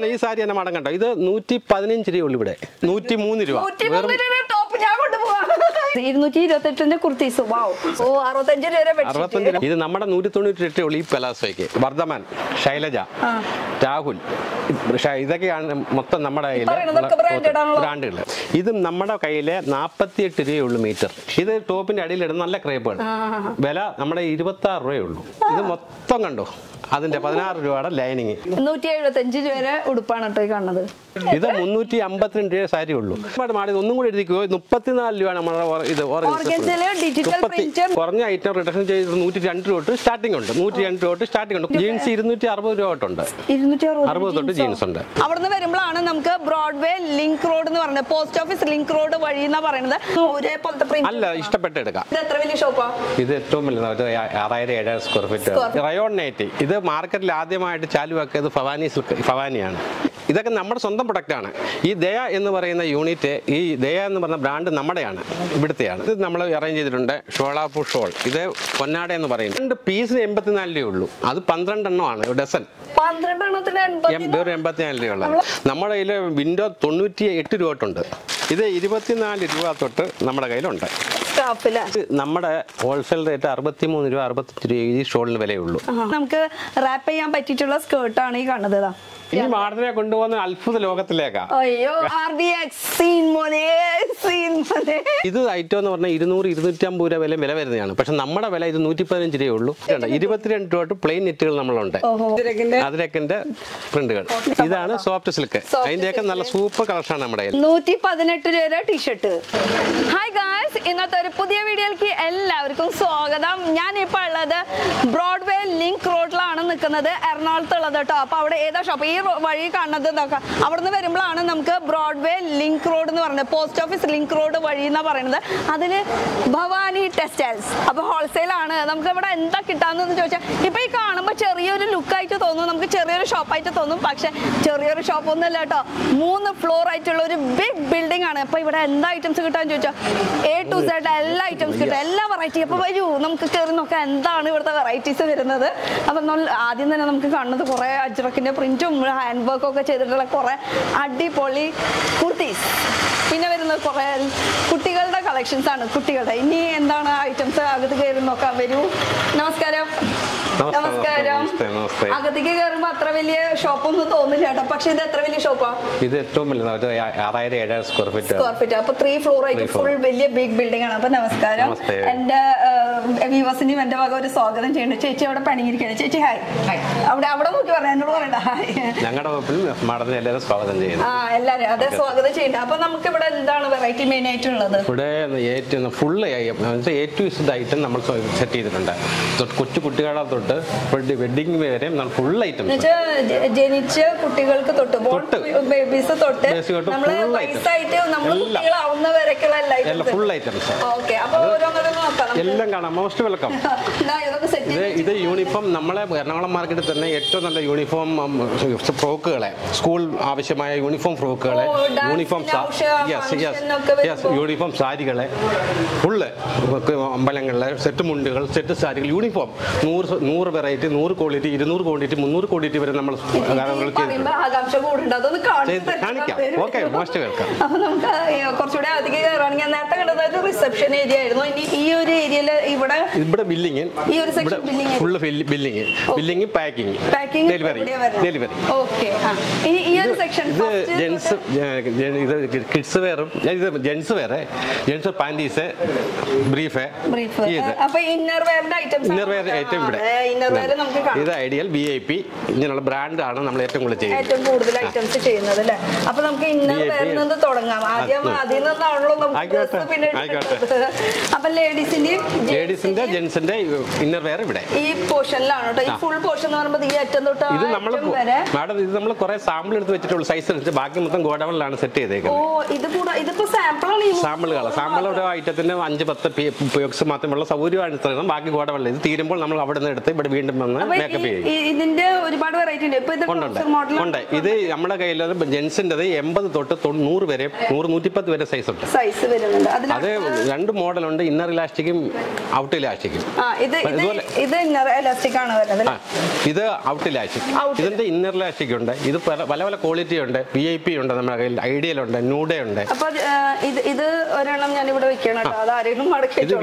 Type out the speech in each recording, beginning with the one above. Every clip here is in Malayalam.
തന്നെ ഈ സാരി തന്നെ മടം കണ്ടോ? ഇത് നൂറ്റി പതിനഞ്ച് രൂപ ഉള്ളു ഇവിടെ. നൂറ്റി മൂന്ന് രൂപ. ഇത് നമ്മുടെ നൂറ്റി തൊണ്ണൂറ്റി എട്ട് ഉള്ളു ഈ പെലാസോയ്ക്ക്. വർദ്ധമാൻ ശൈലജ. രാഹുൽ ഇതൊക്കെയാണ് മൊത്തം നമ്മുടെ കയ്യിൽ. ബ്രാൻഡുകൾ ഇത് നമ്മുടെ കയ്യിലെ നാപ്പത്തി എട്ട് രൂപയുള്ളൂ മീറ്റർ. ഇത് ടോപ്പിന്റെ അടിയിലിടുന്ന നല്ല ക്രേപ്പാണ് വില നമ്മുടെ ഇരുപത്തി ആറ് രൂപയുള്ളൂ ഇത് മൊത്തം കണ്ടോ? അതിന്റെ പതിനാറ് രൂപയുടെ ലൈനിങ്. നൂറ്റി എഴുപത്തഞ്ച് രൂപ വരെ ഉടുപ്പാണ് കേട്ടോ കാണുന്നത്. ഇത് മുന്നൂറ്റി അമ്പത്തിരണ്ട് രൂപ സാരി ഉള്ളൂ. ഒരുപാട് മാടി ഒന്നും കൂടി എഴുതിക്കോ? മുപ്പത്തിനാല് രൂപയാണ് നമ്മുടെ ഇത്. കുറഞ്ഞ ഐറ്റം റിഡക്ഷൻ ചെയ്ത് നൂറ്റി രണ്ട് രൂപ തൊട്ട് സ്റ്റാർട്ടിംഗ് ഉണ്ട്. നൂറ്റി രണ്ട് രൂപ തൊട്ട് സ്റ്റാർട്ടിംഗ് ഉണ്ട്. ജീൻസ് ഇരുന്നൂറ്റി അറുപത് രൂപ തൊട്ടുണ്ട്. അറുപത് തൊട്ട് ജീൻസ് ഉണ്ട്. അവിടുന്ന് വരുമ്പോഴാണ് നമുക്ക് ബ്രോഡ്വേ ലിങ്ക് റോഡ് എന്ന് പറയുന്നത്. പോസ്റ്റ് ഓഫീസ് ലിങ്ക് റോഡ് വഴി എന്നാ പറയുന്നത്? ഒരേപോലത്തെ അല്ല ഇഷ്ടപ്പെട്ട് എടുക്കാം. ഇത് എത്ര വലിയ ഷോപ്പാ ഇത് ഏറ്റവും ഒരു ആറായിരം ഏഴായിരം സ്ക്വയർ ഫീറ്റ് റയോൺ നൈറ്റി ഇത് മാർക്കറ്റിൽ ആദ്യമായിട്ട് ചാലുവാക്കിയത് ഫവാനി സിൽക്ക് ഫവാനിയാണ് ഇതൊക്കെ നമ്മുടെ സ്വന്തം പ്രൊഡക്റ്റാണ് ഈ ദയ എന്ന് പറയുന്ന യൂണിറ്റ് ഈ ദയ എന്ന് പറയുന്ന ബ്രാൻഡ് നമ്മുടെയാണ് ഇവിടുത്തെയാണ്. ഇത് നമ്മൾ അറേഞ്ച് ചെയ്തിട്ടുണ്ട് ഷോളാപ്പു ഷോൾ. ഇത് പൊന്നാട എന്ന് പറയുന്നത് രണ്ട് പീസിന് എൺപത്തിനാലിലേ ഉള്ളൂ. അത് പന്ത്രണ്ടെണ്ണമാണ് ഡസൻ നമ്മുടെ കയ്യിൽ വിൻഡോ തൊണ്ണൂറ്റി എട്ട് രൂപ തൊട്ടുണ്ട്. ഇത് ഇരുപത്തിനാല് രൂപ തൊട്ട് നമ്മുടെ കയ്യിലുണ്ട്. നമ്മുടെ ഹോൾസെയിൽ റേറ്റ് അറുപത്തി മൂന്ന് രൂപ അറുപത്തി രൂപ ഈ ഷോളിന് വിലയുള്ളൂ. നമുക്ക് റാപ്പ് ചെയ്യാൻ പറ്റിയിട്ടുള്ള സ്കേർട്ടാണ് ഈ കാണുന്നത് ഇതാ. ഈ മാഡത്തിനെ കൊണ്ടുപോകുന്ന അത്ഭുത ലോകത്തിലേക്കാ. അയ്യോ ആർ സീൻ മോനെ സീൻ മോനെ. ഇത് ഐറ്റം എന്ന് പറഞ്ഞാൽ ഇരുന്നൂറ് ഇരുന്നൂറ്റി അമ്പത് രൂപ വില വില വരുന്നതാണ്. പക്ഷെ നമ്മുടെ വില ഇത് നൂറ്റി പതിനഞ്ച് രൂപയുള്ളൂ കണ്ടോ, ഇരുപത്തിരണ്ട് രൂപ തൊട്ട് പ്ലെയിൻ നെറ്റുകൾ നമ്മളുണ്ട്. ഓഹോ അതിലൊക്കെ പ്രിന്റുകൾ. ഇതാണ് സോഫ്റ്റ് സിൽക്ക് അതിന്റെയൊക്കെ നല്ല സൂപ്പർ കളക്ഷനാണ് നമ്മുടെ നൂറ്റി പതിനെട്ട് രൂപ ടീഷർട്ട് ഹായ് ഗായ്സ് ഇന്നത്തെ ഒരു പുതിയ വീഡിയോയിലേക്ക് എല്ലാവർക്കും സ്വാഗതം. ഞാൻ ഇപ്പോൾ ഉള്ളത് ബ്രോഡ്വേ ലിങ്ക് റോഡിലാണ് നിൽക്കുന്നത് എറണാകുളത്ത് ഉള്ളത് കേട്ടോ. അപ്പൊ അവിടെ ഏതാ ഷോപ്പ് ഈ വഴി കാണുന്നത് നോക്കാം. അവിടുന്ന് വരുമ്പോഴാണ് നമുക്ക് ബ്രോഡ്വേ ലിങ്ക് റോഡ് എന്ന് പറയുന്നത്. പോസ്റ്റ് ഓഫീസ് ലിങ്ക് റോഡ് വഴി എന്നാ പറയുന്നത്. അതിൽ ഭവാനി ടെക്സ്റ്റൈൽസ് അപ്പൊ ഹോൾസെയിൽ ആണ്. നമുക്ക് ഇവിടെ എന്താ കിട്ടാന്ന് ചോദിച്ചാൽ ഇപ്പൊ ഈ കാണുമ്പോൾ ചെറിയൊരു ലുക്കായിട്ട് തോന്നും നമുക്ക് ചെറിയൊരു ഷോപ്പായിട്ട് തോന്നും. പക്ഷേ ചെറിയൊരു ഷോപ്പ് ഒന്നുമല്ല കേട്ടോ. മൂന്ന് ഫ്ലോർ ആയിട്ടുള്ള ഒരു ബിഗ് ബിൽഡിംഗ് ആണ്. അപ്പൊ ഇവിടെ എന്താ ഐറ്റംസ് കിട്ടാന്ന് ചോദിച്ചാൽ എ ടു സെഡ് എല്ലാ ഐറ്റംസ് കിട്ടും. എല്ലാ വെറൈറ്റി അപ്പൊ വരൂ നമുക്ക് കയറി നോക്കാം എന്താണ് ഇവിടുത്തെ വെറൈറ്റീസ് വരുന്നത്. അപ്പൊ ആദ്യം തന്നെ നമുക്ക് കാണുന്നത് കുറെ അജ്രക്കിന്റെ പ്രിന്റും ഹാൻഡ് വർക്കും ഒക്കെ ചെയ്തിട്ടുള്ള കുറെ അടിപൊളി കുർത്തീസ്. പിന്നെ വരുന്നത് കുറെ കുട്ടികളുടെ കളക്ഷൻസ് ആണ്. കുട്ടികളുടെ. ഇനി എന്താണ് ഐറ്റംസ് അകത്ത് കയറി നോക്കാം. വരൂ. നമസ്കാരം. നമസ്കാരം. അകത്തേക്ക് കയറുമ്പോ അത്ര വലിയ ഷോപ്പൊന്നും തോന്നില്ല കേട്ടോ. പക്ഷെ ഇത് എത്ര വലിയ ഷോപ്പാ? ഇത് ഏറ്റവും വലിയ ആറായിരം ഏഴായിരം സ്ക്വയർ ഫീറ്റ് സ്ക്വയർ ഫീറ്റ് അപ്പൊ ത്രീ ഫ്ലോർ ആയിട്ട് ഫുൾ വലിയ ബിഗ് ബിൽഡിംഗ് ആണ്. അപ്പൊ നമസ്കാരം. എന്റെ വ്യൂവേഴ്സിന്റെയും എന്റെ ഭാഗം ഒരു സ്വാഗതം ചെയ്യുന്നുണ്ട് ചേച്ചി അവിടെ പണിയിരിക്കുകയാണ്. ചേച്ചി ഹായ് അവിടെ അവിടെ നോക്കി പറയാം എന്നോട് പറയണ്ട. ഹായ് ഞങ്ങളുടെ വകുപ്പിൽ മാഡത്തിന് എല്ലാവരും സ്വാഗതം ചെയ്യുന്നു. ആ എല്ലാരും അതെ സ്വാഗതം ചെയ്യുന്നുണ്ട് അപ്പൊ നമുക്ക് ഇവിടെ എന്താണ് വെറൈറ്റി മെയിൻ ആയിട്ടുള്ളത്? ഇവിടെ ഏറ്റവും full A to Z item നമ്മൾ സെറ്റ് ചെയ്തിട്ടുണ്ട്. കൊച്ചു കുട്ടികളെ തൊട്ട് വെഡിങ് വരെ ഫുൾ ഐറ്റംസ് ജ- ജനിച്ച കുട്ടികൾക്ക് തൊട്ട് തൊട്ട്. ബേബീസ് തൊട്ട് തൊട്ട് ഫുൾ ഐറ്റംസ്. എല്ലാം. കാണാം. മോസ്റ്റ് വെൽക്കം ഇതാ, യൂണിഫോം നമ്മളെ എറണാകുളം മാർക്കറ്റിൽ തന്നെ ഏറ്റവും നല്ല യൂണിഫോം ഫ്രോക്കുകളെ. സ്കൂൾ ആവശ്യമായ uniform ഫ്രോക്കുകളെ. Uniform yes yes yes uniform സാരികളെ. Full അമ്പലങ്ങളിലെ സെറ്റ് മുണ്ടുകൾ സെറ്റ് സാരികൾ യൂണിഫോം നൂറ് സ- നൂറ് വെറൈറ്റി നൂറ് ക്വാളിറ്റി ഇരുന്നൂറ് ക്വാണ്ടിറ്റി മുന്നൂറ് ക്വാണ്ടിറ്റി വരെ നമ്മൾ കാണിക്കാം. Okay, welcome. അപ്പൊ നമുക്ക് ഈ കുറച്ചുകൂടെ അധികം കയറുകയാണെങ്കിൽ നേരത്തെ റിസപ്ഷൻ ഏരിയ ആയിരുന്നു. ഇനി ഈ ഒരു ഏരിയയിൽ ഇവിടെ ഇവിടെ ബില്ലിംഗ് ഈ ഒരു billing. Full billing billing packing packing delivery delivery okay ഇനി ഈ ഒരു സെക്ഷൻ ഇത് ജെൻസ് ഇത് കിഡ്സ് വെയറും ഇത് ജെൻസ് വേറെ ജെൻസ് പാന്റീസ് ബ്രീഫ് ബ്രീഫ് അപ്പൊ ഇന്നർ വെയറിന്റെ ഐറ്റംസ് ഇന്നർ വെയർ ഐറ്റം ഇവിടെ. ഇത് ഐഡിയൽ വി ഐ പി ഇങ്ങനെയുള്ള ബ്രാൻഡാണ് നമ്മൾ ഏറ്റവും കൂടുതൽ ചെയ്യുന്നത്. ഏറ്റവും കൂടുതൽ ഐറ്റംസ് ചെയ്യുന്നത് അല്ലേ? അപ്പൊ നമുക്ക് ഇന്നർ വെയറിൽ നിന്ന് തുടങ്ങാം. ആദ്യം ആ, അതിൽ നിന്നാണല്ലോ നമുക്ക് പിന്നെ. അപ്പൊ ലേഡീസിന്റെയും ലേഡീസിന്റെ ജെൻസിന്റെ ഇന്നർ വെയർ ഇവിടെ. ഈ പോർഷനിലാണ് കേട്ടോ. ഈ ഫുൾ പോർഷൻ എന്ന് പറയുമ്പോൾ ഈ അറ്റം തൊട്ട് ഇത് നമ്മൾ മാഡം ഇത് നമ്മൾ കുറെ സാമ്പിൾ എടുത്ത് വെച്ചിട്ടുള്ള. സൈസ് അനുസരിച്ച്. ബാക്കി മൊത്തം ഗോഡൗണിലാണ് സെറ്റ് ഓ ചെയ്തേക്കുന്നത് ഇത് കൂടെ ഇതിപ്പോ സാമ്പിളാണ് സാമ്പിൾ ഒരു ഐറ്റത്തിന് അഞ്ച് പത്ത് പി ഉപയോഗിച്ച് മാത്രമുള്ള സൗകര്യമാണ് ബാക്കി ഗോഡൌണിൽ ഇത് തീരുമ്പോൾ നമ്മൾ അവിടെ നിന്ന് എടുത്ത് എടുത്ത് ഇവിടെ വീണ്ടും വന്ന് മേക്കപ്പ് ചെയ്യും. ഇതിന്റെ ഒരുപാട് വെറൈറ്റി ഉണ്ട്. ഇത് ഉണ്ട് ഇത് നമ്മുടെ കയ്യിൽ ജെൻസിന്റെ എൺപത് തൊട്ട് നൂറ് വരെ നൂറ് നൂറ്റിപ്പത്ത് വരെ സൈസ് ഉണ്ട്. സൈസ് വരുന്നുണ്ട്. അത് രണ്ട് മോഡലുണ്ട്. ഇന്നർ ഇലാസ്റ്റിക്കും ഔട്ട് ഇലാസ്റ്റിക്കും ഇത് ഇത് ഇന്നർ ആണ് വരുന്നത് ഇത് ഔട്ട് ഇലാസ്റ്റിക്. ഇതിന്റെ ഇന്നർ ഇലാസ്റ്റിക് ഉണ്ട്. ഇത് പല പല ക്വാളിറ്റി ഉണ്ട്. വി ഐ പി ഉണ്ട് നമ്മുടെ കയ്യിൽ. ഐഡിയൽ ഉണ്ട്. നൂഡ ഉണ്ട്. അപ്പൊ ഇത് ഇത് ഒരെണ്ണം ഞാൻ ഇവിടെ വെക്കണം ഇത്.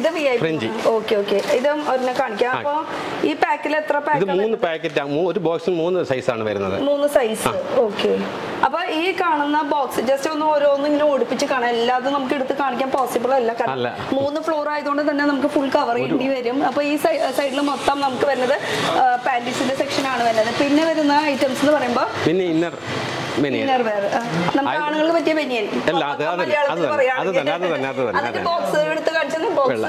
ഇത് V I French. Okay okay. ഇത് ഒരെണ്ണം കാണിക്കാം. അപ്പൊ ഈ പാക്കിൽ എത്ര ഇത് മൂന്ന് പാക്കറ്റ് ഒരു ബോക്സിൽ മൂന്ന് സൈസാണ് വരുന്നത്. മൂന്ന് സൈസ് ഓക്കെ അപ്പൊ ഈ കാണുന്ന ബോക്സ് ജസ്റ്റ് ഒന്ന് ഓരോന്നും ഇങ്ങനെ ഓടിപ്പിച്ച് കാണാം. എല്ലാതും നമുക്ക് എടുത്ത് കാണിക്കാൻ പോസിബിൾ അല്ല. അല്ല. കാരണം മൂന്ന് ഫ്ലോർ ആയതുകൊണ്ട് തന്നെ നമുക്ക് ഫുൾ കവർ ചെയ്യേണ്ടി വരും. അപ്പൊ ഈ സൈഡിൽ മൊത്തം നമുക്ക് വരുന്നത് പാന്റീസിന്റെ സെക്ഷൻ ആണ് വരുന്നത്. പിന്നെ വരുന്ന ഐറ്റംസ് എന്ന് പറയുമ്പോൾ പിന്നെ ഇന്നർ ബനിയൻ. അല്ല, അത് അത് അത് തന്നെ, അത് തന്നെ, അത് തന്നെ, വെള്ള.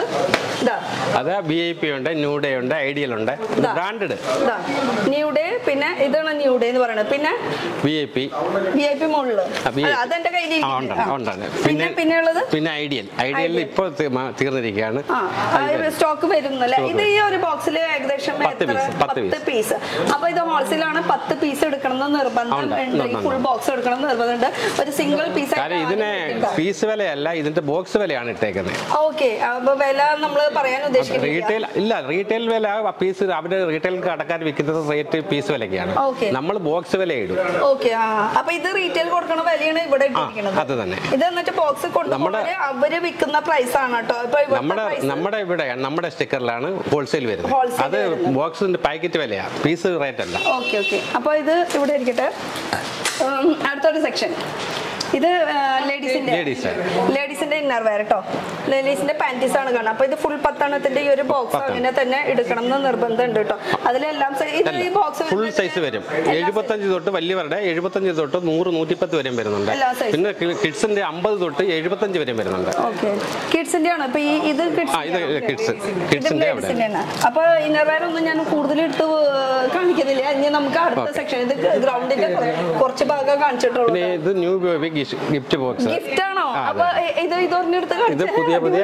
അത് വി ഐ പി ഉണ്ട് ന്യൂഡേ ഉണ്ട് ഐഡിയൽ ഉണ്ട്. ബ്രാൻഡഡ് ന്യൂ ഡേ പിന്നെ ഇതാണ് ന്യൂ ഡേ എന്ന് പറയുന്നത്. പിന്നെ B I P B I P അതെന്റെ കയ്യിൽ പിന്നെ പിന്നെ ഉള്ളത് പിന്നെ ഐഡിയൽ ഐഡിയലിൽ ഇപ്പോൾ തീർന്നിരിക്കുകയാണ്. സ്റ്റോക്ക് വരുന്നല്ലേ? ഇത് ഈ ഒരു ബോക്സിൽ ഏകദേശം പത്ത് പീസ് അപ്പൊ ഇത് ഹോൾസെയിലാണ് പത്ത് പീസ് എടുക്കണം എന്ന് നിർബന്ധം ഫുൾ ബോക്സ് എടുക്കണം എന്ന് നിർബന്ധമുണ്ട്. ഒരു സിംഗിൾ പീസ് ഇതിന് പീസ് വിലയല്ല ഇതിന്റെ ബോക്സ് വിലയാണ് ഇട്ടേക്കുന്നത്. ഓക്കെ അപ്പൊ വില നമ്മൾ പറയാൻ ഉദ്ദേശിക്കുന്നത് റീറ്റെയിൽ ഇല്ല റീറ്റെയിൽ വില പീസ് അവർ റീറ്റെയിൽ കടക്കാർ വിൽക്കുന്നത് റേറ്റ് പീസ് വിലക്കാണ് Okay. നമ്മൾ ബോക്സ് വില ഇടും ഓക്കെ അപ്പൊ ഇത് റീറ്റെയിൽ കൊടുക്കണ വിലയാണ് ഇവിടെ അത് തന്നെ. ഇത് എന്നിട്ട് ബോക്സ് കൊണ്ടുപോകാൻ അവർ വിൽക്കുന്ന പ്രൈസ് ആണ് കേട്ടോ. നമ്മുടെ നമ്മുടെ ഇവിടെ നമ്മുടെ സ്റ്റിക്കറിലാണ് ഹോൾസെയിൽ വരുന്നത്. അത് ബോക്സിന്റെ പാക്കറ്റ് വിലയാണ് പീസ് റേറ്റ് അല്ല. ഓക്കെ ഓക്കെ അപ്പൊ ഇത് ഇവിടെ ഇരിക്കട്ടെ. അടുത്തൊരു സെക്ഷൻ ഇത് ലേഡീസിന്റെ. ലേഡീസിന്റെ ഇന്നർ വെയർ കേട്ടോ ലേഡീസിന്റെ പാന്റീസ് ആണ് കാണുന്നത്. അപ്പൊ ഇത് ഫുൾ പത്തെണ്ണത്തിന്റെ ഈ ഒരു ബോക്സ്. അങ്ങനെ തന്നെ എടുക്കണം എന്ന് നിർബന്ധം ഉണ്ട് കേട്ടോ അതിലെല്ലാം ഇത് ഈ ബോക്സ് ഫുൾ സൈസ് വരും. എഴുപത്തഞ്ച് തൊട്ട് വലിയവരുടെ എഴുപത്തഞ്ച് തൊട്ട് നൂറ് നൂറ്റിപ്പത്ത് വരെയും വരുന്നുണ്ട്. പിന്നെ കിഡ്സിന്റെ അമ്പത് തൊട്ട് എഴുപത്തഞ്ച് വരെയും വരുന്നുണ്ട്. കിഡ്സിന്റെ ആണ്. അപ്പൊ ഈ ഇത് കിഡ്സ് കിഡ്സിന്റെ. അപ്പൊ ഇന്നർ വെയർ ഒന്നും ഞാൻ കൂടുതൽ എടുത്ത് കാണിക്കുന്നില്ല. ഇനി നമുക്ക് അടുത്ത സെക്ഷൻ ഇത് ഗ്രൗണ്ടിന്റെ കുറച്ച് ഭാഗം കാണിച്ചിട്ടുള്ളൂ ഇത് new baby gift box. Gift ആണോ അപ്പൊ ഇ- ഇത് ഇതൊരെണ്ണെടുത്ത് ഇത് പുതിയ പുതിയ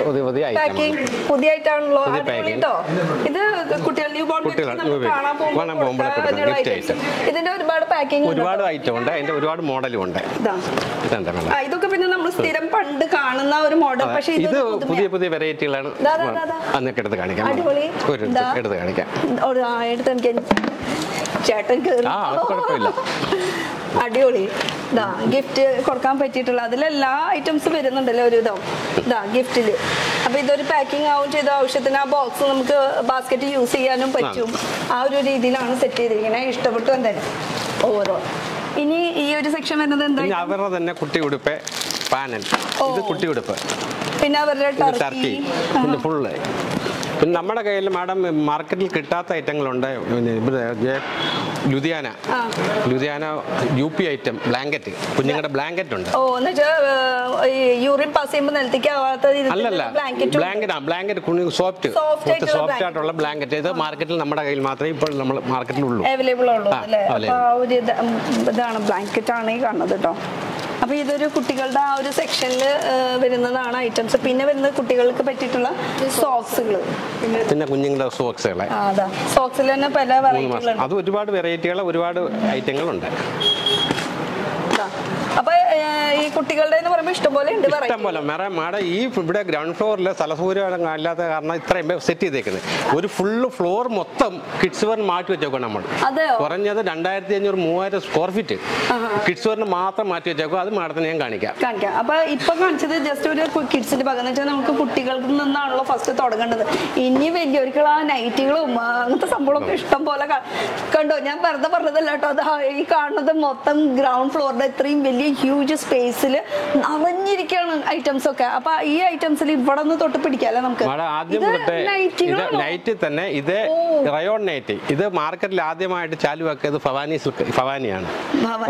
പുതിയ പുതിയ പാക്കിംഗ് പുതിയ ആയിട്ടാണല്ലോ പുതിയ അടിപൊളി packing. ട്ടോ. ഇത് കുട്ടികൾ ന്യൂ ബോൺ കാണാൻ പോകുമ്പോൾ ഇതിന്റെ ഒരുപാട് പാക്കിംഗ് ഒരുപാട് ഐറ്റം ഉണ്ട്. അതിന്റെ ഒരുപാട് മോഡലും ഉണ്ട്. ഇതാ. ഇതൊക്കെ പിന്നെ നമ്മൾ സ്ഥിരം പണ്ട് കാണുന്ന ഒരു മോഡൽ പക്ഷെ ഇത് ഇത് പുതിയ പുതിയ വെറൈറ്റികളാണ്. അന്നൊക്കെ എടുത്ത് കാണിക്കാം. എടുത്ത് കാണിക്കാം. എടുത്ത് ചേട്ടൻ കേറി. ആ, കുഴപ്പമില്ല. അടിപൊളി. ഇതാ ഗിഫ്റ്റ് കൊടുക്കാൻ പറ്റിയിട്ടുള്ള അതിലെല്ലാ ഐറ്റംസ് വരുന്നുണ്ടല്ലോ ഒരു ഇതാവും ഇതാ ഗിഫ്റ്റിൽ അപ്പൊ ഇതൊരു പാക്കിംഗ് ആവും ചെയ്ത ആവശ്യത്തിന് ആ ബോക്സ് നമുക്ക് ബാസ്ക്കറ്റ് യൂസ് ചെയ്യാനും പറ്റും. ആ. ഒരു രീതിയിലാണ് സെറ്റ് ചെയ്തിരിക്കുന്നത് ഇഷ്ടപ്പെട്ടു എന്തായാലും. ഓരോ. ഇനി ഈ ഒരു സെക്ഷൻ വരുന്നത് എന്താ അവരുടെ തന്നെ കുട്ടി ഉടുപ്പ് പാനൽ. ഇത് കുട്ടി ഉടുപ്പ്. പിന്നെ അവരുടെ ടർക്കി ഫുള്ള് പിന്നെ നമ്മുടെ കയ്യിൽ മാഡം മാർക്കറ്റിൽ കിട്ടാത്ത ഐറ്റങ്ങളുണ്ട്. Ludhiana. Ludhiana U P item blanket. കുഞ്ഞുങ്ങളുടെ ബ്ലാങ്കറ്റ് ഉണ്ട്. യൂറിൻ പാസ് ചെയ്യുമ്പോൾ അല്ലല്ല. ബ്ലാങ്കറ്റ് ബ്ലാങ്കറ്റ് ആ ബ്ലാങ്കറ്റ് കുഞ്ഞു സോഫ്റ്റ് സോഫ്റ്റ് ആയിട്ടുള്ള ബ്ലാങ്കറ്റ്. ഇത് മാർക്കറ്റിൽ നമ്മുടെ കയ്യിൽ മാത്രമേ ഇപ്പോൾ നമ്മൾ മാർക്കറ്റിലുള്ളൂ. അവൈലബിൾ ഉള്ളൂ ഇതാണ് ബ്ലാങ്കറ്റ് ആണ് ഈ കാണുന്നത് കേട്ടോ. അപ്പൊ ഇതൊരു കുട്ടികളുടെ ആ ഒരു സെക്ഷനിൽ വരുന്നതാണ് ഐറ്റംസ് പിന്നെ വരുന്നത് കുട്ടികൾക്ക് പറ്റിയിട്ടുള്ള സോക്സുകൾ പിന്നെ കുഞ്ഞുങ്ങളുടെ സോക്സുകളെ അതാ. സോക്സിൽ തന്നെ പല വെറൈറ്റികളുണ്ട് അത് ഒരുപാട് വെറൈറ്റികൾ ഒരുപാട് ഐറ്റങ്ങളുണ്ട് ഈ കുട്ടികളുടെ എന്ന് പറയുമ്പോൾ ഇഷ്ടംപോലെ ഉണ്ട് ഇഷ്ടം മേഡം മാഡം ഈ ഇവിടെ ഗ്രൗണ്ട് ഫ്ലോറിൽ സ്ഥലസൂര്യം അല്ലാത്ത കാരണം ഇത്രയും സെറ്റ് ചെയ്തേക്കുന്നത് ഒരു ഫുള്ള് ഫ്ലോർ മൊത്തം കിഡ്സ് വെയർ മാറ്റി വെച്ചേക്കും നമ്മൾ കുറഞ്ഞത് രണ്ടായിരത്തി അഞ്ഞൂറ് മൂവായിരം സ്ക്വയർ ഫീറ്റ് കിഡ്സ് വെയറിന് മാത്രം മാറ്റി വെച്ചേക്കും അത് മാഡത്തിന് ഞാൻ കാണിക്കാം. കാണിക്കാം. അപ്പൊ ഇപ്പൊ കാണിച്ചത് ജസ്റ്റ് ഒരു കിഡ്സിന്റെ എന്ന് വെച്ചാൽ നമുക്ക് കുട്ടികൾക്ക് നിന്നാണല്ലോ ഫസ്റ്റ് തുടങ്ങേണ്ടത്. ഇനി വലിയവർക്കുള്ള ആ നൈറ്റികളും അങ്ങനത്തെ സംഭവങ്ങളൊക്കെ ഇഷ്ടം പോലെ കണ്ടോ? ഞാൻ വെറുതെ പറഞ്ഞതല്ല കേട്ടോ. അത് ഈ കാണുന്നത് മൊത്തം ഗ്രൗണ്ട് ഫ്ലോറിന്റെ ഇത്രയും വലിയ ഹ്യൂജ് സ്പേസിൽ നിറഞ്ഞിരിക്കുകയാണ് ഐറ്റംസ് ഒക്കെ. അപ്പൊ ഈ ഐറ്റംസിൽ ഇവിടെ നിന്ന് തൊട്ട് പിടിക്കാല്ലേ നമുക്ക്? ആദ്യം? നൈറ്റിൽ തന്നെ ഇത് റയോൺ നൈറ്റ് ഇത് മാർക്കറ്റിൽ ആദ്യമായിട്ട് ചാലുവാക്കിയത് ഫവാനി സിൽക്ക് ഫവാനിയാണ്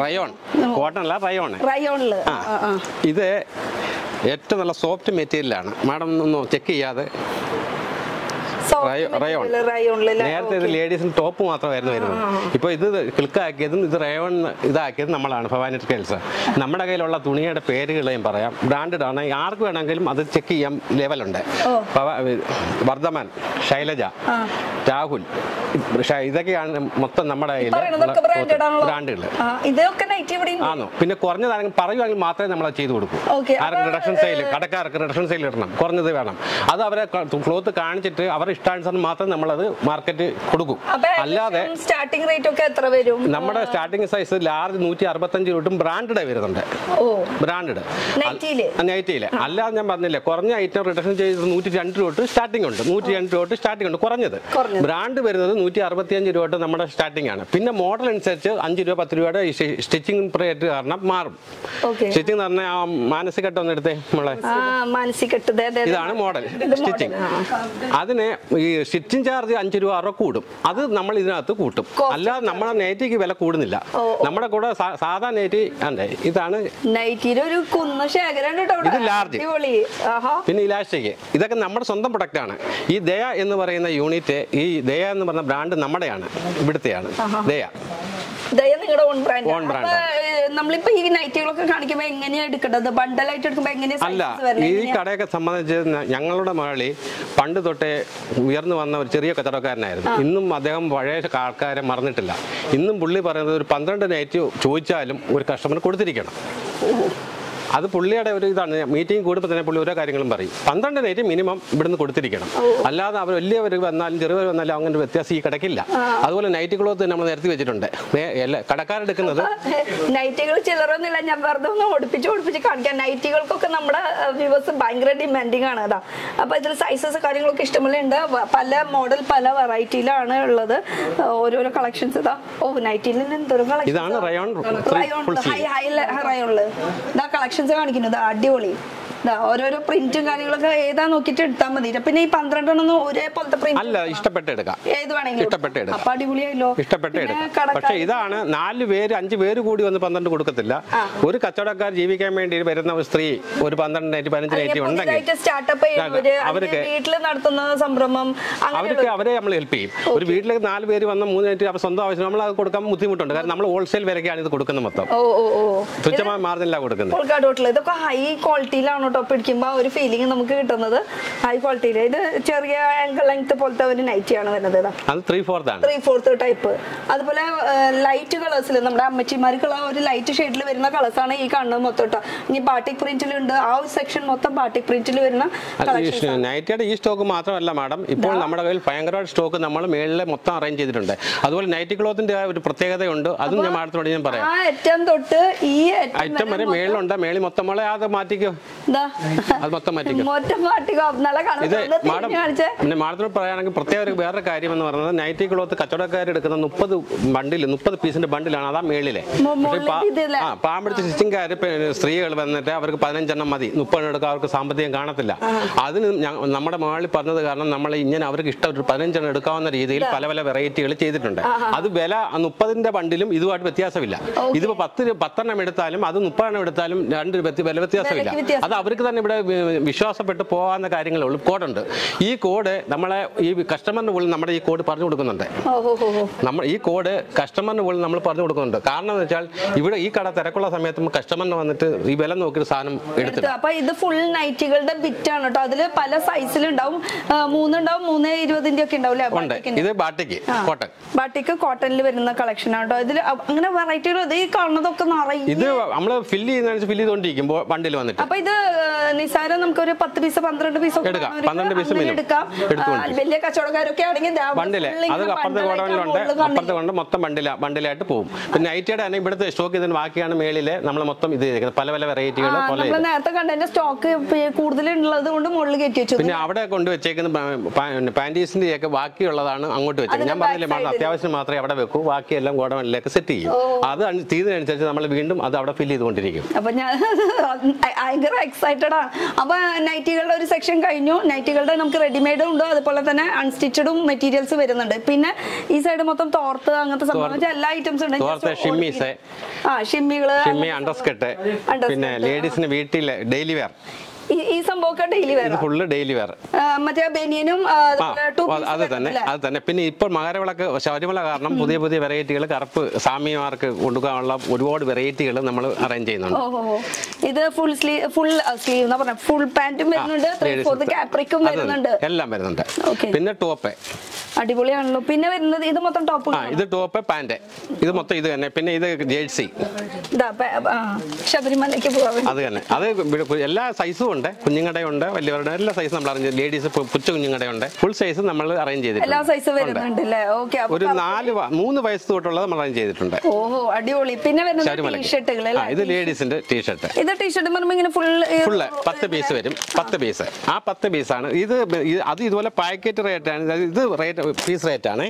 റയോൺ കോട്ടൺ അല്ല റയോൺ റയോണിൽ. ഇത് ഏറ്റവും നല്ല സോഫ്റ്റ് മെറ്റീരിയലാണ് മാഡം ഒന്ന് ചെക്ക് ചെയ്യാതെ നേരത്തെ ഇത് ലേഡീസിന് ടോപ്പ് മാത്രമായിരുന്നു വരുന്നത്. ഇപ്പൊ ഇത് ക്ലിക്കാക്കിയതും ഇത് റയോൺ ഇതാക്കിയതും നമ്മളാണ് ഭവാനി ടെക്സ്റ്റൈൽസ് നമ്മുടെ കയ്യിലുള്ള തുണിയുടെ പേരുകളെയും പറയാം. ബ്രാൻഡഡ് ആണ്. ആർക്ക് വേണമെങ്കിലും അത് ചെക്ക് ചെയ്യാൻ ലെവലുണ്ട് വർദ്ധമാൻ ശൈലജ രാഹുൽ ഇതൊക്കെയാണ് മൊത്തം നമ്മുടെ. ബ്രാൻഡുകൾ. ആണോ പിന്നെ കുറഞ്ഞതാണെങ്കിൽ പറയുവാണെങ്കിൽ മാത്രമേ നമ്മൾ ചെയ്തു കൊടുക്കൂ. ആർക്ക് റിഡക്ഷൻ സെയിൽ കടക്കാർക്ക് റിഡക്ഷൻ സെയിൽ ഇടണം. കുറഞ്ഞത് വേണം. അത് അവരെ ക്ലോത്ത് കാണിച്ചിട്ട് അവരുടെ ഇഷ്ടാനുസരണം മാത്രം നമ്മൾ അത് മാർക്കറ്റ് കൊടുക്കും അല്ലാതെ സ്റ്റാർട്ടിംഗ് റേറ്റ് ഒക്കെ എത്ര വരും? നമ്മുടെ സ്റ്റാർട്ടിംഗ് സൈസ് ലാർജ് നൂറ്റി അറുപത്തഞ്ച് തൊട്ടും ബ്രാൻഡഡ് വരുന്നുണ്ട്. ബ്രാൻഡഡ് നൈറ്റിയിൽ അല്ലാതെ ഞാൻ പറഞ്ഞില്ലേ കുറഞ്ഞ ഐറ്റം റിഡക്ഷൻ ചെയ്ത് നൂറ്റി രണ്ട് തൊട്ട് സ്റ്റാർട്ടിംഗ് ഉണ്ട്. നൂറ്റി രണ്ട് തൊട്ട് സ്റ്റാർട്ടിംഗ് ഉണ്ട്. കുറഞ്ഞത്. ബ്രാൻഡ് വരുന്നത് നൂറ്റി അറുപത്തിയഞ്ച് രൂപ തൊട്ട് നമ്മുടെ സ്റ്റാർട്ടിംഗ് ആണ്. പിന്നെ മോഡൽ അനുസരിച്ച് അഞ്ച് രൂപ പത്ത് രൂപയുടെ സ്റ്റിച്ചിങ് റേറ്റ് കാരണം മാറും. സ്റ്റിച്ചിങ് എന്ന് പറഞ്ഞാൽ ആ മാനസികട്ടം ഒന്ന് എടുത്തേ നമ്മളെ. ഇതാണ് മോഡൽ സ്റ്റിച്ചിങ് അതിന് ഈ സ്റ്റിച്ചിങ് ചാർജ് അഞ്ച് രൂപ അറുപ കൂടും. അത് നമ്മൾ ഇതിനകത്ത് കൂട്ടും. അല്ലാതെ നമ്മുടെ നൈറ്റിക്ക് വില കൂടുന്നില്ല. നമ്മുടെ കൂടെ സാധാ നൈറ്റി അതെ ഇതാണ് ഒരു കുന്ന ശേഖരം. ഇത് ലാർജ് പിന്നെ ഇലാസ്റ്റിക്. ഇതൊക്കെ നമ്മുടെ സ്വന്തം പ്രൊഡക്റ്റ് ആണ്. ഈ ദയ എന്ന് പറയുന്ന യൂണിറ്റ് ഈ ദയ എന്ന് പറഞ്ഞ ബ്രാൻഡ് നമ്മുടെയാണ് ഇവിടുത്തെയാണ്. ദയ. ദയ നിങ്ങളുടെ ഓൺ ബ്രാൻഡ് നമ്മളിപ്പോ ഈ നൈറ്റുകളൊക്കെ കാണിക്കുമ്പോ എങ്ങനെയാ എടുക്കേണ്ടത്? ബണ്ടലായിട്ട് എടുക്കുമ്പോ എങ്ങനെയാ അല്ല? ഈ കടയൊക്കെ സംബന്ധിച്ച് ഞങ്ങളുടെ മകളി പണ്ട് തൊട്ടേ ഉയർന്നു വന്ന ഒരു ചെറിയ കച്ചവടക്കാരനായിരുന്നു. ഇന്നും അദ്ദേഹം പഴയ ആൾക്കാരെ മറന്നിട്ടില്ല. ഇന്നും പുള്ളി പറയുന്നത് ഒരു പന്ത്രണ്ട് നൈറ്റ് ചോദിച്ചാലും ഒരു കസ്റ്റമർ കൊടുത്തിരിക്കണം. അത് പുള്ളിയുടെ ഒരു ഇതാണ്. മീറ്റിംഗ് കൂടുമ്പോൾ തന്നെ പുള്ളി ഓരോ കാര്യങ്ങളും പറയും. പന്ത്രണ്ട് നേരം മിനിമം ഇവിടുന്ന് കൊടുത്തിരിക്കണം. അല്ലാതെ അവർ വലിയവർ വന്നാലും ചെറുവർ വന്നാലും അങ്ങനെ വ്യത്യാസം ഈ കിടക്കില്ല. അതുപോലെ നൈറ്റ് ക്ലോത്ത് നമ്മൾ നിരത്തി വെച്ചിട്ടുണ്ട്. എല്ലാ- കടക്കാരെടുക്കുന്നത് നൈറ്റികൾ ചിലറൊന്നുമില്ല ഞാൻ വെറുതെ ഒന്ന് ഓടിപ്പിച്ച് ഓടിപ്പിച്ച് കാണിക്കാം. നൈറ്റികൾക്കൊക്കെ നമ്മുടെ വ്യൂവേഴ്സ് ഭയങ്കര ഡിമാൻഡിങ് ആണ് അതാ. അപ്പൊ ഇതിൽ സൈസസ് കാര്യങ്ങളൊക്കെ ഇഷ്ടംപോലെ ഉണ്ട്. പല മോഡൽ പല വെറൈറ്റിയിലാണ് ഉള്ളത്. ഓരോരോ കളക്ഷൻസ് ഇതാ. ഓ നൈറ്റിയിൽ എന്തൊരു കളക്ഷൻ ഇതാണ് റയോൺ റയോൺ ഹൈ ഹൈ റയോണിൽ ഇതാ കളക്ഷൻസ് കാണിക്കുന്നത് അടിപൊളി. ഓരോരോ പ്രിന്റും കാര്യങ്ങളൊക്കെ ഏതാ നോക്കിട്ട് എടുത്താൽ മതി. പിന്നെ ഈ പന്ത്രണ്ടെണ്ണം ഒരേപോലത്തെ പ്രിന്റ് അല്ല ഇഷ്ടപ്പെട്ട എടുക്കാം. ഏത് വേണമെങ്കിലും ഇഷ്ടപ്പെട്ട എടുക്കാം. അപ്പൊ അടിപൊളിയായല്ലോ. ഇഷ്ടപ്പെട്ട് എടുക്കാം. പക്ഷേ ഇതാണ് നാല് പേര് അഞ്ച് പേര് കൂടി വന്ന് പന്ത്രണ്ട് കൊടുക്കത്തില്ല. ഒരു കച്ചവടക്കാർ ജീവിക്കാൻ വേണ്ടി വരുന്ന സ്ത്രീ ഒരു പന്ത്രണ്ട് നൈറ്റ് പതിനഞ്ച് നൈറ്റ് ഉണ്ടെങ്കിൽ സ്റ്റാർട്ടപ്പ് അവർക്ക് വീട്ടിൽ നടത്തുന്ന സംരംഭം അവർക്ക് അവരെ നമ്മൾ ഹെൽപ്പ് ചെയ്യും. ഒരു വീട്ടിലേക്ക് നാല് പേര് വന്ന മൂന്ന് നൈറ്റ് അവർ സ്വന്തം ആവശ്യം നമ്മൾ അത് കൊടുക്കാൻ ബുദ്ധിമുട്ടുണ്ട്. കാരണം നമ്മൾ ഹോൾസെയിൽ വിലക്കാണ് ഇത് കൊടുക്കുന്നത് മൊത്തം. ഓ ഓ ഓ. തുച്ഛമായ മാർജിനിലാണ് കൊടുക്കുന്നത്. ഇതൊക്കെ ഹൈ ക്വാളിറ്റിയിലാണ് കേട്ടോ ഇടിക്കുമ്പോൾ ആ ഒരു ഫീലിംഗ് നമുക്ക് കിട്ടുന്നത് ഹൈ ക്വാളിറ്റിയിൽ ഇത് ചെറിയ ആങ്കിൾ ലെങ്ത് പോലത്തെ ഒരു നൈറ്റി ആണ് വരുന്നത് ത്രീ ഫോർത്ത് ആണ്. ത്രീ ഫോർത്ത് ടൈപ്പ് അതുപോലെ ലൈറ്റ് കളേഴ്സിൽ നമ്മുടെ അമ്മച്ചിമാർക്കുള്ള ഒരു ലൈറ്റ് ഷെയ്ഡിൽ വരുന്ന കളേഴ്സ് ആണ് ഈ കണ്ണ് മൊത്തം കേട്ടോ ഇനി പ്രിന്റിൽ ഉണ്ട്. ആ ഒരു സെക്ഷൻ മൊത്തം ബാട്ടിക് പ്രിന്റിൽ വരുന്ന നൈറ്റിയുടെ ഈ സ്റ്റോക്ക് മാത്രമല്ല മാഡം ഇപ്പോൾ നമ്മുടെ കയ്യിൽ ഭയങ്കരമായിട്ട് സ്റ്റോക്ക് നമ്മൾ മേളിലെ മൊത്തം അറേഞ്ച് ചെയ്തിട്ടുണ്ട്. അതുപോലെ നൈറ്റി ക്ലോത്തിന്റെ ഒരു പ്രത്യേകതയുണ്ട്. അതും ഞാൻ മാഡത്തിനോട് ഞാൻ പറയാം. ആ അറ്റം തൊട്ട് ഈ ഐറ്റം വരെ മേളിലുണ്ട്. മേളിൽ മൊത്തം അത് മാറ്റിക്കോ. അത് മൊത്തം മാറ്റിക്കോ പിന്നെ മാഡത്തിനോട് പറയുകയാണെങ്കിൽ പ്രത്യേക ഒരു വേറെ കാര്യം എന്ന് പറയുന്നത് നൈറ്റി ക്ലോത്ത് കച്ചവടക്കാരെടുക്കുന്ന മുപ്പത് ബണ്ടിൽ മുപ്പത് പീസിന്റെ ബണ്ടിലാണ് അതാ മേളിലെ? ആ പാമ്പിടിച്ച സ്റ്റിച്ചിങ്കാർ സ്ത്രീകൾ വന്നിട്ട് അവർക്ക് പതിനഞ്ചെണ്ണം മതി. മുപ്പതെണ്ണം എടുക്കാൻ അവർക്ക് സാമ്പത്തികം കാണത്തില്ല. അതിന് നമ്മുടെ മുകളിൽ പറഞ്ഞത് കാരണം നമ്മൾ ഇങ്ങനെ അവർക്ക് ഇഷ്ടം ഒരു പതിനഞ്ചെണ്ണം എടുക്കാവുന്ന രീതിയിൽ പല പല വെറൈറ്റികൾ ചെയ്തിട്ടുണ്ട്. അത് വില മുപ്പതിന്റെ ബണ്ടിലും ഇതുമായിട്ട് വ്യത്യാസമില്ല. ഇതിപ്പോ പത്ത് പത്തെണ്ണം എടുത്താലും അത് മുപ്പതെണ്ണം എടുത്താലും രണ്ട് വില വ്യത്യാസമില്ല. അത് അവർക്ക് തന്നെ ഇവിടെ വിശ്വാസപ്പെട്ട് പോകാവുന്ന കാര്യങ്ങളേ ഉള്ളൂ. കോഡുണ്ട്. ഈ കോഡ് നമ്മളെ ഈ കസ്റ്റമറിന് പോലും നമ്മുടെ ഈ കോഡ് പറഞ്ഞു കൊടുക്കുന്നുണ്ട്. നമ്മൾ ഈ കോഡ് കസ്റ്റമറിന് പോലും നമ്മൾ പറഞ്ഞു കൊടുക്കുന്നുണ്ട്. കാരണം എന്ന് വെച്ചാൽ ഇവിടെ ഈ കട തിരക്കുള്ള സമയത്ത് കസ്റ്റമറിന് വന്നിട്ട് ഈ വില നോക്കിയിട്ട് സാധനം എടുത്തു അപ്പൊ ഇത് ഫുൾ നൈറ്റികളുടെ ബിറ്റ് ആണ് കേട്ടോ അതിൽ പല സൈസിലുണ്ടാവും മൂന്നുണ്ടാവും മൂന്ന് ഇരുപതിന്റെ ഒക്കെ ഉണ്ടാവും ഇത് ബാട്ടിക്ക്. കോട്ടൺ. ബാട്ടിക്ക് കോട്ടണിൽ വരുന്ന കളക്ഷൻ ആണ് കേട്ടോ ഇതിൽ അങ്ങനെ വെറൈറ്റികൾ ഇത് കാണുന്നതൊക്കെ നിറയെ ഇത് നമ്മൾ ഫില്ല് ചെയ്യുന്ന ഫില്ല് ചെയ്തോണ്ടിരിക്കും ബണ്ടിൽ വന്നിട്ട്. അപ്പൊ ഇത് ആ, നിസ്സാരം നമുക്കൊരു പത്ത് പീസ് പന്ത്രണ്ട് പീസ് പന്ത്രണ്ട് പീസ് 12 piece എടുക്കാം വലിയ കച്ചവടക്കാരൊക്കെ ആണെങ്കിൽ ബണ്ടിൽ അത് അപ്പുറത്തെ ഗോഡൗണിലുണ്ട് അപ്പുറത്തെ. കൊണ്ട് മൊത്തം ബണ്ടില ബണ്ടിലായിട്ട് പോകും പിന്നെ ഐറ്റിയുടെ തന്നെ ഇവിടുത്തെ സ്റ്റോക്ക് ഇതിന് ബാക്കിയാണ് മേളിലെ നമ്മൾ മൊത്തം ഇത് പല പല വെറൈറ്റികൾ പല നമ്മൾ നേരത്തെ കണ്ടതിന്റെ സ്റ്റോക്ക് കൂടുതലുള്ളത് കൊണ്ട് മുകളിൽ കയറ്റി വെച്ചു പിന്നെ അവിടെ കൊണ്ട് വെച്ചേക്കുന്ന പാന്റീസിന്റെ ഒക്കെ ബാക്കിയുള്ളതാണ് അങ്ങോട്ട് വെച്ചേക്കുന്നത് ഞാൻ പറഞ്ഞില്ലേ മാഡം അത്യാവശ്യം മാത്രമേ അവിടെ വെക്കൂ ബാക്കിയെല്ലാം ഗോഡൗണിലേക്ക് സെറ്റ് ചെയ്യും അത് തീയതിനനുസരിച്ച് നമ്മൾ വീണ്ടും അത് അവിടെ ഫില്ല് ചെയ്തുകൊണ്ടിരിക്കും അപ്പൊ ഞാൻ ഭയങ്കര എക്സൈറ്റഡ് അപ്പോൾ അപ്പൊ നൈറ്റികളുടെ ഒരു സെക്ഷൻ കഴിഞ്ഞു. നൈറ്റികളുടെ നമുക്ക് റെഡിമെയ്ഡും ഉണ്ട്. അതുപോലെ തന്നെ അൺസ്റ്റിച്ചഡും മെറ്റീരിയൽസ് വരുന്നുണ്ട്. പിന്നെ ഈ സൈഡ് മൊത്തം തോർത്ത് അങ്ങനത്തെ സംഭവം എല്ലാ ഐറ്റംസ് ഉണ്ട്. ഷിമ്മീസ്. ആ ഷിമ്മികൾ ഷിമ്മി അണ്ടർസ്കെട്ട് പിന്നെ ലേഡീസിന് വീട്ടിലെ ഡെയിലി വെയർ ഈ സംഭവമൊക്കെ ഡെയിലി വേറെ. ഫുള്ള് ഡെയിലി വെയർ മറ്റേ ബനിയനും അത് തന്നെ? അത് തന്നെ. പിന്നെ ഇപ്പോൾ മകരവിളക്ക് ശബരിമല കാരണം പുതിയ പുതിയ വെറൈറ്റികൾ കറുപ്പ് സ്വാമിമാർക്ക് കൊടുക്കാനുള്ള ഒരുപാട് വെറൈറ്റികൾ നമ്മൾ അറേഞ്ച് ചെയ്യുന്നുണ്ട്. ഇത് ഫുൾ സ്ലീവ് ഫുൾ സ്ലീവ് എന്നാ പറഞ്ഞ. ഫുൾ പാന്റും വരുന്നുണ്ട്. ത്രീ ഫോർത്ത് കാപ്രിക്കും വരുന്നുണ്ട്. എല്ലാം വരുന്നുണ്ട്. ഓക്കേ പിന്നെ ടോപ്പ് അടിപൊളിയാണല്ലോ. പിന്നെ വരുന്നത് ഇത് മൊത്തം ടോപ്പ് ഇത് ടോപ്പ് പാന്റ് ഇത് മൊത്തം ഇത് തന്നെ. പിന്നെ ഇത് ജേഴ്സി ശബരിമലയ്ക്ക് പോകാൻ അത് തന്നെ. അത് എല്ലാ സൈസും ഉണ്ട് കുഞ്ഞുങ്ങടയുണ്ട് ഉണ്ട് വലിയവരുടെ എല്ലാ സൈസ് നമ്മൾ അറേഞ്ച് ലേഡീസ് പുച്ച കുഞ്ഞുങ്ങടയുണ്ട്. ഉണ്ട് ഫുൾ സൈസ് നമ്മൾ അറേഞ്ച് എല്ലാ സൈസ് വരുന്നുണ്ട് അല്ലേ ഓക്കെ ഒരു നാല് മൂന്ന് വയസ്സ് തൊട്ടുള്ളത് നമ്മൾ അറേഞ്ച് ചെയ്തിട്ടുണ്ട്. ഓഹോ അടിപൊളി. പിന്നെ വരുന്നത് ടീഷർട്ടുകൾ ഇത് ലേഡീസിന്റെ ടീഷർട്ട് ഇത് ടീഷർട്ട് ഇങ്ങനെ ഫുൾ ഫുള്ള് പത്ത് പീസ് വരും. പത്ത് പീസ് ആ പത്ത് പീസാണ് ഇത് ഇത് അത് ഇതുപോലെ പാക്കറ്റ് റേറ്റ് ആണ്. ഇത് റേറ്റ് പീസ് റേറ്റ് ആണ്.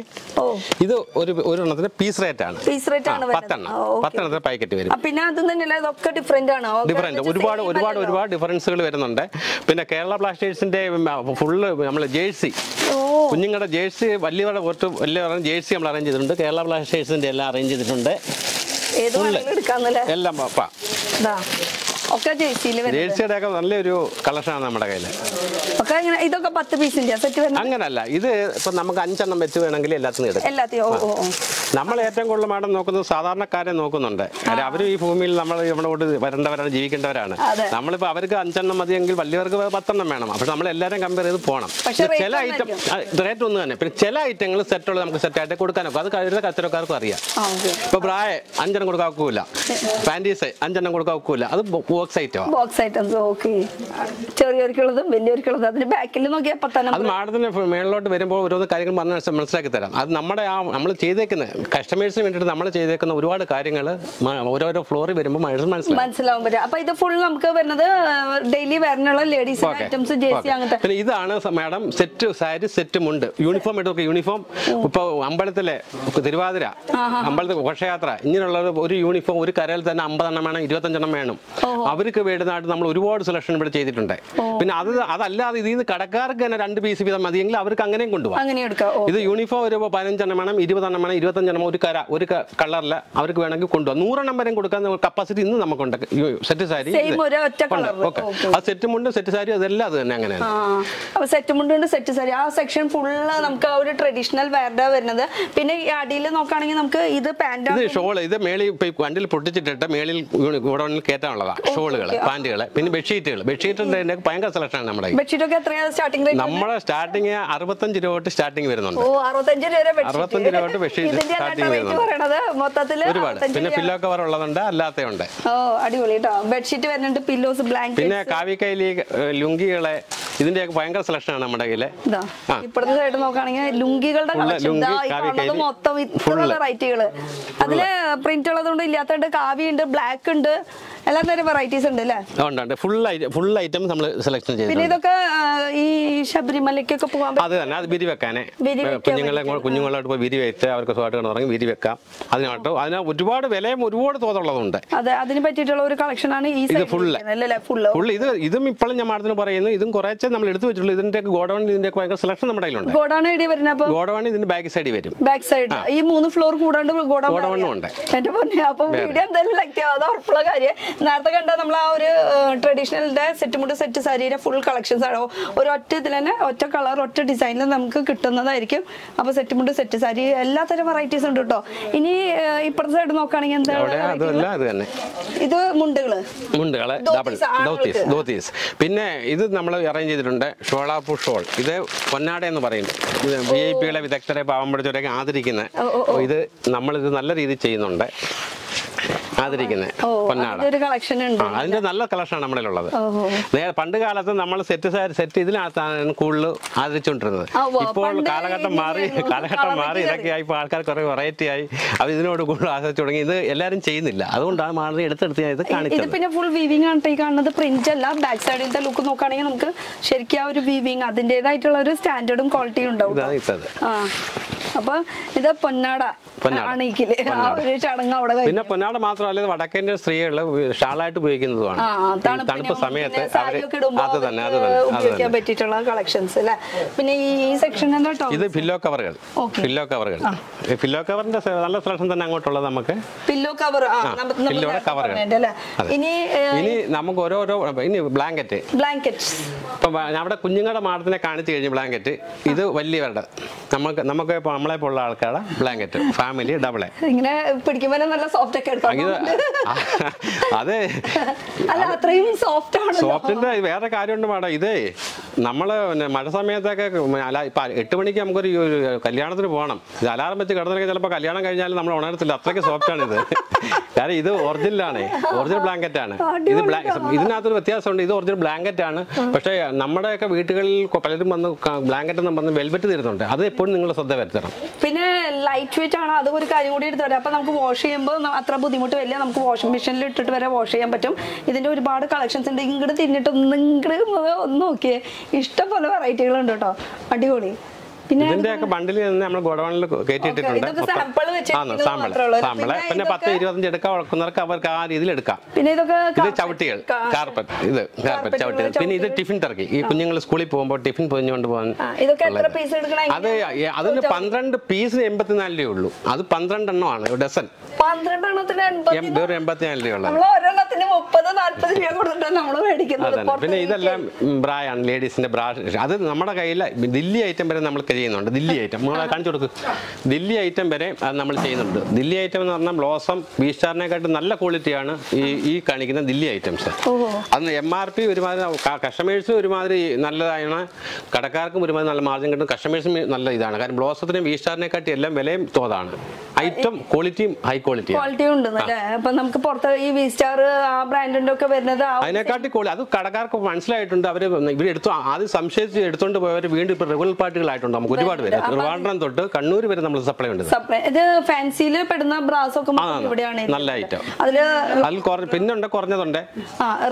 ഇത് ഒരു ഒരു എണ്ണത്തിന് പീസ് റേറ്റ് ആണ്. പീസ് റേറ്റ് ആണ് വരുന്നത്. പത്തെണ്ണം. പത്തെണ്ണത്തിന് പാക്കറ്റ് വരും. പിന്നെ അത് തന്നെയല്ല ഇതൊക്കെ ഡിഫറെന്റ് ആണ്. ഡിഫറെന്റ് ഒരുപാട് ഒരുപാട് ഒരുപാട് ഡിഫറൻസുകൾ വരുന്നുണ്ട് പിന്നെ കേരള ബ്ലാസ്റ്റേഴ്സിന്റെ ഫുള്ള് നമ്മൾ ജേഴ്സി. കുഞ്ഞുങ്ങളുടെ ജേഴ്സി വലിയവരുടെ പുറത്ത് വലിയ ജേഴ്സി നമ്മൾ അറേഞ്ച് ചെയ്തിട്ടുണ്ട്. കേരള ബ്ലാസ്റ്റേഴ്സിന്റെ എല്ലാം അറേഞ്ച് ചെയ്തിട്ടുണ്ട്. എല്ലാം ഒക്കെ ജേഴ്സിയിൽ വരുന്നത്. ജേഴ്സിയുടെ ഒക്കെ നല്ലൊരു കളക്ഷനാണ് നമ്മുടെ കയ്യിൽ ഒക്കെ ഇങ്ങനെ ഇതൊക്കെ പത്ത് പീസിന്റെ സെറ്റ് അങ്ങനല്ല ഇത് ഇപ്പൊ നമുക്ക് അഞ്ചെണ്ണം വെച്ച് വേണമെങ്കിൽ എല്ലാത്തിനും എടുക്കാം. നമ്മൾ ഏറ്റവും കൂടുതൽ മാഡം നോക്കുന്നത് സാധാരണക്കാരെ നോക്കുന്നുണ്ട്. അവരും ഈ ഭൂമിയിൽ നമ്മൾ ഇവിടെ കൊണ്ട് വരേണ്ടവരാണ് ജീവിക്കേണ്ടവരാണ്. നമ്മളിപ്പോ അവർക്ക് അഞ്ചെണ്ണം മതിയെങ്കിൽ വലിയവർക്ക് പത്തെണ്ണം വേണം. അപ്പോൾ നമ്മൾ എല്ലാവരും കമ്പയർ ചെയ്ത് പോകണം. ചില ഐറ്റം. റേറ്റ് ഒന്ന് തന്നെ. പിന്നെ ചില ഐറ്റങ്ങൾ സെറ്റുകൾ നമുക്ക് സെറ്റ് ആയിട്ട് കൊടുക്കാനൊക്കെ അത് കരുത കച്ചവടക്കാർക്കും അറിയാം. ഇപ്പൊ പ്രായ അഞ്ചെണ്ണം കൊടുക്കാൻ ഒക്കില്ല. പാന്റീസ് അഞ്ചെണ്ണം കൊടുക്കാൻ ഒക്കില്ല. അത് ബോക്സ് ബോക്സ് ഐറ്റംസ് ഓക്കെ. ചെറിയവർക്കുള്ളതും വലിയവർക്കുള്ളതും അതിന് ബാക്കിൽ നോക്കിയാൽ പത്താം അത് മാഡത്തിന് മേളിലോട്ട് വരുമ്പോൾ ഓരോന്ന് കാര്യങ്ങൾ പറഞ്ഞ മനസ്സിലാക്കി തരാം. അത് നമ്മുടെ ആ നമ്മൾ ചെയ്തേക്കുന്ന കസ്റ്റമേഴ്സിന് വേണ്ടിയിട്ട് നമ്മൾ ചെയ്തേക്കുന്ന ഒരുപാട് കാര്യങ്ങൾ ഓരോരോ ഫ്ലോറിൽ വരുമ്പോൾ മനസ്സിലാവും. പറ്റും അപ്പൊ ഇത് ഫുൾ നമുക്ക് വരുന്നത് ഡെയിലി വരണുള്ള ലേഡീസ് ഐറ്റംസ് ജേഴ്സി ഓക്കെ. അങ്ങനത്തെ. പിന്നെ ഇതാണ് മാഡം സെറ്റ് സാരി സെറ്റും ഉണ്ട് യൂണിഫോം എടുക്കുക യൂണിഫോം ഇപ്പൊ അമ്പലത്തിലെ തിരുവാതിര അമ്പലത്തിൽ ഘോഷയാത്ര ഇങ്ങനെയുള്ള ഒരു- ഒരു യൂണിഫോം ഒരു കരയിൽ തന്നെ അമ്പതെണ്ണം വേണം ഇരുപത്തഞ്ചെണ്ണം വേണം. അവർക്ക് വേണ്ടുന്നതായിട്ട് നമ്മൾ ഒരുപാട് സെലക്ഷൻ ഇവിടെ ചെയ്തിട്ടുണ്ട്. പിന്നെ അത് അതല്ലാതെ ഇതിൽ നിന്ന് കടക്കാർക്ക് തന്നെ രണ്ട് പീസ് വീതം മതിയെങ്കിൽ അവർക്ക് അങ്ങനെയും കൊണ്ടുപോകാം ഇത് യൂണിഫോം ഒരു പതിനഞ്ചെണ്ണം വേണം ഇരുപതെണ്ണം വേണം ഇരുപത്തഞ്ചെണ്ണം ഒരു കര ഒരു കളറിൽ അവർക്ക് വേണമെങ്കിൽ കൊണ്ടുപോകാം നൂറെണ്ണം വരെ കൊടുക്കാൻ കപ്പാസിറ്റി ഇന്ന് നമുക്കുണ്ട്. സെറ്റ് സാരി. ഓക്കെ ആ സെറ്റ് മുണ്ട് സെറ്റ് സാരി അതെല്ലാം അത് തന്നെ അങ്ങനെയാണ്. അപ്പൊ സെറ്റ് മുണ്ടുണ്ട് സെറ്റ് സാരി ആ സെക്ഷൻ ഫുള്ള് നമുക്ക് ആ ഒരു ട്രഡീഷണൽ വെയർഡാ വരുന്നത്. പിന്നെ അടിയിൽ നോക്കുകയാണെങ്കിൽ നമുക്ക് ഇത് പാന്റ് ഇത് ഷോൾ ഇത് മേളിൽ വണ്ടിയിൽ പൊട്ടിച്ചിട്ടിട്ട് മേളിൽ ഗോഡൌണിൽ കയറ്റാനുള്ളതാണ് ഷോളുകൾ പാന്റുകൾ പിന്നെ ബെഡ്ഷീറ്റുകൾ ബെഡ്ഷീറ്റിന്റെ ഭയങ്കര സെലക്ഷൻ ആണ് നമ്മുടെ ബെഡ്ഷീറ്റൊക്കെ എത്രയാണ് സ്റ്റാർട്ടിംഗ് റേറ്റ് നമ്മുടെ സ്റ്റാർട്ടിങ് അറുപത്തഞ്ച് രൂപ തൊട്ട് സ്റ്റാർട്ടിങ് വരുന്നുണ്ട്. അറുപത്തഞ്ച് രൂപ തൊട്ട് ബെഡ്ഷീറ്റ് സ്റ്റാർട്ടിങ് റേറ്റ് വരുന്നുണ്ട്. ഒരുപാട്. പിന്നെ പില്ലോ കവർ ഉള്ളതുണ്ട് അല്ലാത്തയുണ്ട് ഓ അടിപൊളി കേട്ടോ ബെഡ്ഷീറ്റ് വരുന്നുണ്ട് പില്ലോസ് ബ്ലാങ്ക് പിന്നെ കാവിക്കൈലി ലുങ്കികളെ ഇതിന്റെ ഒക്കെ ഭയങ്കര സെലക്ഷൻ ആണ് നമ്മുടെ കയ്യിൽ. ഇപ്പോഴത്തെ സൈഡ് നോക്കുകയാണെങ്കിൽ ലുങ്കികളുടെ. മൊത്തം Full. അതിൽ പ്രിന്റ് ഉള്ളതുകൊണ്ട് ഇല്ലാത്തതുണ്ട് കാവി ഉണ്ട് ബ്ലാക്ക് ഉണ്ട്. എല്ലാ തരം വെറൈറ്റീസ് ഉണ്ട് അല്ലേ? ഉണ്ട് ഫുൾ ഫുൾ ഐറ്റം നമ്മൾ സെലക്ഷൻ പിന്നെ ചെയ്തിട്ടുണ്ട് ഇതൊക്കെ ഈ ശബരിമലയ്ക്കൊക്കെ പോകാൻ അത് തന്നെ അത് വിരി വെക്കാനേ. കുഞ്ഞുങ്ങളെ കുഞ്ഞുങ്ങളോട്ട് പോയി വിരി വെച്ച് അവർക്ക് സുഖമായിട്ട് കിടന്നുറങ്ങി വിരി വെക്കാം. അതിനോട്ട് അതിന് ഒരുപാട് വിലയും ഒരുപാട് തോതുള്ളതുണ്ട് അതെ അതിന് പറ്റിയിട്ടുള്ള ഒരു കളക്ഷൻ ആണ് ഈ ഇത് ഫുള്ള് ഫുള്ള് ഇത് ഇതും ഇപ്പോഴും ഞാൻ മാഡത്തിന് പറയുന്നു ഇതും കുറച്ച് നമ്മൾ എടുത്തു വെച്ചിട്ടുള്ളൂ. ഇതിന്റെ ഗോഡൌൺ ഇതിന്റെ ഭയങ്കര സെലക്ഷൻ നമ്മുടെ കയ്യിലുണ്ട്. ഗോഡാണ് ഇടി വരുന്ന ഗോഡൌൺ ഇതിന്റെ ബാക്ക് സൈഡിൽ വരും. ബാക്ക് സൈഡ് ഈ മൂന്ന് ഫ്ലോർ കൂടാണ്ട് ഗോഡൗൺ ഉണ്ട്. എന്റെ പൊന്നെ അപ്പൊ വീഡിയോ എന്തായാലും ലൈക്ക് ചെയ്യാം. അത് ഉറപ്പുള്ള കാര്യം. നേരത്തെ കണ്ട നമ്മൾ ആ ഒരു ട്രഡീഷണലിന്റെ സെറ്റ് മുട്ട് സെറ്റ് സാരിയുടെ ഫുൾ കളക്ഷൻസ് ആണോ. ഒരു ഒറ്റ ഇതിൽ തന്നെ ഒറ്റ കളർ ഒറ്റ ഡിസൈനിൽ നമുക്ക് കിട്ടുന്നതായിരിക്കും. അപ്പൊ സെറ്റ് മുട്ട് സെറ്റ് സാരി എല്ലാ തരം വെറൈറ്റീസ് ഉണ്ട് കേട്ടോ ഇനി ഇപ്പുറത്തെ സൈഡ് നോക്കുകയാണെങ്കിൽ എന്താണ് ഇത് മുണ്ടുകൾ. മുണ്ടുകൾ ധോത്തീസ്, പിന്നെ ഇത് നമ്മൾ അറേഞ്ച് ചെയ്തിട്ടുണ്ട് ഷോളാപ്പു ഷോൾ. ഇത് പൊന്നാട എന്ന് പറയും ഇത് വി ഐ പികളെ വിദഗ്ധരെ പാവം പിടിച്ചവരെയൊക്കെ ആദരിക്കുന്നത് ഇത് നമ്മളിത് നല്ല രീതിയിൽ ചെയ്യുന്നുണ്ട്. ആദരിക്കുന്നത്. ഓ പൊന്നാട. അതിന്റെ നല്ല കളക്ഷനാണ് നമ്മുടെ ഉള്ളത് പണ്ട് കാലത്ത് നമ്മൾ സെറ്റ് സെറ്റ് ഇതിനകത്താണ് കൂടുതൽ ആദരിച്ചുകൊണ്ടിരുന്നത്. ഇപ്പോൾ കാലഘട്ടം മാറി കാലഘട്ടം മാറി ഇതൊക്കെ ആയി ഇപ്പോൾ ആൾക്കാർ കുറെ വെറൈറ്റി ആയി. അവർ ഇതിനോട് കൂടുതൽ ആദരിച്ചു തുടങ്ങി. ഇത് എല്ലാരും ചെയ്യുന്നില്ല. അതുകൊണ്ടാണ് മാറി എടുത്തെടുത്ത് ഞാൻ ഇത് കാണിച്ചത്. പിന്നെ ഫുൾ വീവിംഗ് ആണ് ഈ കാണുന്നത്. പ്രിന്റ് അല്ല ബാക്ക് സൈഡിലത്തെ ലുക്ക് നോക്കുകയാണെങ്കിൽ നമുക്ക് ശരിക്കും ആ ഒരു വീവിംഗ് അതിന്റേതായിട്ടുള്ള ഒരു സ്റ്റാൻഡേർഡും ക്വാളിറ്റിയും ഉണ്ടാവും ഇതാണ് ഇട്ടത്. ആ. അപ്പൊ ഇത് പൊന്നാട. അണയിക്കിൽ ആ ഒരു ചടങ്ങ് അവിടെ. പിന്നെ പൊന്നാട് മാത്രമല്ല വടക്കേന്റെ സ്ത്രീകൾ ഷാളായിട്ട് ഉപയോഗിക്കുന്നതുമാണ്. തണുപ്പ് സമയത്ത് അത് തന്നെ അത് തന്നെ ഉപയോഗിക്കാൻ പറ്റിയിട്ടുള്ള കളക്ഷൻസ് അല്ലേ പിന്നെ ഈ സെക്ഷൻ ഇത് പില്ലോ കവറുകൾ ഫില്ലോ പില്ലോ കവറുകൾ പില്ലോ കവറിന്റെ നല്ല സെലക്ഷൻ തന്നെ അങ്ങോട്ടുള്ളത് നമുക്ക്. പില്ലോ കവർ പില്ലോടെ കവറുകൾ ഇനി ഇനി നമുക്ക് ഓരോരോ ഇനി ബ്ലാങ്കറ്റ് ബ്ലാങ്കറ്റ് ഇപ്പം അവിടെ കുഞ്ഞുങ്ങളുടെ മാഡത്തിനെ കാണിച്ചു കഴിഞ്ഞ ബ്ലാങ്കറ്റ് ഇത് വലിയവരുടെ. നമുക്ക് നമുക്ക് നമ്മളെ പോലുള്ള ആൾക്കാരുടെ ബ്ലാങ്കറ്റ് ഫാമിലി ഡബിളെ ഇങ്ങനെ പിടിക്കുമ്പോ നല്ല സോഫ്റ്റ് ഒക്കെ അതെ അത്രയും സോഫ്റ്റ് ആണ് സോഫ്റ്റിന്റെ വേറെ കാര്യമുണ്ട് മാഡം. ഇതേ നമ്മൾ പിന്നെ മഴ സമയത്തൊക്കെ അല്ല ഇപ്പൊ എട്ട് മണിക്ക് നമുക്കൊരു കല്യാണത്തിന് പോകണം. ഇത് അലാറം വെച്ച് കിടന്നിട്ട് ചിലപ്പോൾ കല്യാണം കഴിഞ്ഞാലും നമ്മൾ ഉണരത്തില്ല അത്രയ്ക്ക് സോഫ്റ്റ് ആണ് ഇത്. കാരണം ഇത് ഒറിജിനലാണ് ഒറിജിനൽ ബ്ലാങ്കറ്റ് ആണ്. ഇത് ഇതിനകത്തൊരു വ്യത്യാസമുണ്ട്. ഇത് ഒറിജിനൽ ബ്ലാങ്കറ്റ് ആണ്. പക്ഷേ നമ്മുടെയൊക്കെ വീടുകളിൽ പലരും വന്ന് ബ്ലാങ്കറ്റ് എന്ന് പറഞ്ഞ് വെൽവെറ്റ് തരുന്നുണ്ട്. അത് എപ്പോഴും നിങ്ങൾ ശ്രദ്ധ വരുത്തണം. പിന്നെ ലൈറ്റ് വെയിറ്റ് ആണ്. അത് ഒരു കാര്യം കൂടി എടുത്തു വരാം അപ്പം നമുക്ക് വാഷ് ചെയ്യുമ്പോൾ അത്ര ബുദ്ധിമുട്ട് വരില്ല. നമുക്ക് വാഷിംഗ് മെഷീനിൽ ഇട്ടിട്ട് വരെ വാഷ് ചെയ്യാൻ പറ്റും. ഇതിന്റെ ഒരുപാട് കളക്ഷൻസ് ഉണ്ട്. ഇങ്ങോട്ട് തിന്നിട്ട് ഒന്ന് ഒന്ന് നോക്കിയേ. ഇഷ്ടം പോലെ വെറൈറ്റികളുണ്ട് കേട്ടോ. അടിപൊളി. പിന്നെ ഇതിന്റെയൊക്കെ ബണ്ടിൽ നിന്ന് നമ്മൾ ഗോഡൌണിൽ sample സാമ്പിൾ സാമ്പിൾ പിന്നെ പത്ത് ഇരുപത്തഞ്ച് എടുക്കാൻ വളക്കുന്നവർക്ക് അവർക്ക് ആ രീതിയിൽ എടുക്കാം. പിന്നെ ഇതൊക്കെ ഇത് ചവിട്ടികൾ കാർപ്പറ്റ് ഇത് കാർപ്പറ്റ് ചവിട്ടികൾ. പിന്നെ ഇത് ടിഫിൻ തിറക്കി ഈ കുഞ്ഞുങ്ങൾ സ്കൂളിൽ പോകുമ്പോൾ ടിഫിൻ പൊതിഞ്ഞുകൊണ്ട് പോകാൻ പീസ് അത് അതിന് പന്ത്രണ്ട് പീസിന് എൺപത്തിനാലേ ഉള്ളൂ. അത് പന്ത്രണ്ട് എണ്ണമാണ് ഡസൻ പന്ത്രണ്ടെണ്ണത്തിന് എൺപത്തി എൺപത്തിനാല് രൂപ നമ്മൾ ഒരെണ്ണത്തിന് മുപ്പത് നാല്പത് രൂപ കൊടുത്തിട്ടാണ് നമ്മൾ മേടിക്കുന്നത്. പിന്നെ ഇതെല്ലാം ബ്രായാണ് ലേഡീസിന്റെ ബ്രാ അത് നമ്മുടെ കയ്യിൽ ദില്ലി ഐറ്റം വരെ നമ്മൾ ചെയ്യുന്നുണ്ട്. ദില്ലി ഐറ്റം കാണിച്ചു കൊടുക്കും. ദില്ലി ഐറ്റം വരെ അത് നമ്മൾ ചെയ്യുന്നുണ്ട്. ദില്ലി ഐറ്റം എന്ന് പറഞ്ഞാൽ ബ്ലോസം ബി സ്റ്റാറിനെക്കാട്ടും നല്ല ക്വാളിറ്റിയാണ് ഈ ഈ കാണിക്കുന്ന ദില്ലി ഐറ്റംസ് അന്ന് എം ആർ പി ഒരുമാതിരി കസ്റ്റമേഴ്സും ഒരുമാതിരി നല്ലതാണ്. കടക്കാർക്കും ഒരുമാതിരി നല്ല മാർജിൻ കിട്ടും. കസ്റ്റമേഴ്സും നല്ല ഇതാണ്. കാരണം ബ്ലോസത്തിനും ബി സ്റ്റാറിനെക്കാട്ടി എല്ലാം വിലയും തോതാണ്. ഐറ്റം ക്വാളിറ്റിയും ഹൈ ക്വാളിറ്റി ക്വാളിറ്റി ഉണ്ടെന്നല്ലേ? അപ്പൊ നമുക്ക് പുറത്ത് ഈ വി സ്റ്റാർ ആ ബ്രാൻഡിന്റെ ഒക്കെ വരുന്നത് അതിനെക്കാട്ടി ക്വാളിറ്റി അത് കടക്കാർക്ക് മനസ്സിലായിട്ടുണ്ട്. അവർ ഇവർ എടുത്തു ആദ്യം സംശയിച്ച് എടുത്തോണ്ട് പോയവർ വീണ്ടും ഇപ്പൊ റെഗുലർ പാർട്ടികളായിട്ടുണ്ട് നമുക്ക് ഒരുപാട് പേര്. ട്രിവാൻഡ്രം തൊട്ട് കണ്ണൂർ വരെ നമ്മൾ സപ്ലൈ ഉണ്ട്. സപ്ലൈ ഇത് ഫാൻസിയിൽ പെടുന്ന ബ്രാസ് ഒക്കെ ഇവിടെയാണ് നല്ല ഐറ്റം അതിൽ അതിൽ പിന്നെ ഉണ്ട് കുറഞ്ഞതുണ്ട്.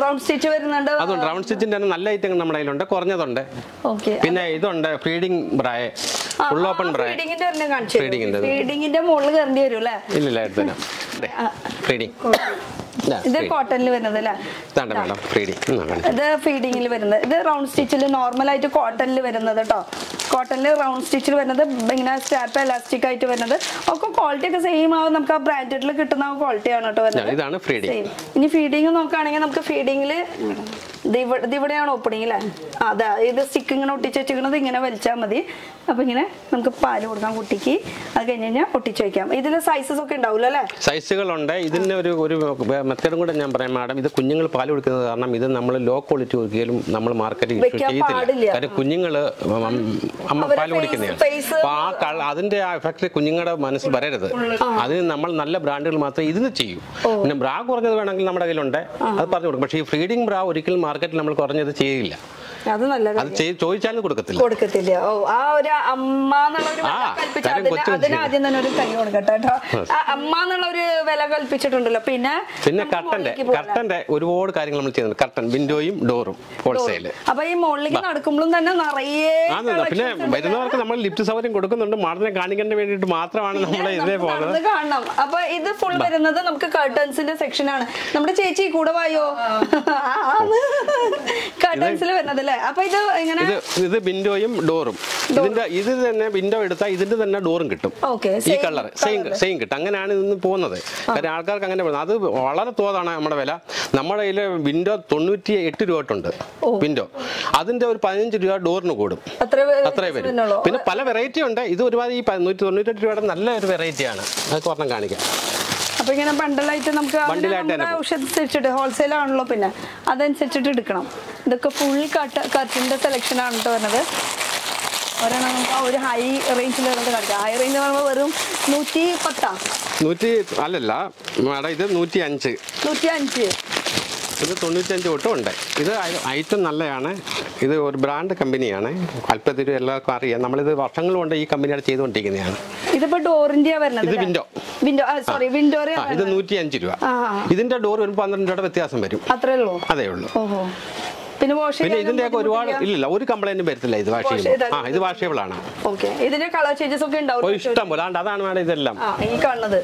റൗണ്ട് സ്റ്റിച്ച് വരുന്നുണ്ട്. അതുകൊണ്ട് റൗണ്ട് സ്റ്റിച്ചിന്റെ നല്ല ഐറ്റങ്ങൾ നമ്മുടെ കയ്യിലുണ്ട്. കുറഞ്ഞതുണ്ട്. ഓക്കെ പിന്നെ ഇതുണ്ട് ഫീഡിംഗ് ബ്രായ ഫുൾ ഓപ്പൺ ഫീഡിങ്ങിന്റെ. ഫീഡിങ്ങിന്റെ മുകളിൽ കയറേണ്ടി വരും അല്ലേ? ഇല്ലില്ല എടുത്തരാം ഫീഡിങ് ഇത് കോട്ടണിൽ വരുന്നത് അല്ലേ? ഇത്. ഫീഡിങ്ങിൽ വരുന്നത്. ഇത് റൗണ്ട് സ്റ്റിച്ചിൽ നോർമൽ ആയിട്ട് കോട്ടണിൽ വരുന്നത് കേട്ടോ കോട്ടണിൽ റൗണ്ട് സ്റ്റിച്ചിൽ വരുന്നത് ഇങ്ങനെ സ്റ്റാപ്പ് എലാസ്റ്റിക് ആയിട്ട് വരുന്നത്. ഒക്കെ ക്വാളിറ്റി ഒക്കെ സെയിം ആവും. നമുക്ക് ആ ബ്രാൻഡഡിൽ കിട്ടുന്ന ക്വാളിറ്റി ആണ് കേട്ടോ വരുന്നത്. ഇതാണ് ഫീഡിങ്. ഇനി ഫീഡിങ് നോക്കുകയാണെങ്കിൽ നമുക്ക് ഫീഡിങ്ങിൽ ഇവിടെയാണ് ഓപ്പണിങ് അല്ലേ അതെ ഇത് സ്റ്റിക്ക് ഇങ്ങനെ ഒട്ടിച്ച് വെച്ചിരിക്കുന്നത് ഇങ്ങനെ വലിച്ചാൽ മതി. അപ്പൊ ഇങ്ങനെ നമുക്ക് പാൽ കൊടുക്കാം കുട്ടിക്ക്. അത് കഴിഞ്ഞ് കഴിഞ്ഞാൽ ഒട്ടിച്ച് വെക്കാം. ഇതിന് സൈസസ് ഒക്കെ ഉണ്ടാവില്ല അല്ലേ? സൈസുകളുണ്ട് ഇതിന് ഒരു ഒരു മെത്തേഡും കൂടെ ഞാൻ പറയാം. മാഡം ഇത് കുഞ്ഞുങ്ങൾ പാൽ കൊടുക്കുന്നത് കാരണം ഇത് നമ്മൾ ലോ ക്വാളിറ്റി ഒരിക്കലും നമ്മൾ മാർക്കറ്റിൽ പാടില്ല. കാര്യം കുഞ്ഞുങ്ങൾ അമ്മ പാൽ കുടിക്കുന്നതാണ് അപ്പൊ ആ അതിന്റെ ആ എഫക്ട് കുഞ്ഞുങ്ങളുടെ മനസ്സിൽ വരരുത്. അതിന് നമ്മൾ നല്ല ബ്രാൻഡുകൾ മാത്രമേ ഇതിന് ചെയ്യൂ. പിന്നെ ബ്രാ കുറഞ്ഞത് വേണമെങ്കിൽ നമ്മുടെ കയ്യിലുണ്ട്. അത് പറഞ്ഞു കൊടുക്കും. പക്ഷേ ഈ ഫീഡിംഗ് ബ്രാ ഒരിക്കലും മാർക്കറ്റിൽ നമ്മൾ കുറഞ്ഞത് ചെയ്യില്ല അത് നല്ല അത് ചോദിച്ചാലും കൊടുക്കത്തില്ല. കൊടുക്കത്തില്ല. ഓ ആ ഒരു അമ്മ എന്നുള്ള ഒരു വില കൽപ്പിച്ച അതിന് ആദ്യം തന്നെ ഒരു കൈ കൊടുക്കട്ടെ കേട്ടോ. അമ്മ എന്നുള്ള ഒരു വില കൽപ്പിച്ചിട്ടുണ്ടല്ലോ. പിന്നെ പിന്നെ കട്ടന്റെ. കർട്ടന്റെ ഒരുപാട് കാര്യങ്ങൾ നമ്മൾ ചെയ്യുന്നുണ്ട്. കർട്ടൻ വിൻഡോയും ഡോറും ഹോൾസെയിൽ അപ്പൊ ഈ മുകളിലേക്ക് നടക്കുമ്പോഴും തന്നെ നിറയെ പിന്നെ വരുന്നവർക്ക് നമ്മൾ ലിഫ്റ്റ് സൗകര്യം കൊടുക്കുന്നുണ്ട്. മാഡത്തിനെ കാണിക്കാൻ വേണ്ടിയിട്ട് മാത്രമാണ് നമ്മൾ ഇതേ ഇതിലേ പോകുന്നത് കാണണം. അപ്പൊ ഇത് ഫുൾ വരുന്നത് നമുക്ക് കർട്ടൻസിന്റെ സെക്ഷൻ ആണ്. നമ്മുടെ ചേച്ചി കൂടെ വായോ? കർട്ടൻസിൽ വരുന്നത് അല്ലേ? അപ്പൊ ഇത് ഇങ്ങനെ ഇത് വിൻഡോയും ഡോറും ഇതിന്റെ ഇത് തന്നെ വിൻഡോ എടുത്താൽ ഇതിന്റെ തന്നെ ഡോറും കിട്ടും. ഈ കളർ സെയിം സെയിം കിട്ടും. അങ്ങനെയാണ് ഇന്ന് പോകുന്നത്. കാരണം ആൾക്കാർക്ക് അങ്ങനെ പോകുന്നത്. അത് വളരെ തോതാണ് നമ്മുടെ വില. നമ്മുടെ കയ്യിൽ വിൻഡോ തൊണ്ണൂറ്റി എട്ട് രൂപ തൊട്ടുണ്ട്. വിൻഡോ അതിന്റെ ഒരു പതിനഞ്ച് രൂപ ഡോറിന് കൂടും. അത്ര അത്രേ വരും. പിന്നെ പല വെറൈറ്റി ഉണ്ട്. ഇത് ഒരുപാട് ഈ നൂറ്റി തൊണ്ണൂറ്റെട്ട് രൂപയുടെ നല്ല ഒരു വെറൈറ്റിയാണ് അത് ഒരെണ്ണം കാണിക്കാം. അപ്പൊ ഇങ്ങനെ ബണ്ടലായിട്ട് നമുക്ക് ഔഷധിച്ചിട്ട് ഹോൾസെയിൽ ആണല്ലോ പിന്നെ. അതനുസരിച്ചിട്ട് എടുക്കണം. ഇതൊക്കെ ഫുൾ കട്ട് കട്ടിന്റെ സെലക്ഷൻ ആണ് കേട്ടോ വരുന്നത് ഒരെണ്ണം നമുക്ക് ഒരു ഹൈ റേഞ്ചിൽ കാണിക്കാം. ഹൈ റേഞ്ച് പറയുമ്പോൾ വെറും നൂറ്റി പത്താ. നൂറ്റി അല്ലല്ല. മാഡം ഇത് നൂറ്റി അഞ്ച് നൂറ്റി അഞ്ച് ഇത് തൊണ്ണൂറ്റഞ്ച് തൊട്ടും ഉണ്ട്. ഇത് ഐറ്റം നല്ലതാണ് ഇത് ഒരു ബ്രാൻഡ് കമ്പനിയാണ്. അല്പത്തിരി എല്ലാവർക്കും അറിയാം. നമ്മളിത് വർഷങ്ങൾ കൊണ്ട് ഈ കമ്പനിയാണ് ചെയ്തുകൊണ്ടിരിക്കുന്നതാണ്. ഇതിപ്പോ വരുന്നത് ഇത് വിൻഡോ വിൻഡോ സോറി വിൻഡോ ഇത് നൂറ്റി അഞ്ച് രൂപ. ഇതിന്റെ ഡോർ ഒരു പന്ത്രണ്ട് രൂപയുടെ വ്യത്യാസം വരും. അത്രേ ഉള്ളൂ? അതേ ഉള്ളൂ. പിന്നെ വാഷ് പിന്നെ ഇതിന്റെയൊക്കെ ഒരുപാട് ഇല്ല ഒരു കംപ്ലൈന്റും വരത്തില്ല ഇത് വാഷ് ചെയ്യുമ്പോൾ. ആ ഇത് വാഷബിൾ ആണ് ഇതിന്റെ കളർ ചേഞ്ചസ് ഒക്കെ ഉണ്ടാവും. ഇഷ്ടം പോലെ. അതാണ് മാഡം ഇതെല്ലാം. ഈ കാണുന്നത്.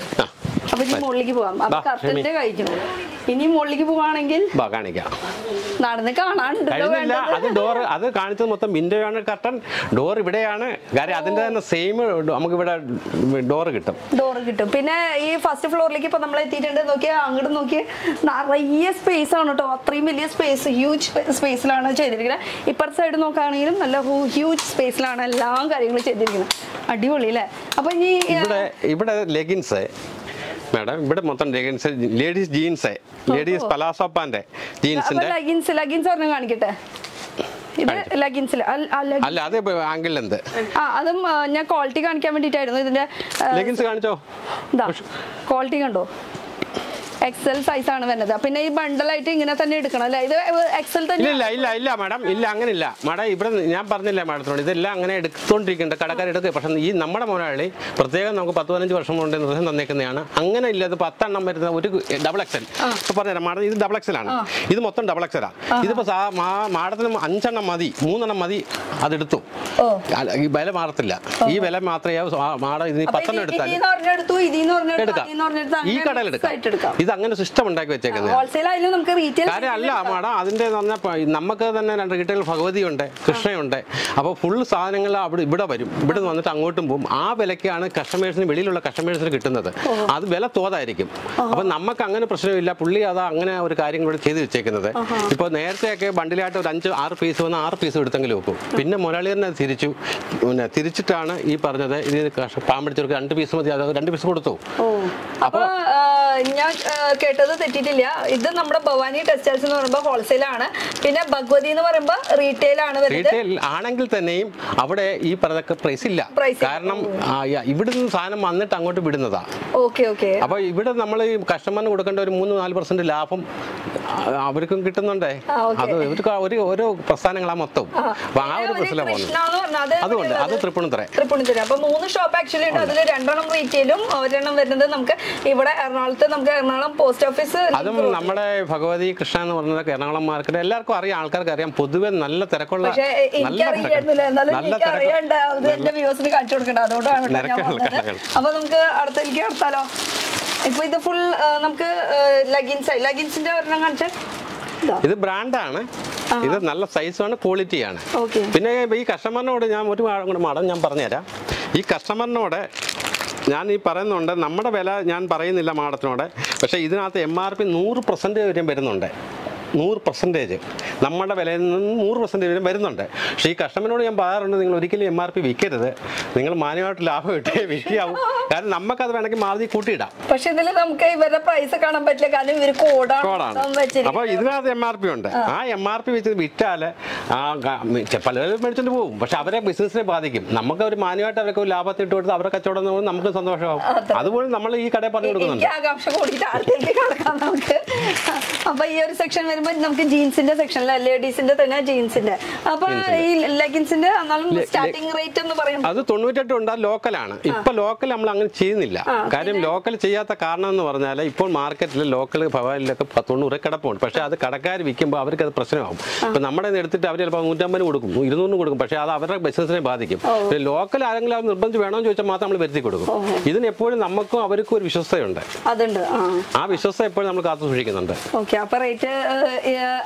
അപ്പൊ ഇനി മുകളിലേക്ക് പോവാം. അപ്പൊ കർട്ടന്റെ കഴിക്കണം ഇനി മുകളിലേക്ക് പോവാണെങ്കിൽ കാണിക്കാം. നടന്ന് കാണാനുണ്ട്. അത് ഡോർ അത് കാണിച്ചത് മൊത്തം വിൻഡോയാണ് കർട്ടൻ. ഡോർ ഇവിടെയാണ്. കാര്യം അതിന്റെ തന്നെ സെയിം നമുക്ക് ഇവിടെ ഡോർ കിട്ടും. ഡോർ കിട്ടും. പിന്നെ ഈ ഫസ്റ്റ് ഫ്ലോറിലേക്ക് ഇപ്പൊ നമ്മൾ എത്തിയിട്ടുണ്ട്. നോക്കിയാൽ അങ്ങോട്ട് നോക്കി നിറയെ സ്പേസ് ആണ് കേട്ടോ. അത്രയും വലിയ സ്പേസ് ഹ്യൂജ് സ്പേസിലാണ് ചെയ്തിരിക്കുന്നത്. ഇപ്പുറത്തെ സൈഡ് നോക്കുകയാണെങ്കിലും നല്ല ഹ്യൂജ് സ്പേസിലാണ് എല്ലാ കാര്യങ്ങളും ചെയ്തിരിക്കുന്നത്. അടിപൊളി അല്ലേ? അപ്പൊ ഇനി ഇവിടെ ഇവിടെ ലെഗിൻസ് മാഡം ഇവിടെ മൊത്തം ലെഗിൻസ് ലേഡീസ് ജീൻസ് ലേഡീസ് പലാസോപ്പാന്റെ അപ്പൊ ജീൻസിന്റെ ലഗിൻസ് ലഗിൻസ് ഒരെണ്ണം കാണിക്കട്ടെ? ഇത് ലഗിൻസിൽ അല്ല അത് ആംഗിൾ എന്ത് ആ അതും ഞാൻ ക്വാളിറ്റി കാണിക്കാൻ വേണ്ടിയിട്ടായിരുന്നു ഇതിന്റെ ലെഗിൻസ് കാണിച്ചോ? ക്വാളിറ്റി കണ്ടോ? എക്സൽ സൈസ് ആണ് വരുന്നത്. പിന്നെ ഈ ബണ്ടലായിട്ട് ഇങ്ങനെ തന്നെ എടുക്കണം അല്ലേ? ഇത് എക്സൽ തന്നെ ഇല്ല ഇല്ല ഇല്ല മാഡം. ഇല്ല അങ്ങനെ ഇല്ല മാഡം ഇവിടെ ഞാൻ പറഞ്ഞില്ല മാഡത്തിനോട് ഇതെല്ലാം അങ്ങനെ എടുത്തോണ്ടിരിക്കുന്നുണ്ട് കടക്കാർ എടുക്കുക പക്ഷെ ഈ നമ്മുടെ മുതലാളി പ്രത്യേകം നമുക്ക് പത്ത് പതിനഞ്ച് വർഷം കൊണ്ട് നിർദ്ദേശം തന്നേക്കുന്നതാണ്. അങ്ങനെ ഇല്ല ഇത് പത്തെണ്ണം വരുന്ന ഒരു ഡബിൾ എക്സൽ ഇപ്പൊ പറഞ്ഞുതരാം മാഡം ഇത് ഡബിൾ എക്സൽ ആണ്. ഇത് മൊത്തം ഡബിൾ എക്സൽ ആണ് ഇതിപ്പോ മാഡത്തിന് അഞ്ചെണ്ണം മതി മൂന്നെണ്ണം മതി അതെടുത്തു. ഈ വില മാറത്തില്ല. ഈ വില മാത്രമേ മാഡം ഇതിന് അപ്പൊ പത്തെണ്ണം ഇത് എടുത്താൽ എടുക്കാം. ഈ കടയിൽ എടുക്കാം. എടുക്കാം. ഇത് അങ്ങനെ സിസ്റ്റം ഉണ്ടാക്കി വെച്ചേക്കുന്നത് കാര്യം അല്ല മാഡം അതിന്റെ നമുക്ക് തന്നെ രണ്ട് റീറ്റെയിൽ ഭഗവതിയുണ്ട് കൃഷ്ണയുണ്ട്. അപ്പോൾ ഫുൾ സാധനങ്ങൾ അവിടെ ഇവിടെ വരും. ഇവിടെ വന്നിട്ട് അങ്ങോട്ടും പോകും. ആ വിലക്കാണ് കസ്റ്റമേഴ്സിന് വെളിയിലുള്ള കസ്റ്റമേഴ്സിന് കിട്ടുന്നത്. അത് വില തോതായിരിക്കും. അപ്പൊ നമുക്ക് അങ്ങനെ പ്രശ്നമില്ല. പുള്ളി അത് അങ്ങനെ ഒരു കാര്യം കൂടെ ചെയ്ത് വെച്ചേക്കുന്നത്. ഇപ്പോൾ നേരത്തെയൊക്കെ ബണ്ടിലായിട്ട് ഒരു അഞ്ച് ആറ് പീസ് വന്ന് ആറ് പീസ് എടുത്തെങ്കിലും വെക്കും. പിന്നെ മുരളി തന്നെ തിരിച്ചു പിന്നെ തിരിച്ചിട്ടാണ് ഈ പറഞ്ഞത്. ഇത് പാമ്പിടിച്ചവർക്ക് രണ്ട് പീസ് മതി അത് രണ്ട് പീസ് കൊടുത്തു. അപ്പോൾ ഞാൻ കേട്ടത് തെറ്റിട്ടില്ല ഇത് നമ്മുടെ ഭവാനി ടെക്സ്റ്റൈൽസ് എന്ന് പറയുമ്പോൾ ഹോൾസെയിൽ ആണ്. പിന്നെ ഭഗവതി എന്ന് പറയുമ്പോൾ റീറ്റെയിൽ ആണ് റീറ്റെയിൽ ആണെങ്കിൽ തന്നെയും അവിടെ ഈ പറഞ്ഞ പ്രൈസ് ഇല്ല. കാരണം ഇവിടെ നിന്ന് ഇവിടുന്ന് സാധനം വന്നിട്ട് അങ്ങോട്ട് വിടുന്നതാ. ഓക്കെ ഓക്കെ അപ്പൊ ഇവിടെ നമ്മൾ കസ്റ്റമറിന് കൊടുക്കേണ്ട ഒരു മൂന്ന് നാല് പെർസെന്റ് ലാഭം അവർക്കും കിട്ടുന്നുണ്ടേ. അത് ഇവർക്ക് ഒരു ഓരോ പ്രസ്ഥാനങ്ങളാ മൊത്തം. അപ്പൊ ആ ഒരു പ്രശ്നം അതുകൊണ്ട് അത്? തൃപ്പൂണിത്തുറ. തൃപ്പൂണിത്തുറ. അപ്പൊ മൂന്ന് ഷോപ്പ് ആക്ച്വലി ഉണ്ട്. അതിൽ രണ്ടെണ്ണം റീറ്റെയിലും ഒരെണ്ണം വരുന്നത് നമുക്ക് ഇവിടെ എറണാകുളത്ത് നമുക്ക് എറണാകുളം പോസ്റ്റ് ഓഫീസ് അതും നമ്മുടെ ഭഗവതി കൃഷ്ണ എന്ന് പറഞ്ഞത് എറണാകുളം മാർക്കറ്റ് എല്ലാവർക്കും അറിയാം ആൾക്കാർക്ക് അറിയാം. പൊതുവെ നല്ല തിരക്കുള്ള. അപ്പൊ നമുക്ക് അടുത്തേക്ക് നടത്താലോ? ഇപ്പൊ ഇത് ഫുൾ നമുക്ക് ലഗിൻസ് ലഗിൻസിന്റെ ഒരെണ്ണം കാണിച്ചാൽ ഇതാ. ബ്രാൻഡാണ്. ഇത് നല്ല സൈസാണ് ക്വാളിറ്റിയാണ്. പിന്നെ ഈ കസ്റ്റമറിനോട് ഞാൻ ഒരു മാഡം ഞാൻ പറഞ്ഞുതരാം. ഈ കസ്റ്റമറിനോട് ഞാൻ ഈ പറയുന്നുണ്ട് നമ്മുടെ വില ഞാൻ പറയുന്നില്ല മാഡത്തിനോട് പക്ഷേ ഇതിനകത്ത് എം ആർ പി നൂറ് പെർസെന്റ് വരെയും വരുന്നുണ്ട്. നൂറ് പെർസെന്റേജ് നമ്മുടെ വിലയിൽ നിന്ന് നൂറ് പെർസെന്റേജ് വരെ വരുന്നുണ്ട്. പക്ഷേ ഈ കസ്റ്റമറിനോട് ഞാൻ പറയാറുണ്ട് നിങ്ങൾ ഒരിക്കലും എം ആർ പി വിൽക്കരുത് നിങ്ങൾ മാന്യമായിട്ട് ലാഭം ഇട്ടേ വിൽക്കാവും കാരണം നമുക്കത് വേണമെങ്കിൽ മാറി കൂട്ടിയിടാം. പക്ഷെ ഇതിൽ നമുക്ക് ഇവരുടെ പ്രൈസ് കാണാൻ പറ്റില്ല. കാരണം ഇവർ കോഡാണ് അപ്പോൾ അപ്പൊ ഇതിനകത്ത് എം ആർ പി ഉണ്ട്. ആ. എം ആർ പി വെച്ച് വിറ്റാൽ ആ പലരും മേടിച്ചോണ്ട് പോകും. പക്ഷെ അവരെ ബിസിനസിനെ ബാധിക്കും. നമുക്ക് ഒരു മാന്യമായിട്ട് അവർക്ക് ഒരു ലാഭത്തിൽ ഇട്ട് കൊടുത്ത് അവരെ കച്ചവടം നമുക്ക് സന്തോഷമാകും അതുപോലെ നമ്മൾ ഈ കടയിൽ പറഞ്ഞു കൊടുക്കുന്നുണ്ട്. ആകാംക്ഷ കൂടിയിട്ട് നമുക്ക്. അപ്പൊ ഈ ഒരു സെക്ഷൻ വരുമ്പോ നമുക്ക് ജീൻസിന്റെ സെക്ഷനിൽ ലേഡീസിന്റെ തന്നെ ജീൻസിന്റെ. അപ്പൊ ഈ ലെഗിൻസിന്റെ സ്റ്റാർട്ടിംഗ് റേറ്റ് എന്ന് പറയുന്നത് അത് തൊണ്ണൂറ്റെട്ട് ഉണ്ട് ലോക്കലാണ്. ഇപ്പൊ ലോക്കൽ നമ്മൾ അങ്ങനെ ചെയ്യുന്നില്ല. കാര്യം ലോക്കൽ ചെയ്യാത്ത കാരണം എന്ന് പറഞ്ഞാൽ ഇപ്പോൾ മാർക്കറ്റിൽ ലോക്കൽ ഭവാനിലൊക്കെ തൊണ്ണൂറ് കിടപ്പുണ്ട്. പക്ഷെ അത് കടക്കാർ വിൽക്കുമ്പോൾ അവർക്ക് അത് പ്രശ്നമാകും ഇപ്പൊ നമ്മുടെ എടുത്തിട്ട് അവർ ചിലപ്പോൾ നൂറ്റമ്പതിന് കൊടുക്കും ഇരുന്നൂറിന് കൊടുക്കും. പക്ഷെ അത് അവരുടെ ബിസിനസിനെ ബാധിക്കും. ലോക്കൽ ആരെങ്കിലും അത് നിർബന്ധിച്ച് വേണമെന്ന് ചോദിച്ചാൽ മാത്രം നമ്മൾ വരുത്തി കൊടുക്കും. ഇതിന് എപ്പോഴും നമുക്കും അവർക്കും ഒരു വിശ്വസ്തയുണ്ട്. ആ. വിശ്വസ്ത എപ്പോഴും നമ്മൾ കാത്തു സൂക്ഷിക്കുന്നുണ്ട്. ഓക്കെ. അപ്പൊ റേറ്റ്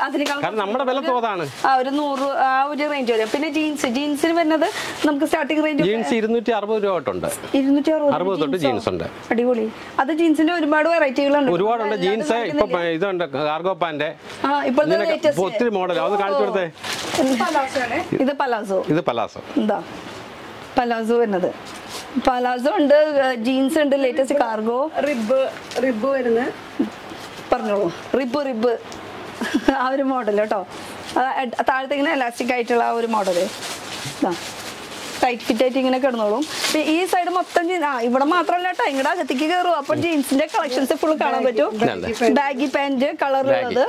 അതിനേക്കാൾ കാരണം നമ്മുടെ വില തോതാണ്. ആ ഒരു നൂറ് ആ ഒരു റേഞ്ച് വരും. പിന്നെ ജീൻസ് ജീൻസിന് വരുന്നത് നമുക്ക് സ്റ്റാർട്ടിംഗ് റേഞ്ച് ജീൻസ് ഇരുന്നൂറ്റി അറുപത് രൂപ തൊട്ടുണ്ട്. ഇരുന്നൂറ്റി അറുപത് തൊട്ട് ജീൻസ് ഉണ്ട്. അടിപൊളി. അത് ജീൻസിന്റെ ഒരുപാട് വെറൈറ്റികളുണ്ട് ഒരുപാടുണ്ട്. ജീൻസ് ഇപ്പൊ ഇതുണ്ട്. Cargo pant. ഒത്തിരി മോഡൽ അത് കാണിച്ചു കൊടുത്തേ. ഇത് പലാസോ ഇത് പലാസോ എന്താ പലാസോ വരുന്നത്. പലാസോ ഉണ്ട് ജീൻസ് ഉണ്ട് ലേറ്റസ്റ്റ് കാർഗോ റിബ് റിബ് വരുന്നത്. പറഞ്ഞോളൂ. റിബ് റിബ് ആ ഒരു മോഡൽ കേട്ടോ. താഴത്തേക്കിന് എലാസ്റ്റിക് ആയിട്ടുള്ള ആ ഒരു മോഡൽ. ടൈറ്റ് ഫിറ്റ് ആയിട്ട് ഇങ്ങനെ കിടന്നോളും. ഈ സൈഡ് മൊത്തം ആ ഇവിടെ മാത്രമല്ല കേട്ടോ ഇങ്ങടെ അകത്തേക്ക് കയറും അപ്പൊ ജീൻസിന്റെ കളക്ഷൻസ് ഫുൾ കാണാൻ പറ്റും. ബാഗി പാന്റ് കളറുള്ളത്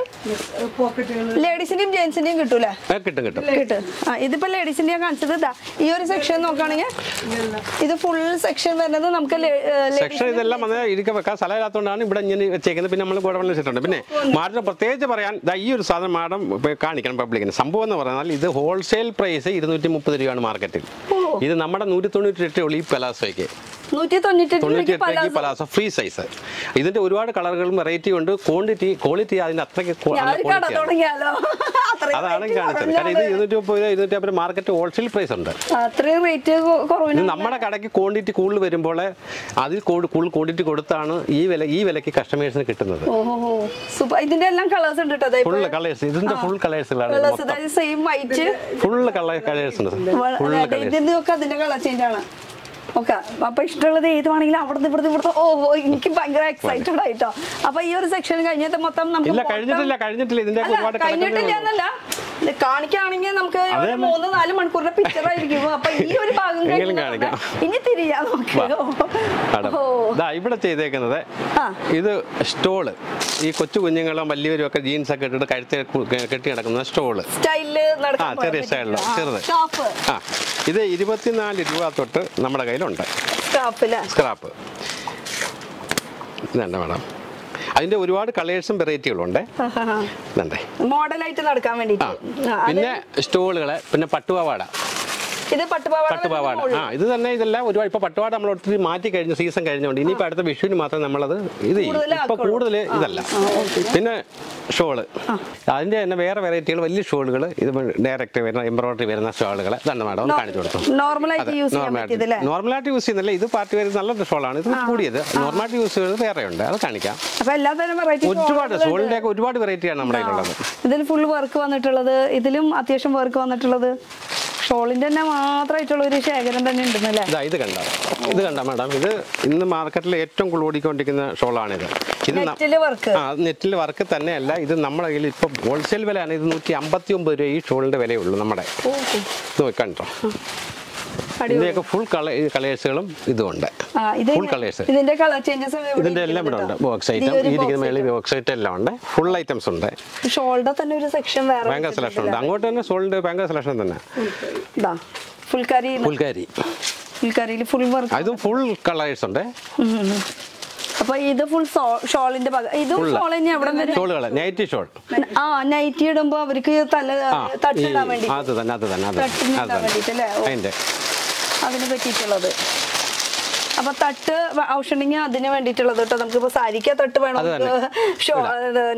പോക്കറ്റുകൾ ലേഡീസിന്റെയും ജെന്റ്സിന്റെയും കിട്ടൂലേ? കിട്ടും കിട്ടും. കിട്ടും. ആ ഇതിപ്പോ ലേഡീസിന്റെ ഞാൻ കാണിച്ചത് ഇതാ. ഈ ഒരു സെക്ഷൻ നോക്കുകയാണെങ്കിൽ ഇത് ഫുൾ സെക്ഷൻ വരുന്നത് നമുക്ക് സെക്ഷൻ ഇതെല്ലാം വന്ന് ഇരിക്കാൻ വെക്കാൻ സ്ഥലമില്ലാത്തതുകൊണ്ടാണ് ഇവിടെ ഇങ്ങനെ വെച്ചേക്കുന്നത്. പിന്നെ നമ്മൾ കൂടെ വെച്ചിട്ടുണ്ട്. പിന്നെ മാഡം പ്രത്യേകിച്ച് പറയാൻ ദാ ഈ ഒരു സാധനം മാഡം കാണിക്കണം പബ്ലിക്കിന് സംഭവം എന്ന് പറഞ്ഞാൽ ഇത് ഹോൾസെയിൽ പ്രൈസ് ഇരുന്നൂറ്റി മുപ്പത് രൂപയാണ് മാർക്കറ്റിൽ ഇത് നമ്മുടെ നൂറ്റി തൊണ്ണൂറ്റി എട്ടേ ഉള്ളൂ ഈ പലാസോയ്ക്ക് തൊണ്ണൂറ്റി പലാസോ. Free size. ഇതിന്റെ ഒരുപാട് കളറുകളും വെറൈറ്റി ഉണ്ട്. ക്വാണ്ടിറ്റി ക്വാളിറ്റി അതിന് അത്രയ്ക്ക് അതാണ് കാണുന്നത് കാണിച്ചത്. കാരണം ഇത്. ഇരുന്നൂറ്റി മുപ്പത് രൂപ ഇരുന്നൂറ്റി അമ്പത് മാർക്കറ്റ് ഹോൾസെയിൽ പ്രൈസ് ഉണ്ട്. അത്രയും റേറ്റ് നമ്മുടെ കടയ്ക്ക് ക്വാണ്ടിറ്റി കൂടുതൽ വരുമ്പോൾ അതിൽ കൂടുതൽ ക്വാണ്ടിറ്റി കൊടുത്താണ് ഈ വില ഈ വിലക്ക് കസ്റ്റമേഴ്സിന് കിട്ടുന്നത്. ഇതിന്റെ എല്ലാം കളേഴ്സ് ഉണ്ട് കേട്ടോ ഫുൾ കളേഴ്സ് ഇതിന്റെ ഫുൾ കളേഴ്സുകളാണ് സെയിം വൈറ്റ് ഫുൾ കളേഴ്സ് ഉണ്ട്. ഫുൾ കളേഴ്സ് അതിന്റെ കളർ ചേഞ്ച് ആണ്. ഓക്കെ അപ്പൊ ഇഷ്ടമുള്ളത് ഏത് വേണമെങ്കിലും അവിടുന്ന് ഇവിടുന്ന് ഇവിടുത്തെ ഓ എനിക്ക് ഭയങ്കര എക്സൈറ്റഡ് ആയിട്ടോ. അപ്പൊ ഈ ഒരു സെക്ഷൻ കഴിഞ്ഞിട്ട് മൊത്തം നമുക്ക് കഴിഞ്ഞിട്ടില്ല കഴിഞ്ഞിട്ടില്ല. ഇതിന്റെ അല്ല, ഒരുപാട് കഴിഞ്ഞിട്ടില്ല കളക്ഷനുകൾ എന്നല്ല. കാണിക്കുകയാണെങ്കിൽ നമുക്ക് ഒരു മൂന്ന് നാല് മണിക്കൂറിന്റെ പിക്ചർ ആയിരിക്കും. അപ്പൊ ഈ ഒരു ഭാഗം ഇനി തിരിയാ നോക്കിയോ ഇവിടെ ചെയ്തേക്കുന്നത് ഇത് സ്റ്റോൾ. ഈ കൊച്ചു കുഞ്ഞുങ്ങളും വലിയവരും ഒക്കെ ജീൻസ് ഒക്കെ ഇട്ടിട്ട് കഴുത്ത് കെട്ടി കിടക്കുന്ന സ്റ്റോൾ. സ്റ്റൈലിൽ ചെറിയ സ്റ്റൈലിൽ ചെറുത്. ഇത് ഇരുപത്തിനാല് രൂപ തൊട്ട് നമ്മുടെ കയ്യിലുണ്ട്. സ്ക്രാപ്പ്. ഇതുണ്ട് മാഡം. അതിന്റെ ഒരുപാട് കളേഴ്സും വെറൈറ്റികളും ഉണ്ട് ഇതുണ്ടേ. മോഡലായിട്ട് നടക്കാൻ വേണ്ടി പിന്നെ സ്റ്റോളുകൾ പിന്നെ പട്ടുപാവാട. ഇത് പട്ടുപാവാട പട്ടുപാവാട. ആ ഇത് തന്നെ ഇതെല്ലാം ഒരുപാട് ഇപ്പൊ പട്ടുപാട നമ്മൾ ഒത്തിരി മാറ്റി കഴിഞ്ഞ സീസൺ കഴിഞ്ഞുകൊണ്ട് ഇനിയിപ്പോ അടുത്ത വിഷുവിന് മാത്രം നമ്മളത് ഇത് ഇപ്പൊ കൂടുതൽ ഇതല്ല. പിന്നെ ഷോൾ. അതിന്റെ തന്നെ വേറെ വെറൈറ്റികൾ വലിയ ഷോളുകൾ ഇത് ഡയറക്റ്റ് വരുന്ന എംബ്രോയിഡറി വരുന്ന ഷോളുകൾ. തന്നെ മാഡം ഒന്ന് കാണിച്ചു കൊടുത്തു. നോർമലായിട്ട് യൂസ് ചെയ്യുന്നില്ല. ഇത് പാർട്ടി വരുന്ന നല്ല ഷോളാണ്. ഇത് കൂടിയത്. നോർമലായിട്ട് യൂസ് ചെയ്യുന്നത് വേറെ ഉണ്ട് അത് കാണിക്കാം. ഒരുപാട് ഷോളിന്റെ ഒക്കെ ഒരുപാട് വെറൈറ്റിയാണ് നമ്മുടെ കയ്യിലുള്ളത്. ഇതിൽ ഫുൾ വർക്ക് വന്നിട്ടുള്ളത് ഇതിലും അത്യാവശ്യം വർക്ക് വന്നിട്ടുള്ളത്. ഷോളിന്റെ തന്നെ മാത്രമായിട്ടുള്ള ഒരു ശേഖരം തന്നെ ഉണ്ടെന്നല്ലേ? ഇതാ ഇത് കണ്ട? ഇത് കണ്ട മാഡം? ഇത് ഇന്ന് മാർക്കറ്റിൽ ഏറ്റവും കൂടുതൽ ഓടിക്കൊണ്ടിരിക്കുന്ന ഷോളാണിത്. ഇത് ആ നെറ്റിൽ വർക്ക് തന്നെയല്ല. ഇത് നമ്മുടെ കയ്യിൽ ഇപ്പം ഹോൾസെയിൽ വിലയാണ് ഇത് നൂറ്റി അമ്പത്തി ഒമ്പത് രൂപ ഈ ഷോളിന്റെ വിലയുള്ളൂ നമ്മുടെ. നോക്കണ്ടോ നോക്കി കണ്ടോ? ഇതിന്റെയൊക്കെ ഫുൾ കള കളേഴ്സുകളും ഇതുമുണ്ട് ഫുൾ കളേഴ്സ്. ഇതിന്റെ കളർ ചേഞ്ചസ് ഇതിന്റെ എല്ലാം ഇവിടെ ഉണ്ട്. ബോക്സ് ഐറ്റം ഈ ഇരിക്കുന്ന മേളിൽ ബോക്സ് ഐറ്റം എല്ലാം ഉണ്ട്. ഫുൾ ഐറ്റംസ് ഉണ്ട്. ഷോൾഡർ തന്നെ ഒരു സെക്ഷൻ വേറെ ഭയങ്കര സെലക്ഷൻ ഉണ്ട്. അങ്ങോട്ട് തന്നെ ഷോൾഡർ ഭയങ്കര സെലക്ഷൻ തന്നെ. ഫുൾക്കാരി ഫുൾക്കാരി ഫുൾക്കാരിയിൽ ഫുൾ വർക്ക് അതും ഫുൾ കളേഴ്സ് ഉണ്ട്. അപ്പൊ ഇത് ഫുൾ ഷോളിന്റെ ഭാഗം. ഇതും ഷോൾ തന്നെ എവിടെ വരെ? ഷോളുകൾ നൈറ്റി ഷോൾ ആ നൈറ്റി ഇടുമ്പോ അവർക്ക് തല തട്ടിടാൻ വേണ്ടി. അത് തന്നെ അത് തന്നെ അത് തട്ടിന് അതിന് പറ്റിയിട്ടുള്ളത്. അപ്പൊ തട്ട് ഔഷണിങ് അതിന് വേണ്ടിയിട്ടുള്ളത് കേട്ടോ. നമുക്കിപ്പോ സാരിക്ക തട്ട് വേണം. ഷോ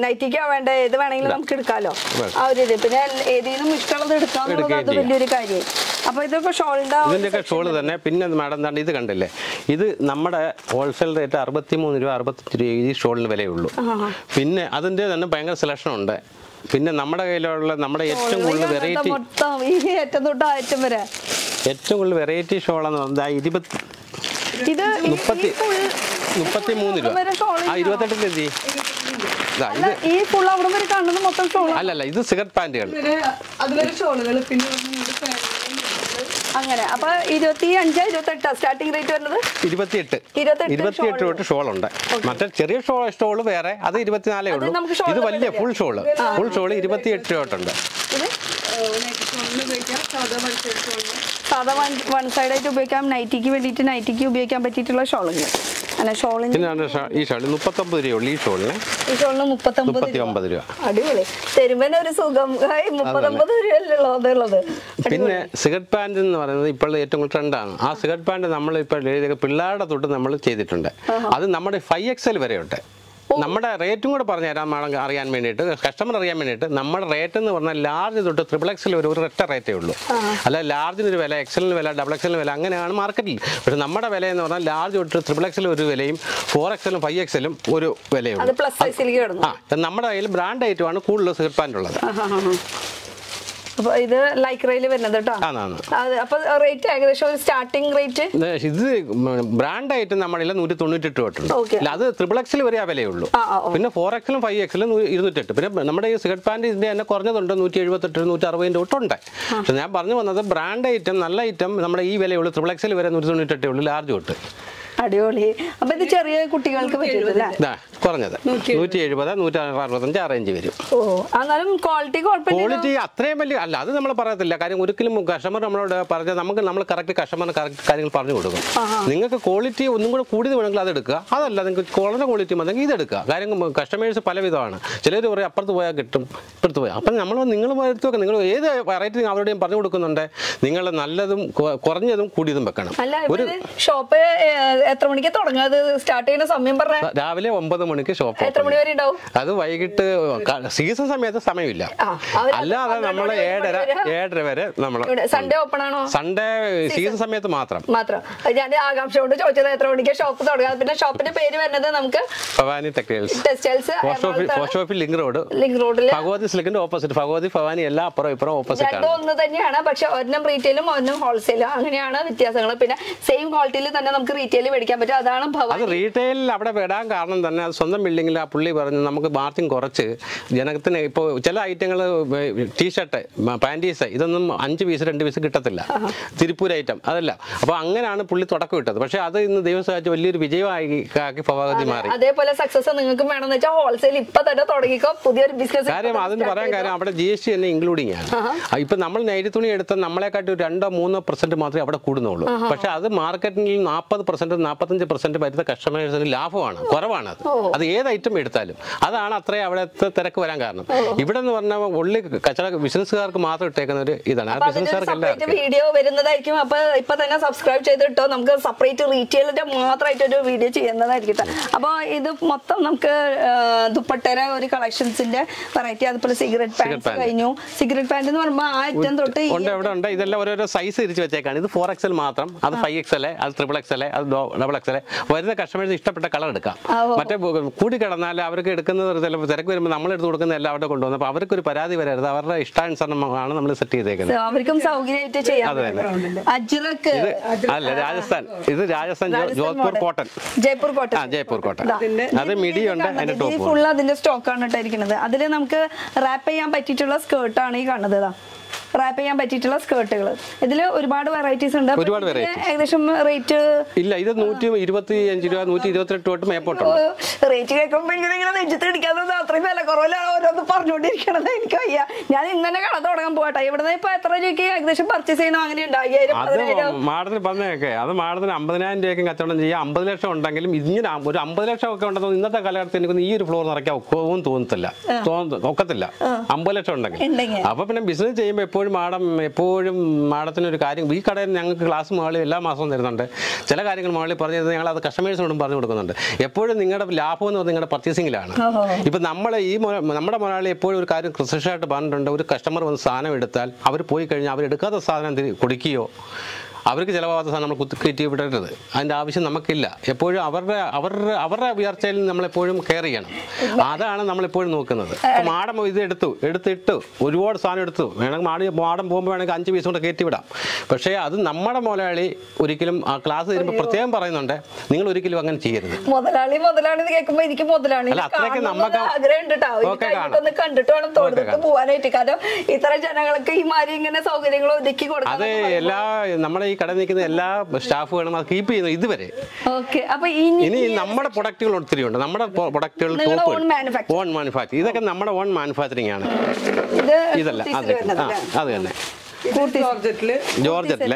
നൈറ്റിക്കാ വേണ്ട ഏത് വേണമെങ്കിലും നമുക്ക് എടുക്കാലോ. ആ ഒരു ഇത്. പിന്നെ ഏതെങ്കിലും ഇഷ്ടമുള്ളത് എടുക്കാന്നുള്ളത് അത്. വലിയൊരു കാര്യം. അപ്പൊ ഷോളിന്റെ ഇതിന്റെയൊക്കെ ഷോൾ തന്നെ. പിന്നെ മാഡം തന്നെ ഇത് കണ്ടില്ലേ? ഇത് നമ്മുടെ ഹോൾസെയിൽ റേറ്റ് അറുപത്തി മൂന്ന് രൂപ അറുപത്തഞ്ച് രൂപ ഈ ഷോളിന് വിലയുള്ളൂ. പിന്നെ അതിന്റെ തന്നെ ഭയങ്കര സെലക്ഷൻ ഉണ്ട്. പിന്നെ നമ്മുടെ കയ്യിലുള്ള നമ്മുടെ ഏറ്റവും കൂടുതൽ വെറൈറ്റി മൊത്തം ഈ ഏറ്റവും തൊട്ട് ഏറ്റവും വരെ. ഏറ്റവും കൂടുതൽ വെറൈറ്റി ഷോളെന്ന് പറഞ്ഞാൽ ഇരുപത്തി ഇത് മുപ്പത്തി മുപ്പത്തി മൂന്ന് രൂപ. ആ ഇരുപത്തെട്ടിൽ എന്തി ഇതാ അല്ല ഇത് ഈ ഫുൾ അവിടെ വരെ കാണുന്നത് മൊത്തം ഷോൾ അല്ലല്ല ഇത് സിഗരറ്റ് പാന്റുകൾ. ഷോളുകൾ പിന്നെ പാന്റുകൾ അങ്ങനെ. അപ്പൊ ഇരുപത്തി അഞ്ച് ഇരുപത്തി എട്ടാ സ്റ്റാർട്ടിംഗ് റേറ്റ് വരുന്നത്? ഇരുപത്തിയെട്ട്. ഇരുപത്തെട്ട് ഇരുപത്തിയെട്ട് തൊട്ട് ഷോളുണ്ട്. മറ്റേ ചെറിയ ഷോൾ വേറെ. അത് ഇരുപത്തിനാലേ ഉള്ളൂ. ഇത് വലിയ ഫുൾ ഷോൾ. ഫുൾ ഷോൾ ഇരുപത്തിയെട്ട്. രൂപ തൊട്ടുണ്ട്. സാധാ വൺ സൈഡായിട്ട് സൈഡ് ഉപയോഗിക്കാം. നൈറ്റിക്ക് വേണ്ടിയിട്ട് നൈറ്റിക്ക് ഉപയോഗിക്കാൻ പറ്റിയിട്ടുള്ള ഷോളുകൾ. അല്ല ഷോളിന് ഷ- ഈ ഷോൾ മുപ്പത്തൊമ്പത് രൂപയുള്ളൂ ഈ ഷോളിന്. ഈ ഷോളിന് മുപ്പത്തൊമ്പത് മുപ്പത്തി രൂപ. ഒമ്പത് രൂപ. അടിപൊളി. തരുമ്പോ ഒരു സുഖം. ഹായ്, മുപ്പത്തൊമ്പത് രൂപയല്ലോ അതുള്ളത് പിന്നെ സിഗരറ്റ് പാന്റ് എന്ന് പറയുന്നത് ഇപ്പോൾ ഏറ്റവും കൂടുതൽ ട്രെൻഡാണ്. ആ സിഗരറ്റ് പാന്റ് നമ്മൾ ഇപ്പോൾ പിള്ളേരുടെ തൊട്ട് നമ്മൾ ചെയ്തിട്ടുണ്ട്. അത് നമ്മുടെ ഫൈവ് എക്സൽ വരെയുണ്ട്. ഉണ്ട് നമ്മുടെ റേറ്റും കൂടെ പറഞ്ഞു തരാം മാഡം അറിയാൻ വേണ്ടിയിട്ട്. കസ്റ്റമർ അറിയാൻ വേണ്ടിയിട്ട്. നമ്മുടെ റേറ്റ് എന്ന് പറഞ്ഞാൽ ലാർജ് തൊട്ട് ട്രിപ്പിൾ എക്സിൽ ഒരു ഒറ്റ റേറ്റേ ഉള്ളൂ. അല്ല ലാർജിന് ഒരു വില എക്സലിന് വില ഡബിൾ എക്സലിന് വില അങ്ങനെയാണ് മാർക്കറ്റിൽ പക്ഷെ നമ്മുടെ വില എന്ന് പറഞ്ഞാൽ ലാർജ് തൊട്ട് ട്രിപ്പിൾ എക്സിൽ ഒരു വിലയും ഫോർ എക്സലും ഫൈവ് എക്സലും ഒരു വിലയുള്ളൂ ആ ഇത് നമ്മുടെ കയ്യിൽ ബ്രാൻഡ് ഐറ്റമാണ് കൂടുതൽ പാന്റ് ഉള്ളത്. ഇത് ലൈക്രയിൽ വരുന്നത് കേട്ടോ അപ്പൊ റേറ്റ് ഏകദേശം ഒരു സ്റ്റാർട്ടിംഗ് റേറ്റ് ഇത് ബ്രാൻഡ് ആയിട്ട് നമ്മളില്ല നൂറ്റി തൊണ്ണൂറ്റെട്ട് തൊട്ടുണ്ട് അത് ത്രിപിൾ എക്സിൽ വരെ ആ വിലയുള്ളൂ. പിന്നെ ഫോർ എക്സിലും ഫൈവ് എക്സിലും ഇരുന്നൂറ്റെട്ട്. പിന്നെ നമ്മുടെ ഈ സിഗരറ്റ് പാന്റ് ഇതിന്റെ തന്നെ കുറഞ്ഞതുണ്ട് നൂറ്റി എഴുപത്തെട്ട് നൂറ്റി അറുപതിന്റെ തൊട്ടുണ്ട് പക്ഷെ ഞാൻ പറഞ്ഞു വന്നത് ബ്രാൻഡ് ഐറ്റം നല്ല ഐറ്റം നമ്മുടെ ഈ വിലയുള്ളൂ. ത്രിപിൾ എക്സിൽ വരെ നൂറ്റി തൊണ്ണൂറ്റെട്ടേ ഉള്ളൂ ലാർജ് തൊട്ട്. അടിപൊളി. അപ്പൊ ഇത് ചെറിയ കുട്ടികൾക്ക് പറ്റില്ലല്ലേ ഇതാ കുറഞ്ഞത്. നൂറ്റി എഴുപത്. നൂറ്റി അറുപത്തഞ്ച് ആ റേഞ്ച് വരും. ഓ എന്നാലും ക്വാളിറ്റി ക്വാളിറ്റി അത്രയും വലിയ അല്ല അത് നമ്മൾ പറയത്തില്ല. കാര്യം ഒരിക്കലും കസ്റ്റമർ നമ്മളോട് പറഞ്ഞ നമുക്ക് നമ്മൾ കറക്റ്റ് കസ്റ്റമറിന് കറക്റ്റ് കാര്യങ്ങൾ പറഞ്ഞു കൊടുക്കും. നിങ്ങൾക്ക് ക്വാളിറ്റി ഒന്നും കൂടെ കൂടിയത് വേണമെങ്കിൽ അത് എടുക്കുക. അതല്ല നിങ്ങൾക്ക് കുറഞ്ഞ ക്വാളിറ്റി മതി ഇത് എടുക്കുക. കാര്യം കസ്റ്റമേഴ്സ് പലവിധമാണ് ചിലർ പറയും അപ്പുറത്ത് പോയാൽ കിട്ടും ഇപ്പുറത്ത് പോയാൽ. അപ്പം നമ്മൾ നിങ്ങൾ എടുത്ത് വെക്കുക നിങ്ങൾ ഏത് വെറൈറ്റി അവരുടെയും പറഞ്ഞു കൊടുക്കുന്നുണ്ട് നിങ്ങൾ നല്ലതും കുറഞ്ഞതും കൂടിയതും വെക്കണം. ഒരു ഷോപ്പ് എത്ര മണിക്ക് തുടങ്ങുന്നത് സ്റ്റാർട്ട് ചെയ്യുന്ന സമയം പറഞ്ഞ. രാവിലെ ഒമ്പത് മണിക്ക് ഷോപ്പ് എത്ര മണി വരെ ഉണ്ടാവും? അത് വൈകിട്ട് സീസൺ സമയത്ത് സമയമില്ല. അല്ലാതെ നമ്മൾ ഏഴര ഏഴര വരെ നമ്മൾ സൺഡേ ഓപ്പൺ ആണോ? സൺഡേ സീസൺ സമയത്ത് മാത്രം. മാത്രം. ഞാൻ ആകാംക്ഷ കൊണ്ട് ചോദിച്ചത് എത്ര മണിക്ക് ഷോപ്പ് തുടങ്ങുക? പിന്നെ ഷോപ്പിന്റെ പേര് വരുന്നത് നമുക്ക് Bhavani textiles textiles post office link road link റോഡിൽ ഭഗവതി സിലിക്കിന്റെ ഓപ്പോസിറ്റ് ഭഗവതി ഭവാനി എല്ലാ അപ്പുറം ഇപ്പുറം ഓപ്പോസിറ്റ് രണ്ടും ആണ്. ഒന്ന് തന്നെയാണ് പക്ഷെ ഒരെണ്ണം റീറ്റെയിലും ഒരെണ്ണം ഹോൾസെയിലും അങ്ങനെയാണ് വ്യത്യാസങ്ങൾ. പിന്നെ സെയിം ക്വാളിറ്റിയിൽ തന്നെ നമുക്ക് റീറ്റെയിൽ മേടിക്കാൻ പറ്റും. അതാണ് അത് റീറ്റെയിലിൽ അവിടെ വിടാൻ കാരണം തന്നെ അത് സ്വന്തം ബിൽഡിങ്ങിൽ ആ പുള്ളി പറഞ്ഞു നമുക്ക് മാർജിൻ കുറച്ച് ജനത്തിന് ഇപ്പോൾ ചില ഐറ്റങ്ങൾ ടീഷർട്ട് പാന്റീസ് ഇതൊന്നും അഞ്ച് പീസ് രണ്ട് പീസ് കിട്ടത്തില്ല. തിരുപ്പൂർ ഐറ്റം അതല്ല. അപ്പോൾ അങ്ങനെയാണ് പുള്ളി തുടക്കം ഇട്ടത്. പക്ഷേ അത് ഇന്ന് ദൈവം സഹായിച്ച് വലിയൊരു വിജയമായി ആക്കി ഭവാഗതി മാറി. അതേപോലെ സക്സസ് നിങ്ങൾക്ക് വേണമെന്ന് വെച്ചാൽ ഹോൾസെയിൽ ഇപ്പൊ തന്നെ തുടങ്ങിക്കോ. പുതിയൊരു ബിസിനസ് കാര്യം അതിന് പറയാൻ കാര്യം അവിടെ ജി എസ് ടി തന്നെ ഇൻക്ലൂഡിങ് ആണ്. ഇപ്പൊ നമ്മൾ നൈരി തുണി എടുത്ത നമ്മളെക്കാട്ടി രണ്ടോ മൂന്നോ പെർസെന്റ് മാത്രമേ അവിടെ കൂടുന്നുള്ളൂ. പക്ഷെ അത് മാർക്കറ്റിൽ നാൽപ്പത് പെർസെന്റ് നാൽപ്പത്തഞ്ച് പെർസെന്റ് വരുന്ന കസ്റ്റമേഴ്സിന് ലാഭമാണ് കുറവാണ് അത്. അത് ഏത് ഐറ്റം എടുത്താലും. അതാണ് അത്രയും അവിടുത്തെ തിരക്ക് വരാൻ കാരണം. ഇവിടെ എന്ന് പറഞ്ഞാൽ ഉള്ളി കച്ചവട ബിസിനസ്സുകാർക്ക് മാത്രം ഇട്ടേക്കുന്ന ഒരു ഇതാണ്. ആ ബിസിനസ്സുകാർക്ക് വീഡിയോ വരുന്നതായിരിക്കും. അപ്പൊ ഇപ്പൊ തന്നെ സബ്സ്ക്രൈബ് ചെയ്തിട്ടോ? നമുക്ക് സെപ്പറേറ്റ് റീറ്റെയിലിന്റെ മാത്രമായിട്ട് ഒരു വീഡിയോ ചെയ്യുന്നതായിരിക്കും. അപ്പൊ ഇത് മൊത്തം നമുക്ക് ദുപ്പട്ടര ഒരു കളക്ഷൻസിന്റെ വെറൈറ്റി അതുപോലെ സിഗരറ്റ് പാൻസ്. കഴിഞ്ഞു. സിഗരറ്റ് പാൻസ് എന്ന് പറയുമ്പോൾ ആ അറ്റം തൊട്ട് ഉണ്ട് ഇവിടെ ഉണ്ട്. ഇതെല്ലാം ഓരോരോ സൈസ് തിരിച്ച് വെച്ചേക്കാണ്. ഇത് ഫോർ എക്സൽ മാത്രം. അത് ഫൈവ് എക്സൽ അത് ട്രിപ്പിൾ എക്സൽ അത് ഡബിൾ വരുന്ന കസ്റ്റമേഴ്സ് ഇഷ്ടപ്പെട്ട കളർ എടുക്കാം. മറ്റേ കൂടി കിടന്നാൽ അവർക്ക് എടുക്കുന്നത് ചിലപ്പോൾ തിരക്ക് വരുമ്പോൾ നമ്മൾ എടുത്ത് കൊടുക്കുന്ന എല്ലാം അവിടെ കൊണ്ടുവന്നു അപ്പോൾ അവർക്ക് ഒരു പരാതി വരരുത്. അവരുടെ ഇഷ്ടാനുസരണമാണ് നമ്മൾ സെറ്റ് ചെയ്തേക്കുന്നത്. അവർക്കും സൗകര്യമായിട്ട് ചെയ്യാം അത് തന്നെ. അല്ല രാജസ്ഥാൻ. ഇത് രാജസ്ഥാൻ ജോധ്പൂർ. കോട്ടൺ. ജയ്പൂർ കോട്ടൺ. ആ ജയ്പൂർ കോട്ടൺ. അത് മിടിയുണ്ട് അതിന്റെ ടോപ്പ് ഫുൾ അതിന്റെ സ്റ്റോക്ക് ആണ് ഇട്ടിരിക്കുന്നത് അതിൽ നമുക്ക് റാപ്പ് ചെയ്യാൻ പറ്റിയിട്ടുള്ള സ്കേർട്ടാണ് ഈ കാണുന്നത് റാപ്പ് ചെയ്യാൻ പറ്റിയിട്ടുള്ള സ്കേർട്ടുകൾ ഇതിൽ ഒരുപാട് വെറൈറ്റീസ് ഉണ്ട്. ഒരുപാട് ഏകദേശം റേറ്റ് ഇല്ല ഇത് നൂറ്റി ഇരുപത്തി അഞ്ച് രൂപ നൂറ്റി ഇരുപത്തിരണ്ട് തൊട്ട് മേപ്പോട്ട് റേറ്റ് കേൾക്കുമ്പോൾ ഇങ്ങനെ ഇങ്ങനെ നെഞ്ചത്ത് ഇടിക്കാതെ അത്രയും വില കുറവിലാണ് ഓരോന്ന് പറഞ്ഞുകൊണ്ടിരിക്കണത്? എനിക്ക് വയ്യ. ഞാൻ ഇന്ന് തന്നെ കട തുടങ്ങാൻ പോകട്ടെ ഇവിടുന്ന് ഇപ്പൊ എത്ര രൂപയ്ക്ക് ഏകദേശം പർച്ചേസ് ചെയ്യണം അങ്ങനെ ഉണ്ടായിരം മാഡത്തിന് പറഞ്ഞേക്കെ. അത് മാഡത്തിന് അമ്പതിനായിരം രൂപയ്ക്ക് കച്ചവടം ചെയ്യാം. അമ്പത് ലക്ഷം ഉണ്ടെങ്കിലും ഇങ്ങനെ ഒരു അമ്പത് ലക്ഷം ഒക്കെ ഉണ്ടെന്ന് ഇന്നത്തെ കാലഘട്ടത്തിൽ എനിക്കൊന്നും ഈ ഒരു ഫ്ലോർ നിറയ്ക്കാൻ ഒക്കവും തോന്നത്തില്ല. തോന്നുന്നു ഒക്കത്തില്ല. അമ്പത് ലക്ഷം ഉണ്ടെങ്കിൽ. അപ്പൊ പിന്നെ ബിസിനസ് ചെയ്യുമ്പോൾ എപ്പോഴും മാഡം എപ്പോഴും മാഡത്തിനൊരു കാര്യം ഈ കടയിൽ ഞങ്ങൾക്ക് ക്ലാസ് മുകളിൽ എല്ലാ മാസവും തരുന്നുണ്ട്. ചില കാര്യങ്ങൾ മുകളിൽ പറഞ്ഞു തരുന്നത് ഞങ്ങൾ അത് കസ്റ്റമേഴ്സിനോടും പറഞ്ഞു കൊടുക്കുന്നുണ്ട്. എപ്പോഴും നിങ്ങളുടെ ലാഭം എന്ന് പറഞ്ഞാൽ നിങ്ങളുടെ പർച്ചേസിങ്ങിലാണ്. ഇപ്പം നമ്മൾ നമ്മളെ ഈ നമ്മുടെ മുതലാളി എപ്പോഴും ഒരു കാര്യം കൃത്യമായിട്ട് പറഞ്ഞിട്ടുണ്ട്. ഒരു കസ്റ്റമർ വന്ന് സാധനം എടുത്താൽ അവർ പോയി കഴിഞ്ഞാൽ അവരെടുക്കാത്ത സാധനം കൊടുക്കുകയോ? അവർക്ക് ചിലവാകാത്ത സാധനം നമ്മൾ കുത്തിക്കയറ്റി വിടരുത്. അതിന്റെ ആവശ്യം നമുക്കില്ല. എപ്പോഴും അവരുടെ അവരുടെ അവരുടെ ഉയർച്ചയിൽ നമ്മളെപ്പോഴും കെയർ ചെയ്യണം. അതാണ് നമ്മളെപ്പോഴും നോക്കുന്നത്. അപ്പം മാടം ഇത് എടുത്തു എടുത്തിട്ടു. ഒരുപാട് സാധനം എടുത്തു. വേണമെങ്കിൽ മാടി മാടം പോകുമ്പോൾ വേണമെങ്കിൽ അഞ്ച് പീസ് കൊണ്ട് കയറ്റി വിടാം. പക്ഷേ അത് നമ്മുടെ മുതലാളി ഒരിക്കലും ആ ക്ലാസ് തരുമ്പോൾ പ്രത്യേകം പറയുന്നുണ്ട്. നിങ്ങൾ ഒരിക്കലും അങ്ങനെ ചെയ്യരുത്. മുതലാളി മുതലാളി കേൾക്കുമ്പോൾ എനിക്ക് മുതലാളി നമുക്ക് ആഗ്രഹം കണ്ടിട്ട് വേണം തൊടുത്ത് പോവാനായിട്ട്. കാരണം ഇത്ര ജനങ്ങൾക്ക് ഈ മാതിരി ഇങ്ങനെ സൗകര്യങ്ങൾ ഒതുക്കി അത് കൊടുക്കാൻ എല്ലാ നമ്മുടെ ഈ കടയിൽ നിൽക്കുന്ന എല്ലാ സ്റ്റാഫുകളും അത് കീപ്പ് ചെയ്യുന്നു ഇതുവരെ. ഇനി നമ്മുടെ പ്രൊഡക്റ്റുകൾ ഒത്തിരി ഉണ്ട്. നമ്മുടെ പ്രൊഡക്റ്റുകൾ. ഓൺ മാനുഫാക്ചർ ഇതൊക്കെ നമ്മുടെ ഓൺ മാനുഫാക്ചറിങ് ആണ്. ഇതല്ല അത് തന്നെ.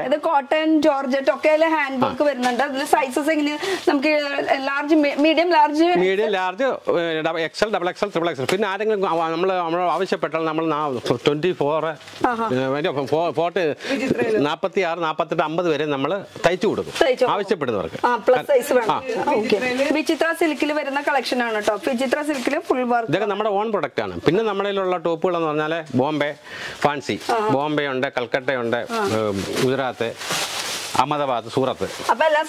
ഇത് കോട്ടൺ ജോർജറ്റ് ഒക്കെ ഹാൻഡ് വർക്ക് വരുന്നുണ്ട്. അതിൽ സൈസസ് എങ്ങനെ നമുക്ക് large medium large medium large XL double XL triple XL പിന്നെ ആരെങ്കിലും നമ്മൾ നമ്മൾ ആവശ്യപ്പെട്ടാൽ നമ്മൾ ട്വന്റി ഫോർ ഫോർട്ടി നാൽപ്പത്തി ആറ് നാൽപ്പത്തെട്ട് അമ്പത് വരെ നമ്മൾ തയ്ച്ചു കൊടുക്കും. ആവശ്യപ്പെടുന്നവർക്ക്. ആ പ്ലസ് സൈസ് വേണം. ആ. വിചിത്ര സിൽക്കിൽ വരുന്ന കളക്ഷൻ ആണ് കേട്ടോ വിചിത്ര സിൽക്കിൽ ഫുൾ വർക്ക് ഇതൊക്കെ നമ്മുടെ ഓൺ പ്രൊഡക്റ്റ് ആണ്. പിന്നെ നമ്മുടെ ടോപ്പുകൾ എന്ന് പറഞ്ഞാൽ ബോംബെ ഫാൻസി. ബോംബെ ഉണ്ട് കൽക്കട്ട ഉണ്ട് ഗുജറാത്ത്. അഹമ്മദാബാദ് സൂറത്ത്. എല്ലാ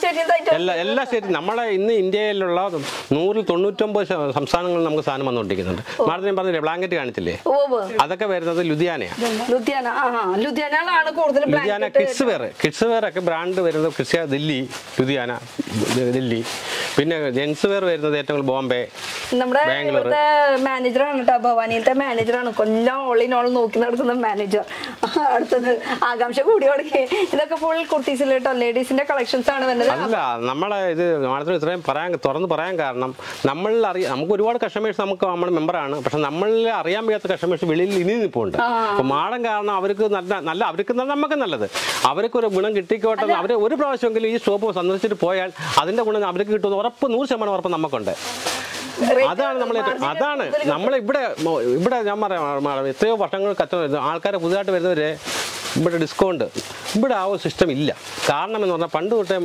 എല്ലാ എല്ലാ സ്റ്റേറ്റും നമ്മളെ ഇന്ന് ഇന്ത്യയിലുള്ള നൂറിൽ തൊണ്ണൂറ്റൊമ്പത് സംസ്ഥാനങ്ങളിൽ നമുക്ക് സാധനം വന്നുകൊണ്ടിരിക്കുന്നുണ്ട്. മാഡത്തിന് ഞാൻ പറഞ്ഞില്ലേ ബ്ലാങ്കറ്റ് കാണിച്ചില്ലേ? അതൊക്കെ വരുന്നത് ലുധിയാനയാണ് Ludhiana kids wear kids wear ഒക്കെ ബ്രാൻഡ് വരുന്നത് കിഡ്സ് ദില്ലി ലുധിയാന ദില്ലി. പിന്നെ ജെൻസ് വെയർ വരുന്നത് ഏറ്റവും ബോംബെ നമ്മുടെ. ഇവിടുത്തെ മാനേജറാണ് കേട്ടോ ഭവാനിയിലത്തെ മാനേജറാണ് കൊല്ലം ഓളിനോളം നോക്കി നടക്കുന്ന മാനേജർ അടുത്തത് ആകാംക്ഷ കൂടി തുടങ്ങി. ഇതൊക്കെ ഫുൾ കുർത്തീസിൽ കേട്ടോ ലേഡീസിന്റെ കളക്ഷൻസ് ആണ് വരുന്നത് അല്ല നമ്മളെ ഇത് മാഡത്തിന് ഇത്രയും പറയാൻ തുറന്ന് പറയാൻ കാരണം നമ്മളിൽ അറിയാം നമുക്ക് ഒരുപാട് കസ്റ്റമേഴ്സ് നമുക്ക് നമ്മുടെ മെമ്പറാണ് പക്ഷെ നമ്മളിൽ അറിയാൻ വയ്യാത്ത കസ്റ്റമേഴ്സ് വെളിയിൽ ഇനി നിൽപ്പുണ്ട്. അപ്പൊ മാഡം കാരണം അവർക്ക് നല്ല നല്ല അവർക്ക് നമുക്ക് നല്ലത്. അവർക്ക് ഒരു ഗുണം കിട്ടിക്കോട്ടെ അവർ ഒരു പ്രാവശ്യമെങ്കിലും ഈ ഷോപ്പ് സന്ദർശിച്ചിട്ട് പോയാൽ അതിന്റെ ഗുണം അവർക്ക് കിട്ടുന്ന ഉറപ്പ് നൂറ് ശതമാനം ഉറപ്പ് നമുക്കുണ്ട്. അതാണ് നമ്മൾ അതാണ്. നമ്മൾ ഇവിടെ ഇവിടെ ഞാൻ പറയാം മാഡം എത്രയോ വർഷങ്ങൾ കച്ചവടം ആൾക്കാരെ പുതുതായിട്ട് വരുന്നവരെ ഇവിടെ ഡിസ്കൗണ്ട് ഇവിടെ ആ ഒരു സിസ്റ്റം ഇല്ല. കാരണം എന്ന് പറഞ്ഞാൽ പണ്ട് തൊട്ടേ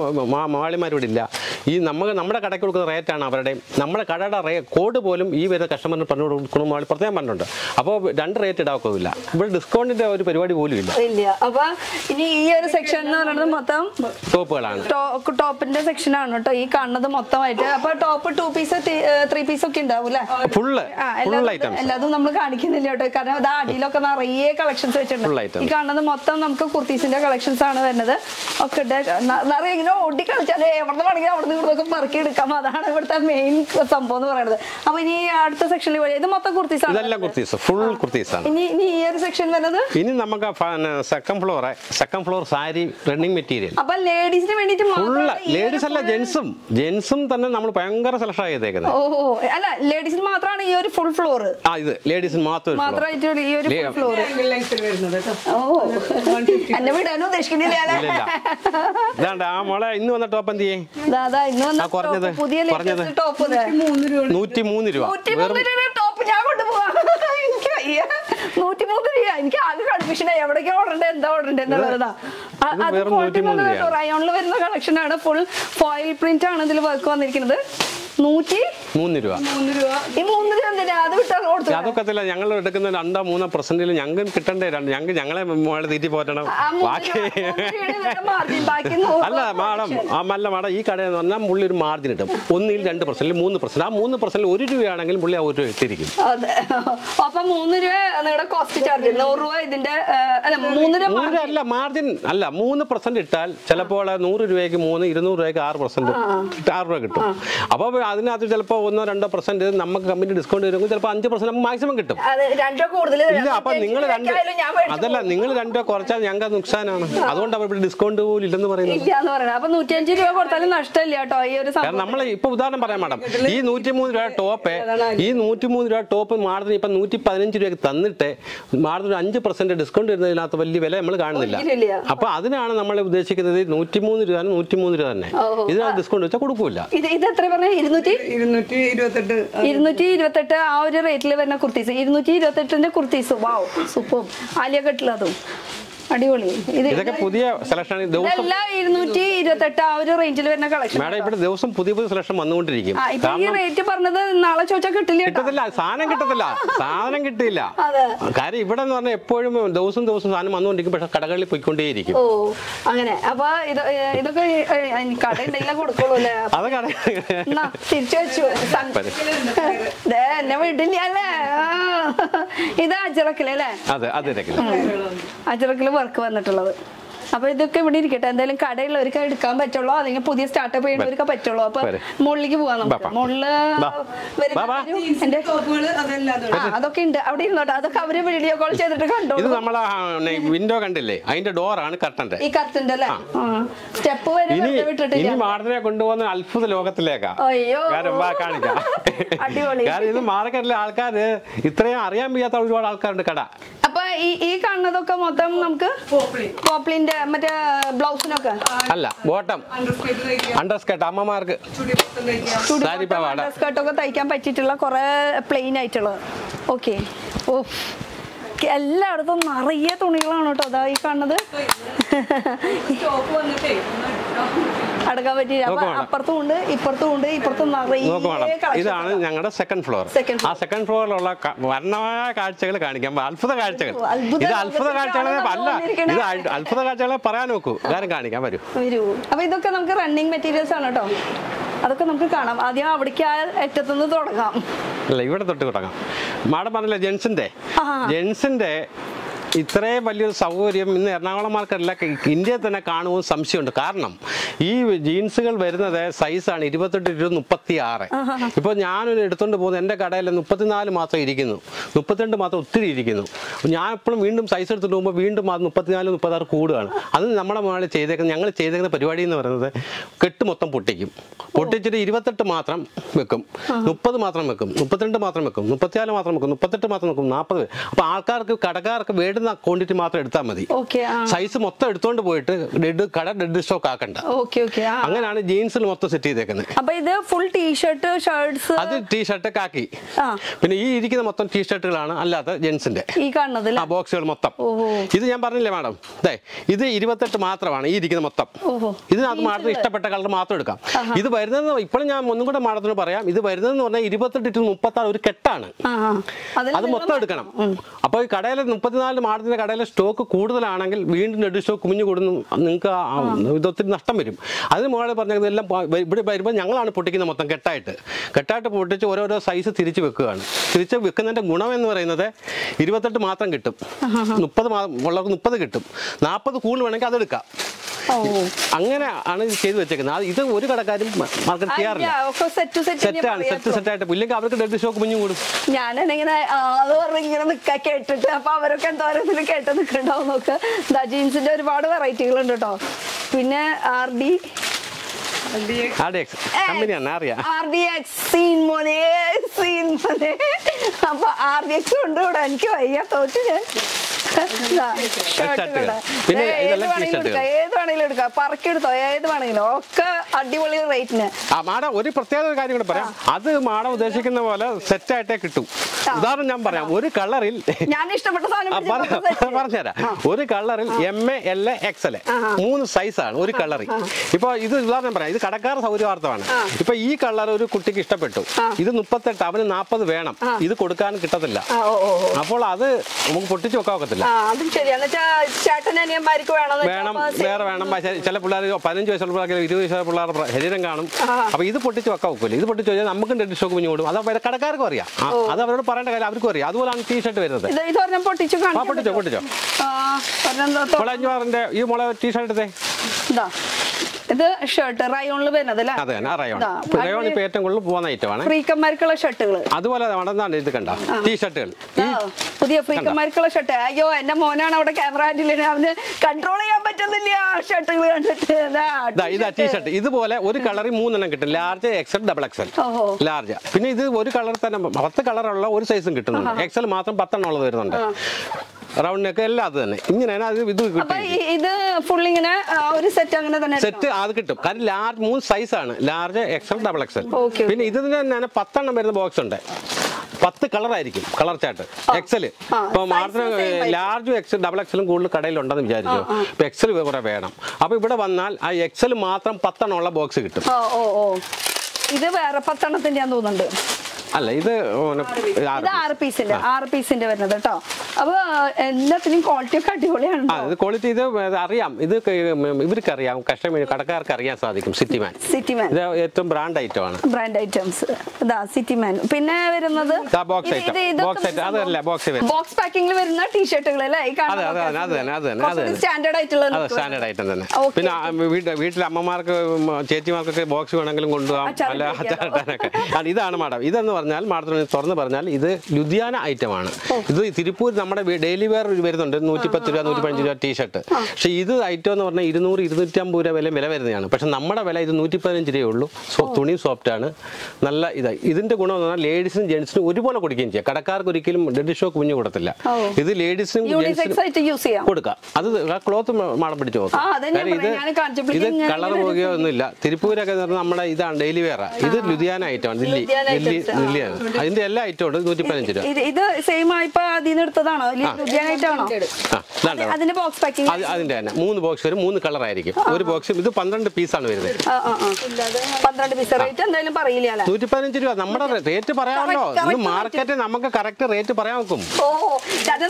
മാളിമാർ ഇവിടെ ഇല്ല. ഈ നമുക്ക് നമ്മുടെ കടയ്ക്ക് കൊടുക്കുന്ന റേറ്റാണ് അവരുടെ നമ്മുടെ കടയുടെ റേ കോഡ് പോലും ഈ വരുന്ന കസ്റ്റമറിന് പറഞ്ഞു കൊടുക്കണം മാളി പ്രത്യേകം പറഞ്ഞിട്ടുണ്ട്. അപ്പോൾ രണ്ട് റേറ്റ് ഇടാക്കുന്നില്ല ഇവിടെ ഡിസ്കൗണ്ടിന്റെ ഒരു പരിപാടി പോലും ഇല്ല. ഇല്ല. അപ്പൊ ഇനി ഈ ഒരു സെക്ഷൻ എന്ന് പറയുന്നത് മൊത്തം ടോപ്പുകളാണ് ടോപ്പിന്റെ സെക്ഷൻ ആണ് കേട്ടോ. ഈ കാണുന്നത് മൊത്തമായിട്ട്. അപ്പോൾ top two piece three piece ഒക്കെ ഉണ്ടാവും അല്ലേ? ഫുള്ള് എല്ലാതും നമ്മൾ കാണിക്കുന്നില്ല കേട്ടോ. കാരണം അത് അടിയിലൊക്കെ നിറയെ കളക്ഷൻസ് വെച്ചിട്ടുണ്ട്. ഈ കാണുന്നത് മൊത്തം നമുക്ക് കുർത്തീസിന്റെ കളക്ഷൻസ് ആണ് വരുന്നത്. ഒക്കെ നിറയെ ഇങ്ങനെ ഓടി കളിച്ചാൽ എവിടെ വേണമെങ്കിലും അവിടെ നിന്ന് ഇവിടെ പറക്കി എടുക്കാം. അതാണ് ഇവിടുത്തെ മെയിൻ സംഭവം എന്ന് പറയുന്നത് അപ്പൊ ഇനി അടുത്ത സെക്ഷനിൽ വഴി ഇത് മൊത്തം കുർത്തീസ് ആണ് ഇതെല്ലാം കുർത്തീസ്. ഫുൾ കുർത്തീസാണ് ഇനി ഇനി ഈ ഒരു സെക്ഷൻ വരുന്നത്? ഇനി നമുക്ക് second floor second floor sari running material അപ്പൊ ലേഡീസിന് വേണ്ടിട്ട് ഫുൾ ലേഡീസ് അല്ല ജെൻസും ജെൻസും തന്നെ നമ്മൾ ഭയങ്കര സെലക്ഷൻ ചെയ്തേക്കുന്നത് ഓ ഓ, അല്ല ലേഡീസിന് മാത്രമാണ് ഈ ഒരു ഫുൾ ഫ്ലോർ ആ ഇത്. ലേഡീസിന് മാത്രം മാത്രമായിട്ട് ഈ ഒരു ഫുൾ ഫ്ലോർ ഓ. എന്നെ വിടാനും ഉദ്ദേശിക്കുന്നില്ല. ഇതാണ്ട് ആ മോളെ ഇന്ന് വന്ന ടോപ്പ് എന്ത് ചെയ്യേ ദാ, ദാ, ഇന്ന് വന്ന കുറഞ്ഞത്, ടോപ്പ്, പുതിയ കുറഞ്ഞത്. ടോപ്പ് ഇത്. രൂപ. നൂറ്റി മൂന്ന് രൂപ ടോപ്പ് ഞാൻ കൊണ്ടുപോവാ. എനിക്ക് വയ്യ. നൂറ്റി മൂന്ന് രൂപ എനിക്ക് ആകെ കൺഫ്യൂഷൻ എവിടേക്ക് ഓർഡർ എന്താ ഓർഡർ എന്നുള്ളതാ അ- ഇത് അത് 103 രൂപയാണ്. റയോണിൽ വരുന്ന കളക്ഷൻ ആണ്. ഫുൾ ഫോയിൽ പ്രിന്റ് ആണ് ഇതിൽ വർക്ക് വന്നിരിക്കുന്നത്. നൂറ്റി മൂന്ന് രൂപ മൂന്ന് രൂപ ഈ മൂന്ന് രൂപ എന്തിനാ? അത് വിട്ടാണ് കൊടുത്തത് അതൊക്കത്തില്ല ഞങ്ങൾ എടുക്കുന്ന രണ്ടോ മൂന്നോ പെർസെന്റിൽ ഞങ്ങൾക്ക് കിട്ടണ്ടേ രണ്ട്? ഞങ്ങൾക്ക് ഞങ്ങളെ മോളെ തീറ്റി പോറ്റണം. ബാക്കി അല്ല മാഡം ആ അല്ല മാഡം ഈ കടയെന്ന് പറഞ്ഞാൽ പുള്ളി ഒരു മാർജിൻ ഇട്ടും ഒന്നിൽ രണ്ട് പെർസെന്റ് മൂന്ന് പെർസെന്റ് ആ മൂന്ന് പെർസെന്റ് ഒരു രൂപയാണെങ്കിൽ പുള്ളി ആ ഒരു രൂപ ഇട്ടിരിക്കും അതെ. അപ്പൊ മൂന്ന് രൂപ നിങ്ങളുടെ കോസ്റ്റ് ചാർജ് നൂറ് രൂപ ഇതിന്റെ മൂന്ന് രൂപ അല്ല മാർജിൻ അല്ല മൂന്ന് പെർസെന്റ് ഇട്ടാൽ ചിലപ്പോൾ നൂറ് രൂപയ്ക്ക് മൂന്ന് ഇരുന്നൂറ് രൂപയ്ക്ക് ആറ് പെർസെന്റ് ആറ് രൂപ കിട്ടും. അപ്പോൾ അതിനകത്ത് ചിലപ്പോൾ ഒന്നോ രണ്ടോ പെർസെന്റ് നമുക്ക് കമ്പനി ഡിസ്കൗണ്ട് വരുമ്പോൾ ചിലപ്പോൾ അഞ്ച് പെർസെന്റ് നമുക്ക് മാക്സിമം കിട്ടും. ഇല്ല അപ്പൊ നിങ്ങൾ രണ്ട് അതല്ല നിങ്ങൾ രണ്ടോ കുറച്ചാൽ ഞങ്ങൾക്ക് നുക്സാനാണ്. അതുകൊണ്ട് അവർ ഇവിടെ ഡിസ്കൗണ്ട് പോലും ഇല്ലെന്ന് പറയുന്നത്. നമ്മൾ ഇപ്പൊ ഉദാഹരണം പറയാം മാഡം ഈ നൂറ്റിമൂന്ന് രൂപ ടോപ്പ് ഈ നൂറ്റിമൂന്ന് രൂപ ടോപ്പ് മാഡത്തിന് ഇപ്പൊ നൂറ്റി പതിനഞ്ച് രൂപയ്ക്ക് തന്നിട്ട് ഒരു അഞ്ച് പെർസെന്റ് ഡിസ്കൗണ്ട് വരുന്നതിനകത്ത് വലിയ വില നമ്മൾ കാണുന്നില്ല. അപ്പൊ അതിനാണ് നമ്മൾ ഉദ്ദേശിക്കുന്നത് നൂറ്റിമൂന്ന് രൂപ നൂറ്റിമൂന്ന് രൂപ തന്നെ. ഇതിനകത്ത് ഡിസ്കൗണ്ട് വെച്ചാൽ കൊടുക്കൂല. ഇത് ഇത് എത്ര പറഞ്ഞ ഇരുന്നൂറ്റി? ഇരുന്നൂറ്റി ഇരുപത്തെട്ട്. ഇരുന്നൂറ്റി ഇരുപത്തെട്ട് ആ ഒരു റേറ്റിൽ വരുന്ന കുർത്തീസ്. ഇരുന്നൂറ്റി ഇരുപത്തെട്ടിന്റെ കുർത്തീസ്. വാവ് സൂപ്പർ ആലിയ കെട്ടിലതും അടിപൊളി. ഇതൊക്കെ പുതിയ സെലക്ഷൻ ദിവസം ഇതെല്ലാം ഇരുന്നൂറ്റി ഇരുപത്തെട്ട് ആ ഒരു റേഞ്ചിൽ വരുന്ന കളക്ഷൻ മാഡം ഇവിടെ ദിവസം പുതിയ പുതിയ സെലക്ഷൻ വന്നുകൊണ്ടിരിക്കും. ഈ റേറ്റ് പറഞ്ഞത് നാളെ ചോദിച്ചാൽ കിട്ടില്ല കിട്ടത്തില്ല സാധനം കിട്ടത്തില്ല. സാധനം കിട്ടില്ല അതെ. കാര്യം ഇവിടെ എന്ന് പറഞ്ഞാൽ എപ്പോഴും ദിവസം ദിവസം സാധനം വന്നുകൊണ്ടിരിക്കും പക്ഷെ കടകളിൽ പോയിക്കൊണ്ടേയിരിക്കും. ഓ അങ്ങനെ. അപ്പൊ ഇതൊക്കെ കട ഉണ്ടെങ്കിലേ കൊടുക്കുള്ളൂ അല്ലേ? തിരിച്ചു വെച്ചു. എന്നെ വീട്ടില്ല അല്ലേ. ഇത് അജറക്കിലല്ലേ അതെ ഇരക്കില്ല അജറക്കിൽ വർക്ക് വന്നിട്ടുള്ളത്. അപ്പൊ ഇതൊക്കെ ഇവിടെ ഇരിക്കട്ടെ. എന്തായാലും കടയിലുള്ളവർക്ക് എടുക്കാൻ പറ്റുള്ളൂ. അല്ലെങ്കിൽ പുതിയ സ്റ്റാർട്ടപ്പ് ചെയ്യുന്നവർക്ക് പറ്റുള്ളൂ. അപ്പൊ. മുകളിലേക്ക് പോവാം നമുക്ക്. മുകളിൽ അതൊക്കെ ഉണ്ട്. അവിടെ ഇരുന്നോട്ടെ അതൊക്കെ അവർ വീഡിയോ കോൾ ചെയ്തിട്ട് ഇത് നമ്മളെ നമ്മൾ വിൻഡോ കണ്ടില്ലേ? അതിന്റെ ഡോറാണ് കർട്ടന്റെ ഈ കർട്ടന്റെ അല്ലേ? സ്റ്റെപ്പ് വരെ ഇനി കൊണ്ടുപോകുന്ന അത്ഭുത ലോകത്തിലേക്കാ. കാണിക്കാം. അടിപൊളി. കാരണം ഇത് മാർക്കറ്റിലെ ആൾക്കാര് ഇത്രയും അറിയാൻ വയ്യാത്ത ഒരുപാട് ആൾക്കാരുണ്ട് കട. അപ്പൊ ഈ ഈ കാണുന്നതൊക്കെ മൊത്തം നമുക്ക് പോപ്ലിന്റെ മറ്റേ ബ്ലൗസിനൊക്കെ? അല്ല ബോട്ടം. അണ്ടർ സ്കേർട്ട് അമ്മമാർക്ക് അണ്ടർ സ്കേർട്ടൊക്കെ തയ്ക്കാൻ പറ്റിയിട്ടുള്ള കുറെ പ്ലെയിൻ ആയിട്ടുള്ളത്. ഓക്കെ ഓ. എല്ലായിടത്തും നിറയെ തുണികളാണ് കേട്ടോ. അതാ ഈ കാണുന്നത്. അടക്കാൻ അപ്പൊ വേണം. അപ്പുറത്തും ഉണ്ട് ഇപ്പുറത്തും ഉണ്ട് ഇപ്പുറത്തും നിറയെ ഇതാണ് ഞങ്ങളുടെ സെക്കൻഡ് ഫ്ലോർ ആ സെക്കൻഡ് ഫ്ലോറിലുള്ള വർണമായ കാഴ്ചകൾ കാണിക്കാം. അത്ഭുത കാഴ്ചകൾ. ഇത് അത്ഭുത കാഴ്ചകളെ അല്ല. ഇത് അത്ഭുത കാഴ്ചകളെ പറയാൻ നോക്കൂ. കാര്യം കാണിക്കാൻ വരൂ. വരൂ. അപ്പൊ ഇതൊക്കെ നമുക്ക് റണ്ണിങ് മെറ്റീരിയൽസ് ആണ് കേട്ടോ. അതൊക്കെ നമുക്ക് കാണാം. ആദ്യം അവിടേക്ക് ആ അറ്റത്തുനിന്ന് തുടങ്ങാം. അല്ല ഇവിടെ തൊട്ട് തുടങ്ങാം. മാഡം പറഞ്ഞില്ല ജെൻസിന്റെ? ആ. ജെൻസിന്റെ ഇത്രയും വലിയൊരു സൗകര്യം ഇന്ന് എറണാകുളം മാർക്കറ്റല്ല ഇന്ത്യയിൽ തന്നെ കാണുമെന്ന് സംശയമുണ്ട്. കാരണം ഈ ജീൻസുകൾ വരുന്നത് സൈസാണ് ഇരുപത്തെട്ട് ഇരുപത് മുപ്പത്തി ആറ് ഇപ്പോൾ ഞാനൊരു എടുത്തുകൊണ്ട് പോകുന്നത് എന്റെ കടയിൽ മുപ്പത്തിനാല് മാത്രം ഇരിക്കുന്നു. മുപ്പത്തിരണ്ട് മാത്രം ഒത്തിരി ഇരിക്കുന്നു. ഞാൻ എപ്പോഴും വീണ്ടും സൈസ് എടുത്തുകൊണ്ട് പോകുമ്പോൾ വീണ്ടും അത് മുപ്പത്തിനാല് മുപ്പത്താറ് കൂടുകയാണ് അത് നമ്മുടെ മുകളിൽ ചെയ്തേക്കുന്ന ഞങ്ങൾ ചെയ്തേക്കുന്ന പരിപാടി എന്ന് പറയുന്നത് കെട്ട് മൊത്തം പൊട്ടിക്കും. പൊട്ടിച്ചിട്ട് ഇരുപത്തെട്ട് മാത്രം വെക്കും. മുപ്പത് മാത്രം വെക്കും. മുപ്പത്തിരണ്ട് മാത്രം വെക്കും. മുപ്പത്തിനാല് മാത്രം വെക്കും. മുപ്പത്തെട്ട് മാത്രം വെക്കും. നാൽപ്പത് അപ്പോൾ ആൾക്കാർക്ക് കടക്കാർക്ക് വേണ്ടുന്ന ക്വാണ്ടിറ്റി മാത്രം എടുത്താൽ മതി. സൈസ് മൊത്തം എടുത്തോണ്ട് പോയിട്ട് ഡെഡ് കട ഡെഡ് സ്റ്റോക്ക് ആക്കണ്ട. അങ്ങനെയാണ് ജീൻസിൽ മൊത്തം സെറ്റ് ചെയ്തേക്കുന്നത് അപ്പൊ ഇത് ഫുൾ ടീഷർട്ട് ഷർട്ട്സ് അത് ടീഷർട്ട് കാക്കി പിന്നെ ഈ ഇരിക്കുന്ന മൊത്തം ടീഷർട്ടുകളാണ് അല്ലാത്ത ജെൻസിന്റെ ഈ കാണുന്നത് ആ ബോക്സുകൾ മൊത്തം. ഇത് ഞാൻ പറഞ്ഞില്ലേ മാഡം? അതെ ഇത് ഇരുപത്തെട്ട് മാത്രമാണ് ഈ ഇരിക്കുന്ന മൊത്തം. ഇതിനകത്ത് മാഡത്തിന് ഇഷ്ടപ്പെട്ട കളർ മാത്രം എടുക്കാം. ഇത് വരുന്നത് ഇപ്പോഴും ഞാൻ ഒന്നും കൂടെ മാഡത്തിന് പറയാം. ഇത് വരുന്നതെന്ന് പറഞ്ഞാൽ ഇരുപത്തെട്ട് ടു മുപ്പത്തി ആറ് ഒരു കെട്ടാണ്. അത് മൊത്തം എടുക്കണം. അപ്പോൾ ഈ കടയിലെ മുപ്പത്തിനാല് മാഡത്തിന്റെ കടയിലെ സ്റ്റോക്ക് കൂടുതലാണെങ്കിൽ വീണ്ടും നെഡ് സ്റ്റോക്ക് കുമിഞ്ഞു കൂടുന്നു. നിങ്ങൾക്ക് ഇത് ഒത്തിരി നഷ്ടം വരും. അതിന് മുകളിൽ പറഞ്ഞത് ഇതെല്ലാം ഇവിടെ വരുമ്പോൾ ഞങ്ങളാണ് പൊട്ടിക്കുന്നത് മൊത്തം കെട്ടായിട്ട്. കെട്ടായിട്ട് പൊട്ടിച്ച് ഓരോരോ സൈസ് തിരിച്ച് വെക്കുകയാണ്. തിരിച്ച് വെക്കുന്നതിന്റെ ഗുണം എന്ന് പറയുന്നത് ഇരുപത്തെട്ട് മാത്രം കിട്ടും. മുപ്പത് ഉള്ളവർക്ക് മുപ്പത് കിട്ടും. നാൽപ്പത് കൂടുതൽ വേണമെങ്കിൽ അതെടുക്കാം അങ്ങനെ ആണ് ഇത് ചെയ്തു വെച്ചേക്കുന്നത്. അത് ഇത് ഒരു കടക്കാരും മാർക്കറ്റ് ചെയ്യാറില്ല. സെറ്റ് സെറ്റ് സെറ്റാണ് സെറ്റ് സെറ്റായിട്ട് ഇല്ലെങ്കിൽ അവർക്ക് ഡെഡ് ഷോക്ക് മുഞ്ഞു കൂടും. ഞാനിങ്ങനെ അത് പറഞ്ഞിങ്ങനെ നിക്കാ കേട്ടിട്ട്. അപ്പൊ അവരൊക്കെ എന്തോരത്തിൽ കേട്ട് നിൽക്കണ്ടാവും നോക്ക്. ജീൻസിന്റെ ഒരുപാട് വെറൈറ്റികൾ ഉണ്ട് കേട്ടോ. പിന്നെ ആർ ഡി. അപ്പൊ ആർ ഡി എക്സ് ഉണ്ട് ഇവിടെ. എനിക്ക് വയ്യ തോറ്റു ഞാൻ. പിന്നെ ഏത് വേണമെങ്കിലും. എടുക്കാം പറക്കി എടുത്തോ ഏത് വേണമെങ്കിലും ഒക്കെ അടിപൊളി റേറ്റിന് ആ മാഡം ഒരു പ്രത്യേക ഒരു കാര്യം കൂടെ പറയാം. അത് മാഡം ഉദ്ദേശിക്കുന്ന പോലെ സെറ്റ് ആയിട്ടേ കിട്ടും. ഉദാഹരണം ഞാൻ പറയാം. ഒരു കളറിൽ ഞാൻ ഇഷ്ടപ്പെട്ട സാധനം പറഞ്ഞുതരാം. ഒരു കളറിൽ M A L A X L മൂന്ന് സൈസാണ് ഒരു കളറിൽ ഇപ്പൊ ഇത് ഉദാഹരണം പറയാം. ഇത് കടക്കാർ സൗകര്യാർത്ഥമാണ് ഇപ്പൊ ഈ കളർ ഒരു കുട്ടിക്ക് ഇഷ്ടപ്പെട്ടു. ഇത് മുപ്പത്തെട്ട് അവന് നാപ്പത് വേണം. ഇത് കൊടുക്കാൻ കിട്ടത്തില്ല. അപ്പോൾ അത് നമുക്ക് പൊട്ടിച്ചു വെക്കാൻ ഒക്കത്തില്ല. അതും വേണം വേറെ വേണം. ചില പിള്ളേർ പതിനഞ്ച് വയസ്സുള്ള പിള്ളേർക്ക് ഇരുപത് വയസ്സുള്ള പിള്ളേരുടെ ശരീരം കാണും. അപ്പൊ ഇത് പൊട്ടിച്ച് വെക്കാൻ വെക്കില്ല ഇത് പൊട്ടിച്ച് വെച്ചാൽ നമുക്ക് ഡെഡ് ഷോക്ക് കുഞ്ഞു കൊടുക്കും അത് അവരെ കടക്കാർക്കും അറിയാം. അത് അവരോട് പറയേണ്ട കാര്യം അവർക്കും അറിയാം. അതുപോലാണ് ടീ ഷർട്ട് വരുന്നത് പൊട്ടിച്ചു പൊട്ടിച്ചോ? പൊട്ടിച്ചോ. ഈ മുള ടീ ഷർട്ട് എടുത്തേ ഇതാ ഷർട്ട് റയോണിൽ വരുന്നത് അല്ലേ? അതെ തന്നെ റയോൺ റയോൺ ഇപ്പൊ ഏറ്റവും കൂടുതൽ പോകുന്ന ഐറ്റമാണ് ഫ്രീക്കന്മാർക്കുള്ള ഷർട്ടുകൾ അതുപോലെ നടന്നാണ് ഇത് കണ്ട? ടീ ഷർട്ടുകൾ പുതിയ ഫ്രീക്കന്മാർക്കുള്ള ഷർട്ട് അയ്യോ എന്റെ മോനാണ് അവിടെ ക്യാമറ ഹാൻഡിൽ അവന് കൺട്രോൾ ചെയ്യാൻ പറ്റുന്നില്ല ഷർട്ടുകൾ കണ്ടിട്ട്. ഇതാ, ടീ ഷർട്ട് ഇതുപോലെ ഒരു കളറിൽ മൂന്നെണ്ണം കിട്ടും. ലാർജ് എക്സൽ ഡബിൾ എക്സൽ ഓഹോ. ലാർജ് പിന്നെ ഇത് ഒരു കളർ തന്നെ പത്ത് കളറുള്ള ഒരു സൈസും കിട്ടുന്നുണ്ട്. എക്സൽ മാത്രം പത്തെണ്ണം ഉള്ളത് വരുന്നുണ്ട്. റൗണ്ട് നെക്ക് എല്ലാം അത് തന്നെ. ഇങ്ങനെയാണ് അത് ഇത് ഇത് ഫുൾ ഇങ്ങനെ ഒരു സെറ്റ് അങ്ങനെ തന്നെ സെറ്റ് അത് കിട്ടും. കാരണം ലാർജ് മൂന്ന് സൈസാണ് ലാർജ് എക്സൽ ഡബിൾ എക്സൽ പിന്നെ ഇത് തന്നെ പത്തെണ്ണം വരുന്ന ബോക്സ് ഉണ്ട്. പത്ത് കളർ ആയിരിക്കും കളർ ചാർട്ട് എക്സൽ ഇപ്പൊ മാർജിന് ലാർജും എക്സൽ ഡബിൾ എക്സലും കൂടുതൽ കടയിലുണ്ടെന്ന് വിചാരിച്ചു? ഇപ്പൊ എക്സൽ കുറെ വേണം. അപ്പൊ ഇവിടെ വന്നാൽ ആ എക്സൽ മാത്രം പത്തെണ്ണം ഉള്ള ബോക്സ് കിട്ടും ഇത് വേറെ പത്തെണ്ണത്തിന്റെ തോന്നുന്നുണ്ട്. അല്ല ഇത് ആറ് പീസിന്റെ ആറ് പീസിന്റെ വരുന്നത് കേട്ടോ. അപ്പൊ എല്ലാത്തിനും ക്വാളിറ്റി ഒക്കെ അടിപൊളിയാണ് ഇത് ക്വാളിറ്റി ഇത് അറിയാം. ഇത് ഇവർക്ക് അറിയാം കസ്റ്റമർ കടക്കാർക്ക് അറിയാൻ സാധിക്കും. സിറ്റിമാൻ സിറ്റിമാൻ ഇത് ഏറ്റവും ബ്രാൻഡ് ഐറ്റം ആണ്. ബ്രാൻഡ് ഐറ്റംസ് ഇതാ സിറ്റിമാൻ പിന്നെ വരുന്നത് ബോക്സ് ഐറ്റം ബോക്സ് ഐറ്റം അതല്ല ബോക്സ് ബോക്സ് പാക്കിംഗിൽ വരുന്ന ടീഷർട്ടുകൾ അല്ലേ? സ്റ്റാൻഡേർഡ് ആയിട്ടുള്ള സ്റ്റാൻഡേർഡ് ഐറ്റം തന്നെ. പിന്നെ വീട്ടിലെ അമ്മമാർക്ക് ചേച്ചിമാർക്കൊക്കെ ബോക്സ് വേണമെങ്കിലും കൊണ്ടുപോകാം. അല്ല. അച്ചാറിട്ടാനൊക്കെ ഇതാണ് മാഡം. ഇതെന്ന് പറഞ്ഞാൽ മാഡത്തിന് തുറന്ന് പറഞ്ഞാൽ ഇത് ലുധിയാന ഐറ്റം ആണ്. ഇത് തിരുപ്പൂർ നമ്മുടെ ഡെയിലി വെയർ വരുന്നുണ്ട് നൂറ്റി പത്ത് രൂപ നൂറ്റി പതിനഞ്ച് രൂപ ടീഷർട്ട് പക്ഷേ ഇത് ഐറ്റം എന്ന് പറഞ്ഞാൽ ഇരുന്നൂറ് ഇരുന്നൂറ്റമ്പത് രൂപ വില വില വരുന്നതാണ്. പക്ഷെ നമ്മുടെ വില ഇത് നൂറ്റി പതിനഞ്ച് രൂപയേ ഉള്ളൂ. സോ തുണി സോഫ്റ്റ് ആണ്. നല്ല ഇതായി ഇതിന്റെ ഗുണം എന്ന് പറഞ്ഞാൽ ലേഡീസിനും ജെൻസിനും ഒരുപോലെ കൊടുക്കുകയും ചെയ്യാം. കടക്കാർക്ക് ഒരിക്കലും ഡെഡ് ഷോ കുഞ്ഞു കൊടുത്തില്ല. ഇത് ലേഡീസിനും ജെൻസിനും കൊടുക്കാം. അത് ക്ലോത്ത് മാടം പിടിച്ചു നോക്കാം ഇത് ഇത് കളർ പോകുകയോ ഒന്നുമില്ല. തിരുപ്പൂരൊക്കെ നമ്മുടെ ഇതാണ് ഡെയിലി വെയർ ഇത് ലുധിയാന ഐറ്റമാണ് ദില്ലി ദില്ലി. ലില്ലിയാണ് അതിന്റെ എല്ലാ ഐറ്റവും ഉണ്ട് നൂറ്റി പതിനഞ്ച് രൂപ. ഇത് ഇത് സെയിം ആയിപ്പോ അതിൽ നിന്ന് എടുത്തതാണോ? ലുധിയാനായിട്ടാണോ അതിന്റെ ബോക്സ് പാക്കിംഗ് അത് അതിന്റെ തന്നെ. മൂന്ന് ബോക്സ് വരും മൂന്ന് കളർ ആയിരിക്കും. ഒരു ബോക്സ് ഇത് പന്ത്രണ്ട് പീസാണ് വരുന്നത്. പന്ത്രണ്ട് പീസ് റേറ്റ് എന്തായാലും പറയില്ല നൂറ്റി പതിനഞ്ച് രൂപ. നമ്മുടെ റേറ്റ് പറയാമല്ലോ. correct മാർക്കറ്റ് നമുക്ക് കറക്റ്റ് റേറ്റ് പറയാൻ വെക്കും.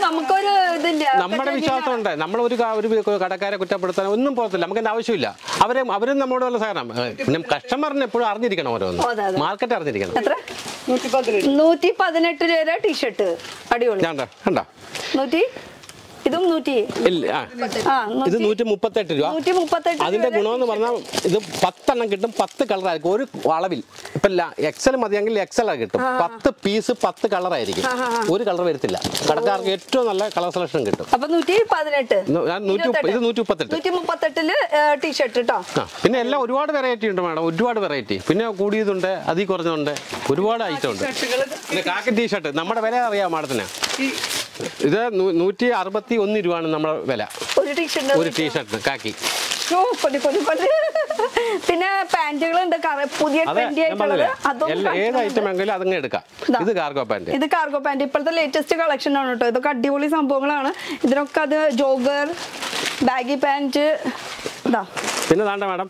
നമുക്കൊരു ഇതില്ല. നമ്മുടെ വിശ്വാസമുണ്ട് നമ്മൾ ഒരു ഒരു കടക്കാരെ കുറ്റപ്പെടുത്താൻ ഒന്നും പോകത്തില്ല. നമുക്ക് അതിന്റെ ആവശ്യമില്ല. അവരെ അവരും നമ്മളോട് വല്ല സഹകരണം പിന്നെ കസ്റ്റമറിന് എപ്പോഴും അറിഞ്ഞിരിക്കണം ഓരോന്ന്. മാർക്കറ്റ് അറിഞ്ഞിരിക്കണം. നൂറ്റി പതിനെട്ട് രൂപ ടീഷർട്ട് അടിപൊളി. നൂറ്റി ഇതും നൂറ്റി ഇത് നൂറ്റി മുപ്പത്തെട്ട് രൂപ. നൂറ്റി മുപ്പത്തെട്ട് അതിന്റെ ഗുണമെന്ന് പറഞ്ഞാൽ ഇത് പത്തെണ്ണം കിട്ടും പത്ത് കളറായിരിക്കും. ഒരു അളവിൽ. ഇപ്പൊ എക്സൽ മതിയെങ്കിൽ എക്സൽ കിട്ടും. പത്ത് പീസ് പത്ത് കളറായിരിക്കും. ഒരു കളർ വരത്തില്ല. കടക്കാർക്ക് ഏറ്റവും നല്ല കളർ സെലക്ഷൻ കിട്ടും. ഇത് നൂറ്റി മുപ്പത്തെട്ട് നൂറ്റി മുപ്പത്തെട്ടിൽ ടീഷർട്ട് കേട്ടോ പിന്നെ എല്ലാം ഒരുപാട് വെറൈറ്റി ഉണ്ട് മാഡം. ഒരുപാട് വെറൈറ്റി പിന്നെ കൂടിയതുണ്ട് അതിൽ കുറഞ്ഞതുണ്ട് ഒരുപാട് ഐറ്റം ഉണ്ട്. കാക്കറ്റ് കാക്കി ടീഷർട്ട് നമ്മുടെ വില അറിയാം മാഡത്തിന്? ഇത് നൂറ്റി അറുപത്തി ഒന്ന് രൂപയാണ് നമ്മുടെ വില. ഒരു ടീഷർട്ട് ഒരു ടീഷർട്ട് കാക്കി. പിന്നെ പാന്റുകളുണ്ട് പുതിയ ഏത് ഐറ്റം അതങ്ങ് എടുക്കാം. ഇത്. കാർഗോ പാന്റ് ഇത് കാർഗോ പാന്റ് ഇപ്പോഴത്തെ ലേറ്റസ്റ്റ് കളക്ഷൻ ആണ് കേട്ടോ. ഇതൊക്കെ അടിപൊളി സംഭവങ്ങളാണ്. ഇതിനൊക്കെ അത് ജോഗർ ബാഗി പാന്റ് പിന്നെ താണ്ട മാഡം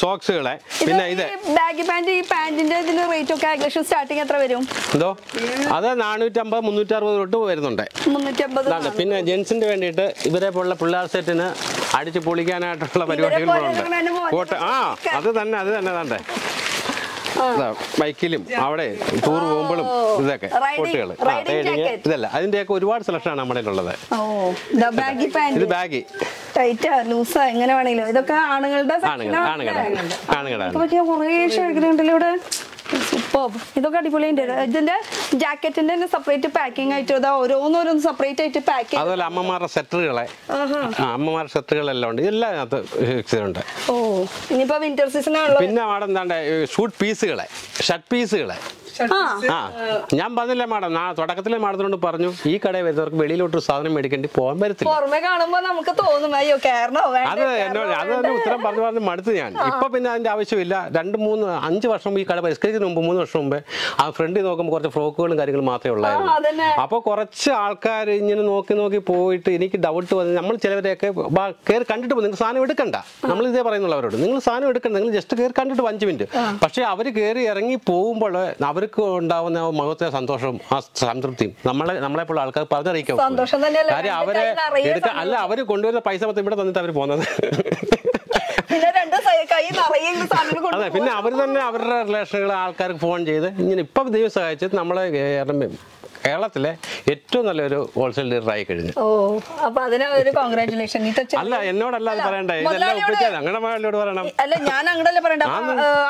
സോക്സുകളെ. പിന്നെ ഇത് ബാഗി പാന്റ് ഈ പാന്റിന്റെ ഇതിന്റെ റേറ്റ് ഒക്കെ ഏകദേശം സ്റ്റാർട്ടിങ് എത്ര വരും? എന്തോ? അത് നാനൂറ്റമ്പത് മുന്നൂറ്ററുപത് തൊട്ട് വരുന്നുണ്ട്. പിന്നെ ജെൻസിന് വേണ്ടിയിട്ട് ഇവരെ പോലുള്ള പിള്ളേർ സെറ്റിന് അടിച്ച് പൊളിക്കാനായിട്ടുള്ള പരിപാടികളുണ്ട്. ആ അത് തന്നെ അത് തന്നെ താണ്ടേ ബൈക്കിലും അവിടെ ടൂർ പോകുമ്പോഴും ഇതൊക്കെ Riding- കോട്ടുകൾ അതിന്റെ ഒക്കെ ഇതല്ല അതിന്റെയൊക്കെ ഒരുപാട് സെലക്ഷനാണ് നമ്മുടെ ഉള്ളത് ഇതാ ബാഗി ടൈറ്റാ ലൂസാ എങ്ങനെ വേണമെങ്കിലും ഇതൊക്കെ ആണുങ്ങളുടെ ആണുങ്ങളുടെ ആണുങ്ങളുടെ ഇതൊക്കെ അടിപൊളിയുണ്ട്. ഇതിന്റെ ജാക്കറ്റിന്റെ തന്നെ സെപ്പറേറ്റ് പാക്കിംഗ് ആയിട്ട് ഇതാ ഓരോന്നോരോന്ന് സെപ്പറേറ്റ് ആയിട്ട് പാക്ക് അതല്ല അതുപോലെ അമ്മമാരുടെ സെറ്ററുകളെ അമ്മമാരുടെ സെറ്ററുകളെല്ലാം ഉണ്ട്. എല്ലാം അതിനകത്ത് ഫിക്സഡ് ഉണ്ട് ഓ ഇനിയിപ്പോ വിന്റർ സീസൺ ആണല്ലോ. പിന്നെ മാഡം എന്താണ്ട് ഷൂട്ട് പീസുകളെ ഷർട്ട് പീസുകളെ ആ. ഞാൻ പറഞ്ഞില്ല മാഡം നാ തുടക്കത്തിലെ മാഡത്തിനോട് പറഞ്ഞു ഈ കടയിൽ വരുന്നവർക്ക് വെളിയിലോട്ട് ഒരു സാധനം മേടിക്കേണ്ടി പോകാൻ വരത്തില്ല പുറമെ കാണുമ്പോ നമുക്ക് തോന്നും അയ്യോ അത് എന്നോട് അത് തന്നെ ഉത്തരം പറഞ്ഞു പറഞ്ഞ് മടുത്ത് ഞാൻ. ഇപ്പൊ പിന്നെ അതിന്റെ ആവശ്യമില്ല. രണ്ട് മൂന്ന് അഞ്ച് വർഷം ഈ കട പരിഷ്കരിക്കുന്ന മുമ്പ് മൂന്ന് വർഷം മുമ്പേ ആ ഫ്രണ്ടിൽ നോക്കുമ്പോൾ കുറച്ച് ഫ്രോക്കുകളും കാര്യങ്ങളും മാത്രമേ. ഉള്ളായിരുന്നു. അപ്പോൾ കുറച്ച് ആൾക്കാർ ഇങ്ങനെ നോക്കി നോക്കി പോയിട്ട് എനിക്ക് ഡൗട്ട് വന്ന് നമ്മൾ ചിലവരെയൊക്കെ കയറി കണ്ടിട്ട് പോകും നിങ്ങൾ സാധനം എടുക്കണ്ട. നമ്മൾ ഇതേ പറയുന്നുള്ളവരോട് നിങ്ങൾ സാധനം എടുക്കണ്ട. നിങ്ങൾ ജസ്റ്റ് കയറി കണ്ടിട്ട് അഞ്ച് മിനിറ്റ് പക്ഷേ അവർ കയറി ഇറങ്ങി പോകുമ്പോൾ അവർക്ക് ഉണ്ടാവുന്ന മഹത്തായ മുഖത്തെ സന്തോഷവും ആ സംതൃപ്തിയും നമ്മളെ നമ്മളെപ്പോലുള്ള ആൾക്കാർ പറഞ്ഞറിയിക്കും? കാര്യം അവരെ എടുക്കാൻ അല്ല അവർ കൊണ്ടുവരുന്ന പൈസ മൊത്തം ഇവിടെ തന്നിട്ട് അവർ പോകുന്നത് പിന്നെ രണ്ട് സൈ- കൈ നിറയെ സാധനങ്ങൾ കൊണ്ട് അതെ പിന്നെ അവർ തന്നെ അവരുടെ റിലേഷനുകൾ ആൾക്കാർക്ക് ഫോൺ ചെയ്ത് ഇങ്ങനെ ഇപ്പം ദൈവം സഹായിച്ചത് നമ്മളെ കേരളത്തിലെ ഏറ്റവും നല്ലൊരു ഹോൾസെയിൽ ഡീലറായി കഴിഞ്ഞു. അല്ല എന്നോടല്ല അത് പറയണ്ടേ? ഇതെല്ലാം ഒപ്പിച്ചത് അങ്ങനെ മകളോട് പറയണം. അല്ല ഞാൻ അങ്ങടല്ലേ പറയണ്ട?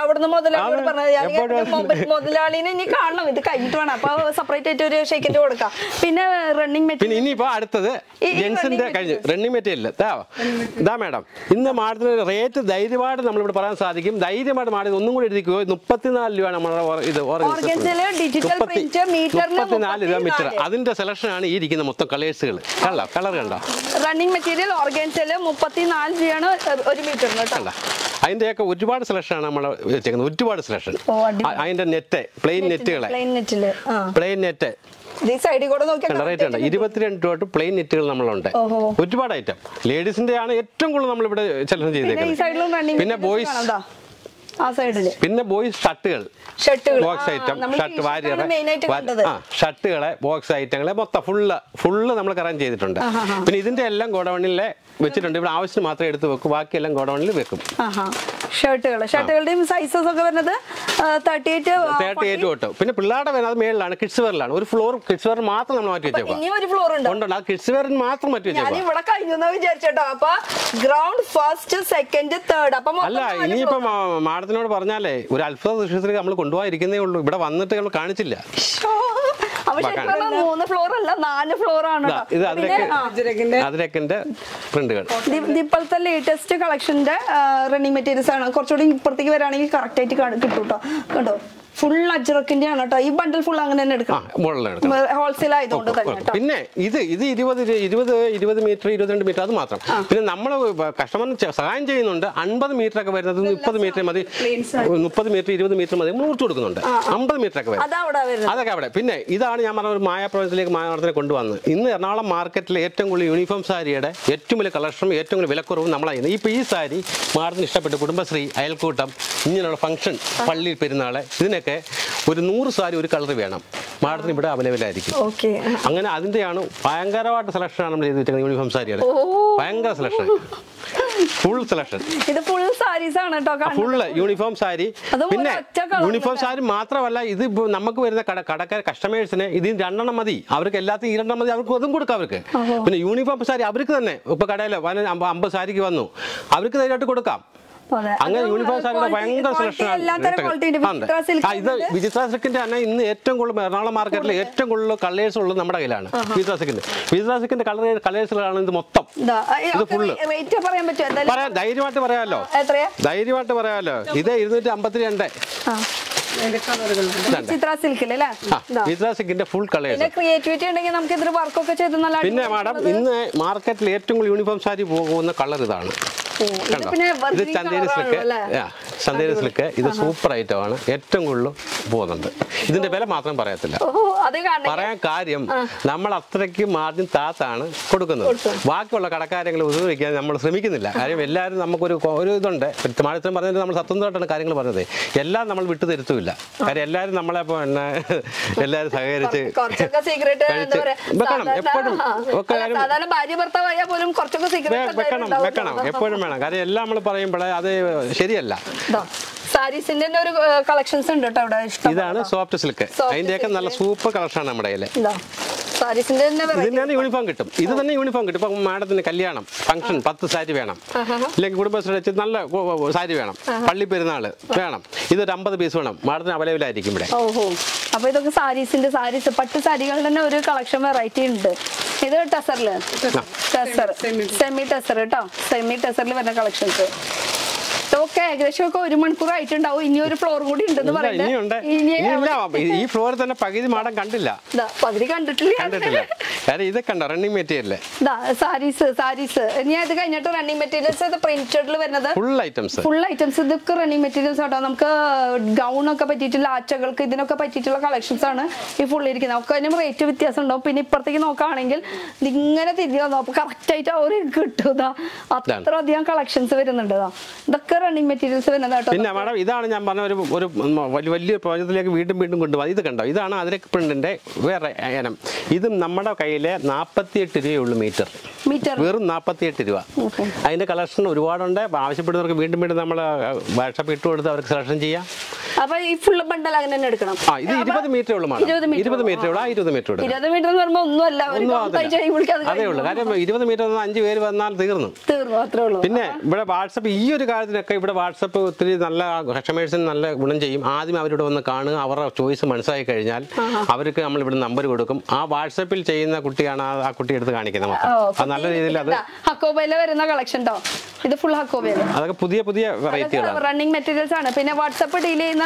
അവിടുന്ന് മുതലാളിയോട് പറഞ്ഞത് മുതലാളിനെ ഇനി കാണണം. ഇത് കഴിഞ്ഞിട്ട് വേണം. അപ്പൊ സെപ്പറേറ്റ് ആയിട്ട് ഒരു ഷെയ്ക്കിന്റെ കൊടുക്കാം. പിന്നെ റണ്ണിങ് മെറ്റീരിയൽ ഇനിയിപ്പോ അടുത്തത് ജെൻസിന്റെ running കഴിഞ്ഞു. റണ്ണിങ് മെറ്റീരിയൽ ഇതാ ഇതാ മാഡം ഇന്ന് മാഡത്തിന് റേറ്റ് ധൈര്യമായിട്ട് നമ്മളിവിടെ പറയാൻ സാധിക്കും. ധൈര്യമായിട്ട് മാഡം ഒന്നും കൂടി എഴുതിക്കോ? മുപ്പത്തിനാല് രൂപയാണ് നമ്മുടെ ഇത് ഡിജിറ്റൽ പ്രിന്റ് മീറ്ററിന് മുപ്പത്തിനാല് രൂപ മീറ്റർ അതിന്റെ സെലക്ഷൻ ആണ് ഈ ഇരിക്കുന്ന മൊത്തം കളേഴ്സുകൾ കണ്ടോ കളർ കണ്ടോ? റണ്ണിങ് മെറ്റീരിയൽ ഓർഗൻസിൽ മുപ്പത്തിനാല് രൂപയാണ് ഒരു മീറ്റർ കേട്ടോ. അതിന്റെയൊക്കെ ഒരുപാട് സെലക്ഷൻ ആണ് നമ്മൾ വെച്ചേക്കുന്നത്. ഒരുപാട് സെലക്ഷൻ അതിന്റെ നെറ്റ് പ്ലെയിൻ നെറ്റുകളെ പ്ലെയിൻ നെറ്റ് റേറ്റ് ഇരുപത്തിരണ്ട് രൂപ തൊട്ട് പ്ലെയിൻ നെറ്റുകൾ നമ്മളുണ്ട്. ഒരുപാട് ഐറ്റം ലേഡീസിന്റെ ആണ് ഏറ്റവും കൂടുതൽ നമ്മൾ ഇവിടെ പിന്നെ ചെയ്തേക്കുന്നത്. പിന്നെ ബോയ്സ് പിന്നെ ബോയ്സ് ഷർട്ടുകൾ. ബോക്സ് ഐറ്റം ഷർട്ട് വാരിയർ ഷർട്ടുകളെ ബോക്സ് ഐറ്റങ്ങളെ മൊത്തം ഫുള്ള് ഫുള്ള് നമ്മൾ കറൻ ചെയ്തിട്ടുണ്ട്. പിന്നെ ഇതിന്റെ എല്ലാം ഗോഡൌണിലെ വെച്ചിട്ടുണ്ട്. ഇവിടെ ആവശ്യം മാത്രമേ എടുത്ത് വെക്കും. ബാക്കിയെല്ലാം ഗോഡൌണിൽ വെക്കും. ഷർട്ടുകൾ ഷർട്ടുകളുടെയും സൈസസ് ഒക്കെ വരുന്നത് തേർട്ടി എയ്റ്റ് തേർട്ടി എയ്റ്റ് തൊട്ട്. പിന്നെ പിള്ളേരുടെ വരുന്നത് മേളിലാണ് കിഡ്സ് വെയറിലാണ് ഒരു ഫ്ലോർ കിഡ്സ് വെയർ മാത്രം നമ്മൾ മാറ്റി വെച്ചോ ഇനി ഒരു ഫ്ലോർ ഉണ്ട്. ഉണ്ട്? ആ കിഡ്സ് വെയറിന് മാത്രം മാറ്റി ഞാൻ വെച്ചേക്കുക ഇവിടെ കഴിഞ്ഞു വിചാരിച്ചോട്ടോ. അപ്പൊ ഗ്രൗണ്ട് ഫസ്റ്റ് സെക്കൻഡ് തേർഡ് അപ്പൊ അല്ല ഇനിയിപ്പോ. മാഡത്തിനോട് പറഞ്ഞാലേ ഒരു അത്ഭുത ദൃശ്യത്തിലേക്ക് നമ്മൾ കൊണ്ടുപോയിരിക്കുന്നേ ഉള്ളൂ. ഇവിടെ വന്നിട്ട് നമ്മൾ കാണിച്ചില്ല. മൂന്ന് ഫ്ലോർ അല്ല നാല് ഫ്ലോർ ആണ് അതിരക്കിന്റെ പ്രിന്റുകൾ ഇപ്പോഴത്തെ ലേറ്റസ്റ്റ് കളക്ഷന്റെ റണ്ണിങ് മെറ്റീരിയൽസ് ആണ്. കുറച്ചുകൂടി ഇപ്പുറത്തേക്ക് വരാണെങ്കിൽ കറക്റ്റ് ആയിട്ട് കിട്ടും കേട്ടോ. കണ്ടോ? ഫുൾ അജ്രക്കിന്റെ ആണ് കേട്ടോ. ഈ ബണ്ടിൽ ഫുൾ അങ്ങനെ തന്നെ എടുക്കണം. ഹോൾസെയിൽ ആയതുകൊണ്ട് തന്നെ പിന്നെ ഇത് ഇത് ഇരുപത് ഇരുപത് ഇരുപത് മീറ്റർ ഇരുപത്തിരണ്ട് മീറ്റർ അത് മാത്രം. പിന്നെ നമ്മൾ കസ്റ്റമറിന് സഹായം ചെയ്യുന്നുണ്ട്. അൻപത് മീറ്റർ ഒക്കെ വരുന്നത് മുപ്പത് മീറ്റർ മതി. മുപ്പത് മീറ്റർ ഇരുപത് മീറ്റർ മതി. മുറിച്ചു കൊടുക്കുന്നുണ്ട്. അമ്പത് മീറ്റർ ഒക്കെ വരും അതൊക്കെ അവിടെ. പിന്നെ ഇതാണ് ഞാൻ പറഞ്ഞ ഒരു മായ മായാവർത്തനെ കൊണ്ടുവന്നത്. ഇന്ന് എറണാകുളം മാർക്കറ്റിൽ ഏറ്റവും കൂടുതൽ യൂണിഫോം സാരിയുടെ ഏറ്റവും വലിയ കളക്ഷനും ഏറ്റവും കൂടുതൽ വിലക്കുറവും നമ്മളായിരുന്നു ഇപ്പൊ ഈ സാരി മാറുന്ന ഇഷ്ടപ്പെട്ട് കുടുംബശ്രീ അയൽക്കൂട്ടം ഇങ്ങനെയുള്ള ഫംഗ്ഷൻ പള്ളിയിൽ പെരുന്നാൾ ഇതിനൊക്കെ ഒരു നൂറ് സാരി ഒരു കളർ വേണം. മാഡത്തിന് ഇവിടെ അവൈലബിൾ ആയിരിക്കും. ഓക്കെ അങ്ങനെ അതിന്റെയാണ് ഭയങ്കരമായിട്ട് സെലക്ഷനാണ് നമ്മൾ ചെയ്ത് വെച്ചിരിക്കുന്നത് യൂണിഫോം സാരിയുടെ. ഭയങ്കര സെലക്ഷൻ ഫുൾ സെലക്ഷൻ ഇത് ഫുൾ സാരീസ് ആണ് കേട്ടോ. ഫുള്ള് യൂണിഫോം സാരി പിന്നെ യൂണിഫോം സാരി മാത്രമല്ല ഇത് നമുക്ക് വരുന്ന കട കടക്കാർ കസ്റ്റമേഴ്സിന് ഇതിന് രണ്ടെണ്ണം മതി. അവർക്ക് എല്ലാത്തിനും ഈ രണ്ടെണ്ണം മതി. അവർക്ക് അതും കൊടുക്കാം അവർക്ക്. പിന്നെ യൂണിഫോം സാരി അവർക്ക് തന്നെ. ഇപ്പൊ കടയിൽ അമ്പത് സാരിക്ക് വന്നു. അവർക്ക് നേരിട്ട് കൊടുക്കാം. അങ്ങനെ യൂണിഫോം സാരിയുടെ ഭയങ്കര സെലക്ഷൻ ഇത്. വിചിത്ര സിൽക്കിന്റെ തന്നെ ഇന്ന് ഏറ്റവും കൂടുതൽ എറണാകുളം മാർക്കറ്റിൽ ഏറ്റവും കൂടുതൽ കളേഴ്സ് ഉള്ളത് നമ്മുടെ കയ്യിലാണ്. വിചിത്ര സിൽക്കിന്റെ വിചിത്ര സിൽക്കിന്റെ കളർ കളേഴ്സുകളാണ് ഇത് മൊത്തം. ഇതാ, ഫുള്ള് പറയാം. ധൈര്യമായിട്ട് പറയാമല്ലോ ധൈര്യമായിട്ട് പറയാമല്ലോ ഇത് ഇരുന്നൂറ്റി കളറുകളുണ്ട് ഇതുണ്ട്. ചിത്ര സിൽക്കിൽ അല്ലേ? സിൽക്കിന്റെ ഫുൾ കളേഴ്സ് ക്രിയേറ്റിവിറ്റി ഉണ്ടെങ്കിൽ നമുക്ക് ഇതിൽ വർക്കൊക്കെ ചെയ്ത് നല്ല പിന്നെ അടിപൊളി മാഡം ഇന്ന് മാർക്കറ്റിൽ ഏറ്റവും കൂടുതൽ യൂണിഫോം സാരി പോകുന്ന കളർ ഇതാണ്. ഇത് ചന്തേരി സിൽക്ക് അല്ലേ? ചന്തേരി സിൽക്ക് ഇത് സൂപ്പർ ഐറ്റം ആണ്. ഏറ്റവും കൂടുതൽ പോകുന്നുണ്ട്. ഇതിന്റെ വില മാത്രം പറയത്തില്ല. പറയാൻ കാര്യം നമ്മൾ അത്രയ്ക്ക് മാർജിൻ താത്താണ് കൊടുക്കുന്നത്. ബാക്കിയുള്ള കടക്കാര്യങ്ങൾ ഉപയോഗിക്കാൻ നമ്മൾ ശ്രമിക്കുന്നില്ല. കാര്യം എല്ലാവരും നമുക്കൊരു ഒരു ഇതുണ്ട്. മാഡത്തിന് പറഞ്ഞത് നമ്മൾ സ്വതന്ത്രമായിട്ടാണ് കാര്യങ്ങൾ പറഞ്ഞത്. എല്ലാം നമ്മൾ വിട്ടു തരുത്തുമില്ല. കാര്യം എല്ലാവരും നമ്മളെ പിന്നെ എല്ലാവരും സഹകരിച്ച് വെക്കണം, എപ്പോഴും. വെക്കണം വെക്കണം എപ്പോഴും വേണം. കാര്യം എല്ലാം നമ്മൾ പറയുമ്പോഴേ അത് ശരിയല്ല. സാരീസിന്റെ ഒരു കളക്ഷൻസ് ഉണ്ട് കേട്ടോ ഇവിടെ ഇഷ്ടം ഇതാണ് സോഫ്റ്റ് സിൽക്ക് അതിന്റെയൊക്കെ നല്ല സൂപ്പർ കളക്ഷൻ ആണ് നമ്മുടെ സാരീസിന്റെ തന്നെ തന്നെ യൂണിഫോം കിട്ടും. ഇത് തന്നെ യൂണിഫോം കിട്ടും. ഇപ്പൊ മാഡത്തിന് കല്യാണം ഫംഗ്ഷൻ പത്ത് സാരി വേണം. ഇല്ലെങ്കിൽ കുടുംബശ്രീ വെച്ച് നല്ല സാരി വേണം. പള്ളി പെരുന്നാൾ വേണം. ഇതൊരു അമ്പത് പീസ് വേണം. മാഡത്തിന് അവൈലബിൾ ആയിരിക്കും ഇവിടെ. ഓഹോ. അപ്പൊ ഇതൊക്കെ സാരീസിന്റെ സാരീസ് പട്ട് സാരികളുടെ തന്നെ ഒരു കളക്ഷൻ വെറൈറ്റി ഉണ്ട്. ഇത് ടെസറിൽ. ടെസർ. സെമി ടെസർ കേട്ടോ സെമി ടെസറിൽ വരുന്ന കളക്ഷൻസ് ഇതൊക്കെ ഏകദേശം ഒക്കെ ഒരു മണിക്കൂർ ആയിട്ടുണ്ടാവും. ഇനി ഒരു ഫ്ലോർ കൂടി ഉണ്ടെന്ന് പറയുന്നത്. ഈ- ഫ്ലോർ ഫ്ലോറിൽ തന്നെ പകുതി മാഡം കണ്ടില്ല. പകുതി കണ്ടിട്ടില്ല. കണ്ടിട്ടില്ല. കാര്യം ഇതൊക്കെ ഉണ്ടോ റണ്ണിങ് മെറ്റീരിയൽ സാരീസ് സാരീസ് ഇനി അത് കഴിഞ്ഞിട്ട് റണ്ണിങ് മെറ്റീരിയൽസ് പ്രിന്റഡിൽ വരുന്നത്. ഫുൾ ഐറ്റംസ് ഫുൾ ഐറ്റംസ് ഇതൊക്കെ റണ്ണിങ് മെറ്റീരിയൽസ് ആട്ടോ. നമുക്ക് ഗൗൺ ഒക്കെ പറ്റിയിട്ടുള്ള ആച്ചകൾക്ക് ഇതിനൊക്കെ പറ്റിയിട്ടുള്ള കളക്ഷൻസ് ആണ് ഈ ഫുൾ ഇരിക്കുന്നത്. ഒക്കെ അതിനും റേറ്റ് വ്യത്യാസം ഉണ്ടാവും പിന്നെ ഇപ്പുറത്തേക്ക് നോക്കുകയാണെങ്കിൽ ഇങ്ങനെ തിരിഞ്ഞു വന്നു. അപ്പൊ കറക്റ്റ് ആയിട്ട് അവർ കിട്ടും. അത്ര അധികം കളക്ഷൻസ് വരുന്നുണ്ട്. ഇതാ റണ്ണിങ് മെറ്റീരിയൽസ് വരുന്നത് പിന്നെ മാഡം ഇതാണ് ഞാൻ പറഞ്ഞ ഒരു ഒരു വലിയ വലിയ പ്രോജക്റ്റിലേക്ക് വീണ്ടും വീണ്ടും കൊണ്ടുപോകാം. ഇത് കണ്ടോ? ഇതാണ് അതിരക്ക് പ്രിന്റിന്റെ വേറെ ഇനം ഇതും നമ്മുടെ കയ്യിലെ നാൽപ്പത്തിയെട്ട് രൂപയുള്ളൂ മീറ്റർ മീറ്റർ വെറും നാൽപ്പത്തിയെട്ട് രൂപ. അതിന്റെ കളക്ഷൻ ഒരുപാടുണ്ട്. ആവശ്യപ്പെടുന്നവർക്ക് വീണ്ടും വീണ്ടും നമ്മൾ വാട്സപ്പ് ഇട്ട് കൊടുത്ത് അവർക്ക് സെലക്ഷൻ ചെയ്യാം. അപ്പൊ ഈ ഫുൾ ബണ്ടൽ അങ്ങനെ തന്നെ എടുക്കണം. ഇത് ഇരുപത് മീറ്റർ ഉള്ളൂ ഇരുപത് മീറ്റർ ഉള്ളൂ. ആ ഇരുപത് മീറ്റർ എടുക്കാം ഇരുപത് മീറ്റർ എന്ന് പറയുമ്പോൾ ഒന്നുമല്ല അത് ഉള്ളൂ. കാര്യം ഇരുപത് മീറ്റർ അഞ്ച് പേര് വന്നാൽ തീർന്നു. തീർന്നു. അത്രേ ഉള്ളൂ. പിന്നെ ഇവിടെ വാട്സപ്പ് ഈ ഒരു കാര്യത്തിനൊക്കെ ഇവിടെ വാട്സപ്പ് ഒത്തിരി നല്ല കസ്റ്റമേഴ്സിന് നല്ല ഗുണം ചെയ്യും. ആദ്യം അവരിവിടെ വന്ന് കാണുക. അവരുടെ ചോയ്സ് മനസ്സിലായി കഴിഞ്ഞാൽ അവർക്ക് നമ്മൾ ഇവിടെ നമ്പർ കൊടുക്കും. ആ വാട്സപ്പിൽ ചെയ്യുന്ന കുട്ടിയാണ് ആ- കുട്ടി എടുത്ത് കാണിക്കുന്നത് മൊത്തം. നല്ല രീതിയിൽ അത് ഹക്കോബയിൽ വരുന്ന കളക്ഷൻ ഇത് ഫുൾ ഹക്കോബയിൽ അതൊക്കെ പുതിയ പുതിയ വെറൈറ്റികളാണ് റണ്ണിങ് മെറ്റീരിയൽസ് ആണ്. പിന്നെ വാട്സപ്പ് ഡീൽ ചെയ്യുന്ന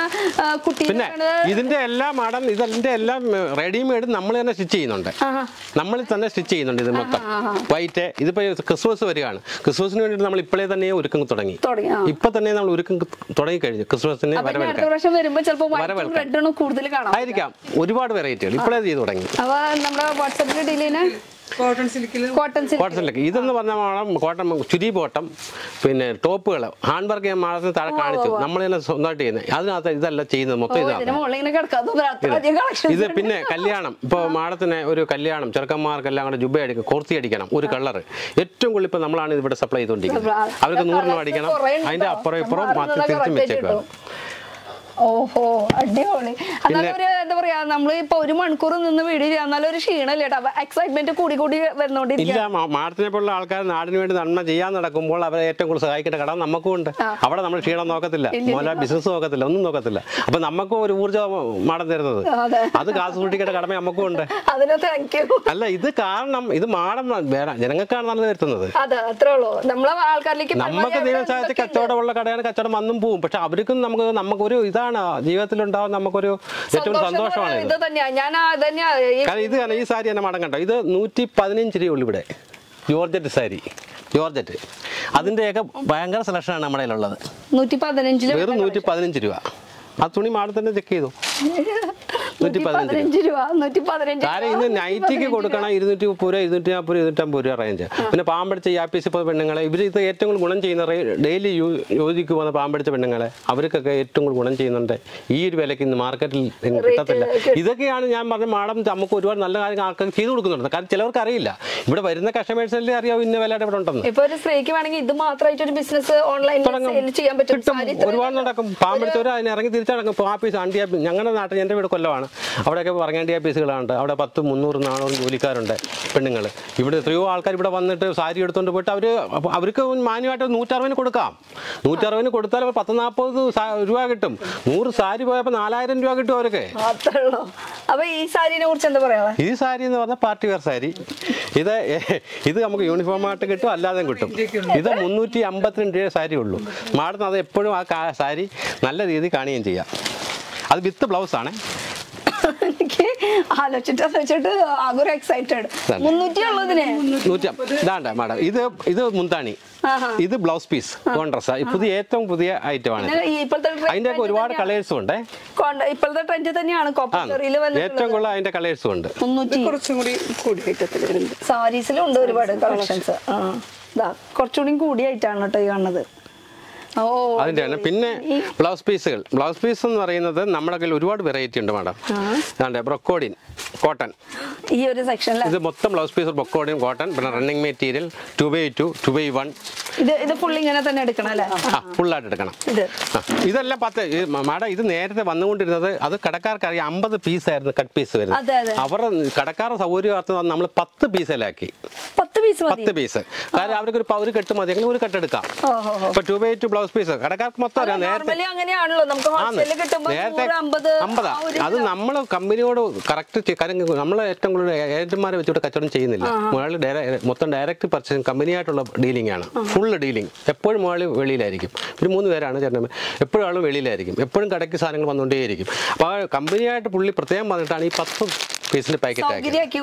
കുട്ടി പിന്നെ ഇതിന്റെ എല്ലാം മാഡം ഇതിന്റെ എല്ലാം റെഡിമെയ്ഡ് നമ്മൾ തന്നെ സ്റ്റിച്ച് ചെയ്യുന്നുണ്ട്. നമ്മൾ തന്നെ സ്റ്റിച്ച് ചെയ്യുന്നുണ്ട് ഇത് മൊത്തം. വൈറ്റ് ഇതിപ്പോ ക്രിസ്മസ് വരികയാണ്. ക്രിസ്മസിന് വേണ്ടി നമ്മൾ ഇപ്പോഴേ തന്നെ ഒരുക്കം തുടങ്ങി. ഇപ്പൊ തന്നെ നമ്മൾ ഒരുക്കം തുടങ്ങി കഴിഞ്ഞു ക്രിസ്മസിന് വരവേൽക്കാൻ ആയിരിക്കാം. ഒരുപാട് വെറൈറ്റികൾ ഇപ്പോഴേ ചെയ്തു തുടങ്ങി. നമ്മുടെ വാട്സപ്പിൽ കോട്ടൺ സിൽക്ക് ഇതെന്ന് പറഞ്ഞാൽ മാഡം കോട്ടൺ ചുരി പോട്ടം പിന്നെ ടോപ്പുകൾ ഹാൻഡ് വർക്ക് ഞാൻ മാഡത്തിന് താഴെ കാണിച്ചു. നമ്മൾ തന്നെ സ്വന്തമായിട്ട് ചെയ്യുന്നത് അതിനകത്ത് ഇതല്ല ചെയ്യുന്നത്. മൊത്തം ഇതാണ്. ഇത് പിന്നെ കല്യാണം. ഇപ്പോൾ മാഡത്തിന് ഒരു കല്യാണം. ചെറുക്കന്മാർക്കെല്ലാം കൂടെ ജുബ അടിക്കും കുർത്തി അടിക്കണം ഒരു കളർ ഏറ്റവും കൂടുതൽ ഇപ്പോൾ നമ്മളാണ് ഇവിടെ സപ്ലൈ ചെയ്തുകൊണ്ടിരിക്കുന്നത്. അവർക്ക് നൂറിനും അടിക്കണം. അതിന്റെ അപ്പുറം ഇപ്പുറം മാറ്റി തിരിച്ചും വെച്ചേക്കുക ഓഹോ അടിപൊളി. അതാണ് ഒരു എന്താ പറയാ നമ്മൾ ഇപ്പൊ ഒരു മണിക്കൂർ നിന്ന് വീഡിയോ എന്നാലും ഒരു ക്ഷീണല്ലേ എക്സൈറ്റ്മെന്റ് കൂടി കൂടി മാ- മാഡത്തിനെ പോലുള്ള ആൾക്കാർ നാടിന് വേണ്ടി നന്മ ചെയ്യാൻ നടക്കുമ്പോൾ അവരെ ഏറ്റവും കൂടുതൽ സഹായിക്കേണ്ട കട നമുക്കും ഉണ്ട്. അവിടെ നമ്മൾ ക്ഷീണം നോക്കത്തില്ല. മോല ബിസിനസ് നോക്കത്തില്ല ഒന്നും നോക്കത്തില്ല. അപ്പൊ നമുക്കും ഒരു ഊർജം മാഡം തരുന്നത്. അതെ. കാസ് സൂക്ഷിക്കേണ്ട കടമ നമുക്കും ഉണ്ട്. അല്ല ഇത് കാരണം ഇത് മാഡം വേണം ജനങ്ങൾക്കാണ് നല്ലത് വരുത്തുന്നത്. നമുക്ക് ദൈവം കച്ചവടമുള്ള കടയാണ് കച്ചവടം വന്നും പോവും. പക്ഷെ അവർക്കും നമുക്ക് നമുക്ക് ഒരു ഇതാണ് ജീവിതത്തിലുണ്ടാവും നമുക്കൊരു ഏറ്റവും സന്തോഷം എന്ന് സന്തോഷമാണ് ഇത് കാരണം ഇത് തന്നെ ഈ സാരി തന്നെ മടം കണ്ടോ? ഇത് നൂറ്റി പതിനഞ്ച് രൂപയുള്ളൂ ഇവിടെ. ജോർജറ്റ് സാരി. ജോർജറ്റ്. അതിന്റെയൊക്കെ ഭയങ്കര സെലക്ഷനാണ് നമ്മുടെ കയ്യിലുള്ളത്. നൂറ്റി പതിനഞ്ച് വെറും നൂറ്റി പതിനഞ്ച് രൂപ. ആ തുണി മാഡം തന്നെ ചെക്ക് ചെയ്തു? കാര്യം ഇന്ന് നൈറ്റിക്ക് കൊടുക്കണം ഇരുന്നൂറ്റി മുപ്പത് രൂപ ഇരുന്നൂറ്റി നാൽപ്പത് രൂപ ഇരുന്നൂറ്റമ്പത് രൂപ റേഞ്ച് പിന്നെ പാമ്പടിച്ച ഇപ്പോൾ പെണ്ണുങ്ങളെ ഇവർ ഇത് ഏറ്റവും കൂടുതൽ ഗുണം ചെയ്യുന്ന ഡെയിലി യോജിക്ക് പോകുന്ന പാമ്പടിച്ച പെണ്ണുങ്ങളെ അവർക്കൊക്കെ ഏറ്റവും കൂടുതൽ ഗുണം ചെയ്യുന്നുണ്ട്. ഈ ഒരു വിലയ്ക്ക് ഇന്ന് മാർക്കറ്റിൽ കിട്ടത്തില്ല. ഇതൊക്കെയാണ് ഞാൻ പറഞ്ഞ മാഡം നമുക്ക് ഒരുപാട് നല്ല കാര്യങ്ങൾ ആൾക്കാർക്ക് ചെയ്തു കൊടുക്കുന്നുണ്ട്. കാരണം ചിലവർക്ക് അറിയില്ല. ഇവിടെ വരുന്ന കസ്റ്റമേഴ്സിനെ അറിയാം ഇന്ന വിലയുടെ ഇവിടെ ഉണ്ടെന്ന്. ഇപ്പൊ ഒരു സ്ത്രീക്ക് വേണമെങ്കിൽ ഇത് മാത്രമായിട്ട് ഒരു ബിസിനസ് സെയിൽ ചെയ്യാൻ പറ്റും. ഒരുപാട് നടക്കും. പാമ്പടിച്ചവർ അതിന് ഇറങ്ങി തിരിച്ചടക്കും ഇപ്പോൾ ആപ്പീസ് അണ്ടി ആപ്പീസ് ഞങ്ങളുടെ നാട്ടിൽ എന്റെ വീട് കൊല്ലമാണ്. അവിടെയൊക്കെ പറങ്ങേണ്ടി ആപ്പീസുകളാണ് അവിടെ പത്ത് മുന്നൂറ് നാനൂറ് ജോലിക്കാരുണ്ട് പെണ്ണുങ്ങൾ ഇവിടെ എത്രയോ ആൾക്കാർ ഇവിടെ വന്നിട്ട് സാരി എടുത്തുകൊണ്ട് പോയിട്ട് അവർ അവർക്ക് മാന്യമായിട്ട് നൂറ്ററുപതിന് കൊടുക്കാം. നൂറ്ററുപതിന് കൊടുത്താൽ അവർ പത്ത് നാൽപ്പത് രൂപ കിട്ടും. നൂറ് സാരി പോയപ്പോൾ നാലായിരം രൂപ കിട്ടും അവർക്ക്. അപ്പൊ ഈ സാരിനെ കുറിച്ച് എന്താ പറയാ? ഈ സാരി എന്ന് പറഞ്ഞാൽ പാർട്ടി വെയർ സാരി. ഇത് ഇത് നമുക്ക് യൂണിഫോം ആയിട്ട് കിട്ടും അല്ലാതെ കിട്ടും. ഇത് മുന്നൂറ്റി അമ്പത്തിരണ്ട് രൂപ സാരി ഉള്ളൂ. മാഡത്തിന് അത് എപ്പോഴും ആ സാരി നല്ല രീതിയിൽ കാണുകയും ചെയ്യാം. അത് വിത്ത് ബ്ലൗസ് ആണ്. എനിക്ക് ആലോചിച്ചിട്ട് എക്സൈറ്റഡ്. മുന്നൂറ്റി ഉള്ളതിന് ഇതാണ്ട മാഡം. ഇത് ഇത് മുന്താണി. ഇത് ബ്ലൗസ് പീസ് കോൺട്രസ് പുതിയ ഏറ്റവും പുതിയ ഐറ്റം ആണ് അതിന്റെ അതിന്റെയൊക്കെ ഒരുപാട് കളേഴ്സും ഉണ്ട്. കൊണ്ട് ഇപ്പോഴത്തെ ട്രെൻഡ് തന്നെയാണ്. ഏറ്റവും കൂടുതൽ അതിന്റെ കളേഴ്സും ഉണ്ട്. കുറച്ചും കൂടി സാരീസിലും ഉണ്ട് ഒരുപാട് കളക്ഷൻസ് കുറച്ചുകൂടി കൂടിയായിട്ടാണ് കേട്ടോ ഈ കാണുന്നത്. ഓ തന്നെ പിന്നെ ബ്ലൗസ് പീസുകൾ ബ്ലൗസ് പീസ് എന്ന് പറയുന്നത് നമ്മുടെ കയ്യിൽ ഒരുപാട് വെറൈറ്റി ഉണ്ട് മാഡം. അതെ ബ്രൊക്കോഡിൻ കോട്ടൺ ഈ ഒരു സെക്ഷനിൽ ഇത് മൊത്തം ബ്ലൗസ് പീസ് ബ്രൊക്കോഡിൻ കോട്ടൺ പിന്നെ running material two by two two by one ഇത് ഇത് ഫുൾ ഇങ്ങനെ തന്നെ എടുക്കണം അല്ലേ? ആ ഫുള്ളായിട്ട് എടുക്കണം. ഇത്. ഇതെല്ലാം പത്ത് മാഡം ഇത് നേരത്തെ വന്നുകൊണ്ടിരുന്നത് അത് കടക്കാർക്ക് അറിയാം അമ്പത് പീസായിരുന്നു കട്ട് പീസ് വരുന്നത്. അവർ കടക്കാരുടെ സൗകര്യം നമ്മൾ പത്ത് പീസിലാക്കി പത്ത് പീസ് പത്ത് പീസ് അവർക്ക് ഒരു ഒരു കെട്ട് മതി. അങ്ങനെ ഒരു കെട്ടെടുക്കാം ഇപ്പൊ two by two blouse piece കടക്കാർക്ക് മൊത്തം അറിയാം. നേരത്തെ അമ്പത് അത് നമ്മൾ കമ്പനിയോട് കറക്റ്റ് കാര്യം നമ്മൾ ഏറ്റവും കൂടുതൽ ഏജന്റുമാരെ വെച്ചിട്ട് കച്ചവടം ചെയ്യുന്നില്ല. മുതലാളി മൊത്തം ഡയറക്റ്റ് പർച്ചേസിങ് കമ്പനിയായിട്ടുള്ള ഡീലിംഗ് ആണ്. ഫുള്ള് ഡീലിംഗ് എപ്പോഴും മുതലാളി വെളിയിലായിരിക്കും. ഒരു മൂന്ന് പേരാണ് ചേട്ടൻ എപ്പോഴും ആളും വെളിയിലായിരിക്കും. എപ്പോഴും കടയ്ക്ക് സാധനങ്ങൾ വന്നുകൊണ്ടേയിരിക്കും അപ്പോൾ ആ കമ്പനിയായിട്ട് പുള്ളി പ്രത്യേകം പറഞ്ഞിട്ടാണ് ഈ പത്ത് പീസിന്റെ പാക്കറ്റ് ആക്കി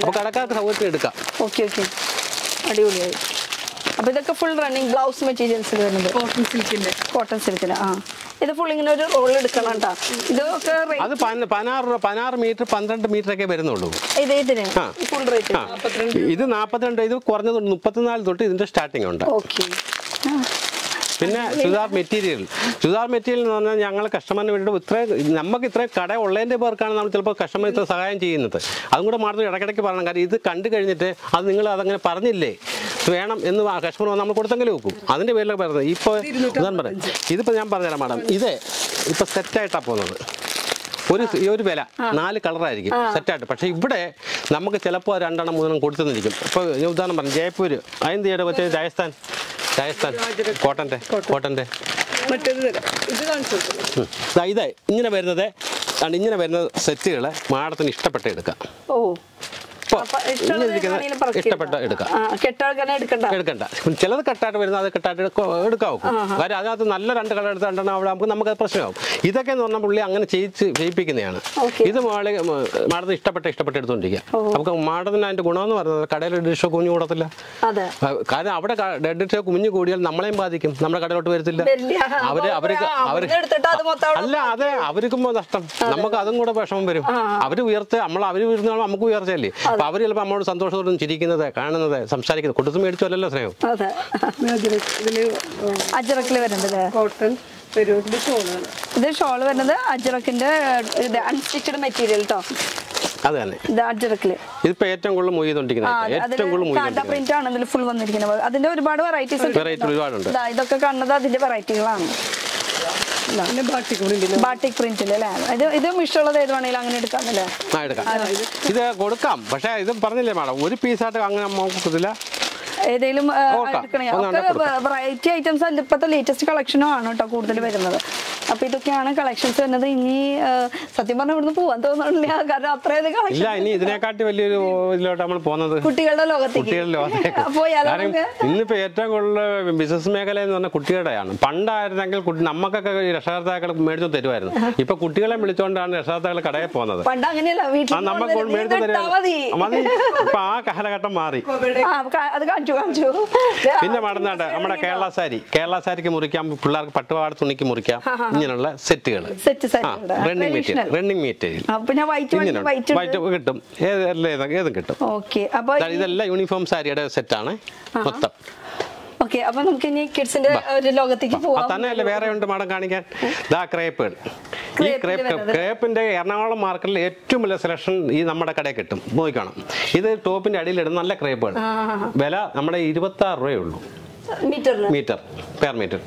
അപ്പോൾ കടക്കാർക്ക് സൗകര്യത്തിന് എടുക്കാം. Okay okay. അടിപൊളിയായി. അപ്പൊ ഇതൊക്കെ ഫുൾ റണ്ണിങ് ബ്ലൗസ് മെറ്റീരിയൽസിൽ വരുന്നത്. കോട്ടൺ സിൽക്കിന്റെ കോട്ടൺ സിൽക്കിന് ആ. ഇത് ഫുൾ ഇങ്ങനെ ഒരു റോൾ എടുക്കണം കേട്ടോ ഇതൊക്കെ അത് പതിനാറ് രൂപ- പതിനാറ് മീറ്റർ പന്ത്രണ്ട് മീറ്റർ ഒക്കെ വരുന്നുള്ളൂ. ഇത് ഇതിന്? ഫുൾ റേറ്റ് ഇത്. നാൽപ്പത്തിരണ്ട് ഇത് കുറഞ്ഞത് മുപ്പത്തിനാല് തൊട്ട് ഇതിന്റെ സ്റ്റാർട്ടിംഗ് ഉണ്ട്. ഓക്കെ പിന്നെ ചുരിദാർ മെറ്റീരിയൽ. ചുരിദാർ മെറ്റീരിയൽ എന്ന് പറഞ്ഞാൽ ഞങ്ങൾ കസ്റ്റമറിന് വേണ്ടിയിട്ട് ഇത്രയും നമുക്ക് ഇത്രയും കട ഉള്ളതിന്റെ പേർക്കാണ് നമ്മൾ ചിലപ്പോൾ കസ്റ്റമർ ഇത്ര സഹായം ചെയ്യുന്നത്. അതും കൂടെ മാത്രം ഇടയ്ക്കിടയ്ക്ക് പറയണം. കാര്യം ഇത് കണ്ടു കഴിഞ്ഞിട്ട് അത് നിങ്ങൾ അതങ്ങനെ പറഞ്ഞില്ലേ? വേണം എന്ന് കസ്റ്റമർ വന്ന് നമ്മൾ കൊടുത്തെങ്കിലും വെക്കും അതിന്റെ പേരിലാണ് പറയുന്നത് ഇപ്പോൾ ഉദാഹരണം പറയാം ഇതിപ്പോൾ ഞാൻ പറഞ്ഞുതരാം മാഡം. ഇത് ഇപ്പോൾ സെറ്റായിട്ടാണ് പോകുന്നത് ഒരു ഈ ഒരു വില. നാല് കളറായിരിക്കും സെറ്റായിട്ട് പക്ഷേ ഇവിടെ നമുക്ക് ചിലപ്പോൾ രണ്ടെണ്ണം മൂന്നെണ്ണം കൊടുത്തെന്നിരിക്കും ഇപ്പോൾ ഞാൻ ഉദാഹരണം പറഞ്ഞു. ജയ്പൂർ അതെന്ത് ചെയ്യട്ടെ രാജസ്ഥാൻ. രാജസ്ഥാൻ. കോട്ടന്റെ കോട്ടന്റെ ഇത് കാണിച്ചു കൊടുത്തു ഉം. ദാ ഇത് ഇങ്ങനെ വരുന്നത് ഇങ്ങനെ വരുന്ന സെറ്റുകൾ മാഡത്തിന് ഇഷ്ടപ്പെട്ട എടുക്കാം ഓ. ഇഷ്ടപ്പെട്ട എടുക്കാം. എടുക്കണ്ട. ചിലത് കെട്ടായിട്ട് വരുന്നത് അത് കെട്ടായിട്ട് എടുക്കാവും. കാര്യം അതിനകത്ത് നല്ല രണ്ട് കളർ എടുത്ത് അവിടെ നമുക്ക് നമുക്ക് അത് പ്രശ്നമാവും. ഇതൊക്കെ എന്ന് പറഞ്ഞാൽ പുള്ളി അങ്ങനെ ചെയ്യിച്ച് ചെയ്യിപ്പിക്കുന്നതാണ്. ഇത് മാളി മാഡത്തിന് ഇഷ്ടപ്പെട്ട ഇഷ്ടപ്പെട്ട് എടുത്തുകൊണ്ടിരിക്കുക നമുക്ക് മാഡത്തിന് അതിന്റെ ഗുണമെന്ന് പറയുന്നത് കടയിൽ ഡിഷോ കുഞ്ഞു കൂടത്തില്ല. കാരണം അവിടെ ഡെഡ് ഡിഷോ കുഞ്ഞു കൂടിയാൽ നമ്മളെയും ബാധിക്കും. നമ്മുടെ കടയിലോട്ട് വരത്തില്ല. അവർ അവർക്ക് അവർ അല്ല അതെ അവർക്കും നഷ്ടം. നമുക്ക് അതും കൂടെ വിഷമം വരും. അവർ ഉയർച്ച നമ്മൾ അവർ ഉയർന്നാൽ നമുക്ക് ഉയർച്ചയല്ലേ? അപ്പൊ അവർ ചിലപ്പോൾ നമ്മളോട് സന്തോഷത്തോടും ചിരിക്കുന്നത് കാണുന്നത് സംസാരിക്കുന്നത് കൊടുത്തു മേടിച്ചല്ലോ സ്നേഹം. അതെ. ഇതിൽ അജറക്കിൽ വരുന്നത്. കോട്ടൺ ഇത് ഷോൾ വരുന്നത് അജറക്കിന്റെ ഇത് അൺസ്റ്റിച്ചഡ് മെറ്റീരിയൽ കേട്ടോ അത് തന്നെ. ഇത് അജറക്കിൽ. ഇതിപ്പോ ഏറ്റവും കൂടുതൽ മുയ്തുകൊണ്ടിരിക്കുന്നത് ഏറ്റവും കൂടുതൽ കാണ്ട മുയ്തുകൊണ്ടിരിക്കുന്നത് പ്രിന്റ് ആണ് ഇതിൽ ഫുൾ വന്നിരിക്കുന്നത്. അതിന്റെ ഒരുപാട് വെറൈറ്റീസ് വെറൈറ്റി ഒരുപാടുണ്ട്. ഇതൊക്കെ കാണുന്നത് അതിന്റെ വെറൈറ്റികളാണ് ബാട്ടിക് പ്രിന്റിൽ ബാട്ടിക് പ്രിന്റിൽ അല്ലേ? ഇത് ഇതും ഇഷ്ടമുള്ളത് ഏത് വേണമെങ്കിലും അങ്ങനെ എടുക്കാമല്ലേ ആ എടുക്കാം. ഇത് കൊടുക്കാം. പക്ഷേ ഇത് പറഞ്ഞില്ലേ മാഡം? ഒരു പീസായിട്ട് അങ്ങനെ നോക്കത്തില്ല ഏതെങ്കിലും വെറൈറ്റി ഐറ്റംസ് അല്ല ഇപ്പോഴത്തെ ലേറ്റസ്റ്റ് കളക്ഷനും ആണ് കേട്ടോ കൂടുതൽ വരുന്നത്. അപ്പൊ ഇതൊക്കെയാണ് കളക്ഷൻസ് വരുന്നത്. ഇനി സത്യം പറഞ്ഞ ഇവിടുന്ന് പോവാൻ തോന്നുന്നില്ല കാരണം അത്രയധികം കളക്ഷൻ ഇനി ഇതിനെക്കാട്ടി വലിയൊരു ഇതിലോട്ട് നമ്മൾ പോകുന്നത് കുട്ടികളുടെ ലോകത്തേക്ക്. ഇന്നിപ്പോ ഏറ്റവും കൂടുതൽ ബിസിനസ് മേഖല എന്ന് പറഞ്ഞാൽ കുട്ടികളുടെയാണ്. പണ്ടായിരുന്നെങ്കിൽ നമ്മക്കൊക്കെ നമുക്കൊക്കെ രക്ഷകർത്താക്കൾ മേടിച്ചു തരുമായിരുന്നു. ഇപ്പൊ കുട്ടികളെ വിളിച്ചുകൊണ്ടാണ് രക്ഷകർത്താക്കൾ കടയിൽ പോകുന്നത്. നമുക്ക് മേടിച്ചു നീ തരാം ഇട്ടാ മതി. മതി. ഇപ്പൊ ആ കാലഘട്ടം മാറി. അത് കാണിച്ചു പിന്നെ മടന്നാട്ട് നമ്മുടെ കേരള സാരി. കേരള സാരിക്ക് മുറിക്കാം പിള്ളേർക്ക് പട്ടുപാട് തുണിക്ക് മുറിക്കാം ഇങ്ങനെയുള്ള സെറ്റുകൾ സെറ്റ് ആ റണ്ണിങ് മെറ്റീരിയൽ റണ്ണിങ് മെറ്റീരിയൽ പിന്നെ വൈറ്റ് കിട്ടും. ഏത് കിട്ടും. ഇതെല്ലാം യൂണിഫോം സാരിയുടെ സെറ്റാണ് മൊത്തം. ഓക്കെ അപ്പൊ നമുക്ക് ഇനി കിഡ്സിന്റെ ഒരു ലോകത്തേക്ക് പോവാം. തന്നെയല്ല വേറെ ഉണ്ട് മാഡം കാണിക്കാൻ? ദാ ക്രേപ്പുകൾ ഈ ക്രേപ്പ് ക്രേപ്പിന്റെ എറണാകുളം മാർക്കറ്റിൽ ഏറ്റവും വലിയ സെലക്ഷൻ ഈ നമ്മുടെ കടയിൽ കിട്ടും. നോക്കണം ഇത് ടോപ്പിന്റെ അടിയിൽ ഇടുന്ന നല്ല ക്രേപ്പുകൾ വില നമ്മുടെ ഇരുപത്തി ആറ് രൂപയേ ഉള്ളൂ. Metre metre per metre.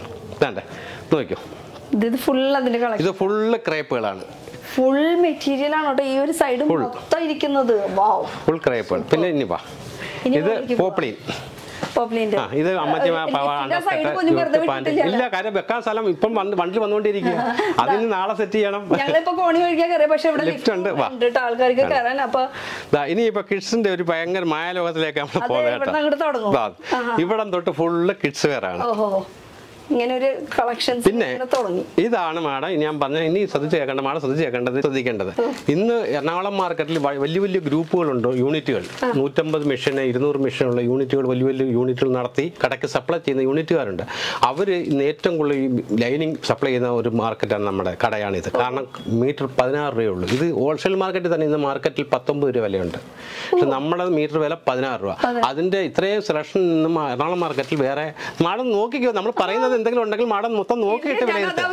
വേണ്ടേ? നോക്കൂ ഇത് ഫുൾ അതിന്റെ ഇത് ഫുള്ള് ക്രേപ്പുകളാണ്. ഫുൾ മെറ്റീരിയൽ ആണ് ഈ ഒരു സൈഡ്. മൊത്തം ഇരിക്കുന്നത്. വാവ് ഫുൾ ക്രേപ്പുകൾ പിന്നെ ഇനി വാ. ഇത് പോപ്ലിൻ. ഇത് അമ്മച്ചി ഇല്ല കാര്യം വെക്കാൻ സ്ഥലം ഇപ്പം വണ്ടിൽ വണ്ടി വന്നുകൊണ്ടിരിക്കുക അതിന് നാളെ സെറ്റ് ചെയ്യണം. ഉണ്ട്, ഇനി ഇപ്പൊ കിഡ്സിന്റെ ഒരു ഭയങ്കര മായാലോകത്തിലേക്ക് നമ്മൾ പോകാം പോകുന്നത് ഇവിടം തൊട്ട് ഫുള്ള് കിഡ്സ് വെയർ ആണ്. ഇങ്ങനെ ഒരു കളക്ഷൻസ് പിന്നെ ഇതാണ് മാഡം ഞാൻ പറഞ്ഞ ഇനി ശ്രദ്ധിച്ച് കേൾക്കേണ്ട മാഡം ശ്രദ്ധിച്ച് കേൾക്കേണ്ടത് ശ്രദ്ധിക്കേണ്ടത്. ഇന്ന് എറണാകുളം മാർക്കറ്റിൽ വലിയ വലിയ ഗ്രൂപ്പുകളുണ്ട് യൂണിറ്റുകൾ. നൂറ്റമ്പത് മെഷീന് ഇരുന്നൂറ് മെഷീനുള്ള യൂണിറ്റുകൾ വലിയ വലിയ യൂണിറ്റുകൾ നടത്തി കടയ്ക്ക് സപ്ലൈ ചെയ്യുന്ന യൂണിറ്റുകാരുണ്ട്. അവർ ഇന്ന് ഏറ്റവും കൂടുതൽ ഈ ലൈനിങ് സപ്ലൈ ചെയ്യുന്ന ഒരു മാർക്കറ്റാണ് നമ്മുടെ കടയാണിത്. കാരണം മീറ്റർ പതിനാറ് രൂപയുള്ളൂ ഇത് ഹോൾസെയിൽ മാർക്കറ്റിൽ തന്നെ ഇന്ന് മാർക്കറ്റിൽ പത്തൊമ്പത് രൂപ വിലയുണ്ട്. പക്ഷെ നമ്മുടെ മീറ്റർ വില പതിനാറ് രൂപ. അതിന്റെ ഇത്രയും സെലക്ഷൻ എറണാകുളം മാർക്കറ്റിൽ വേറെ മാഡം നോക്കിക്കോ നമ്മൾ പറയുന്നത് എന്തെങ്കിലും ഉണ്ടെങ്കിൽ മാഡം മൊത്തം നോക്കിയിട്ട് വിലയിരുത്തും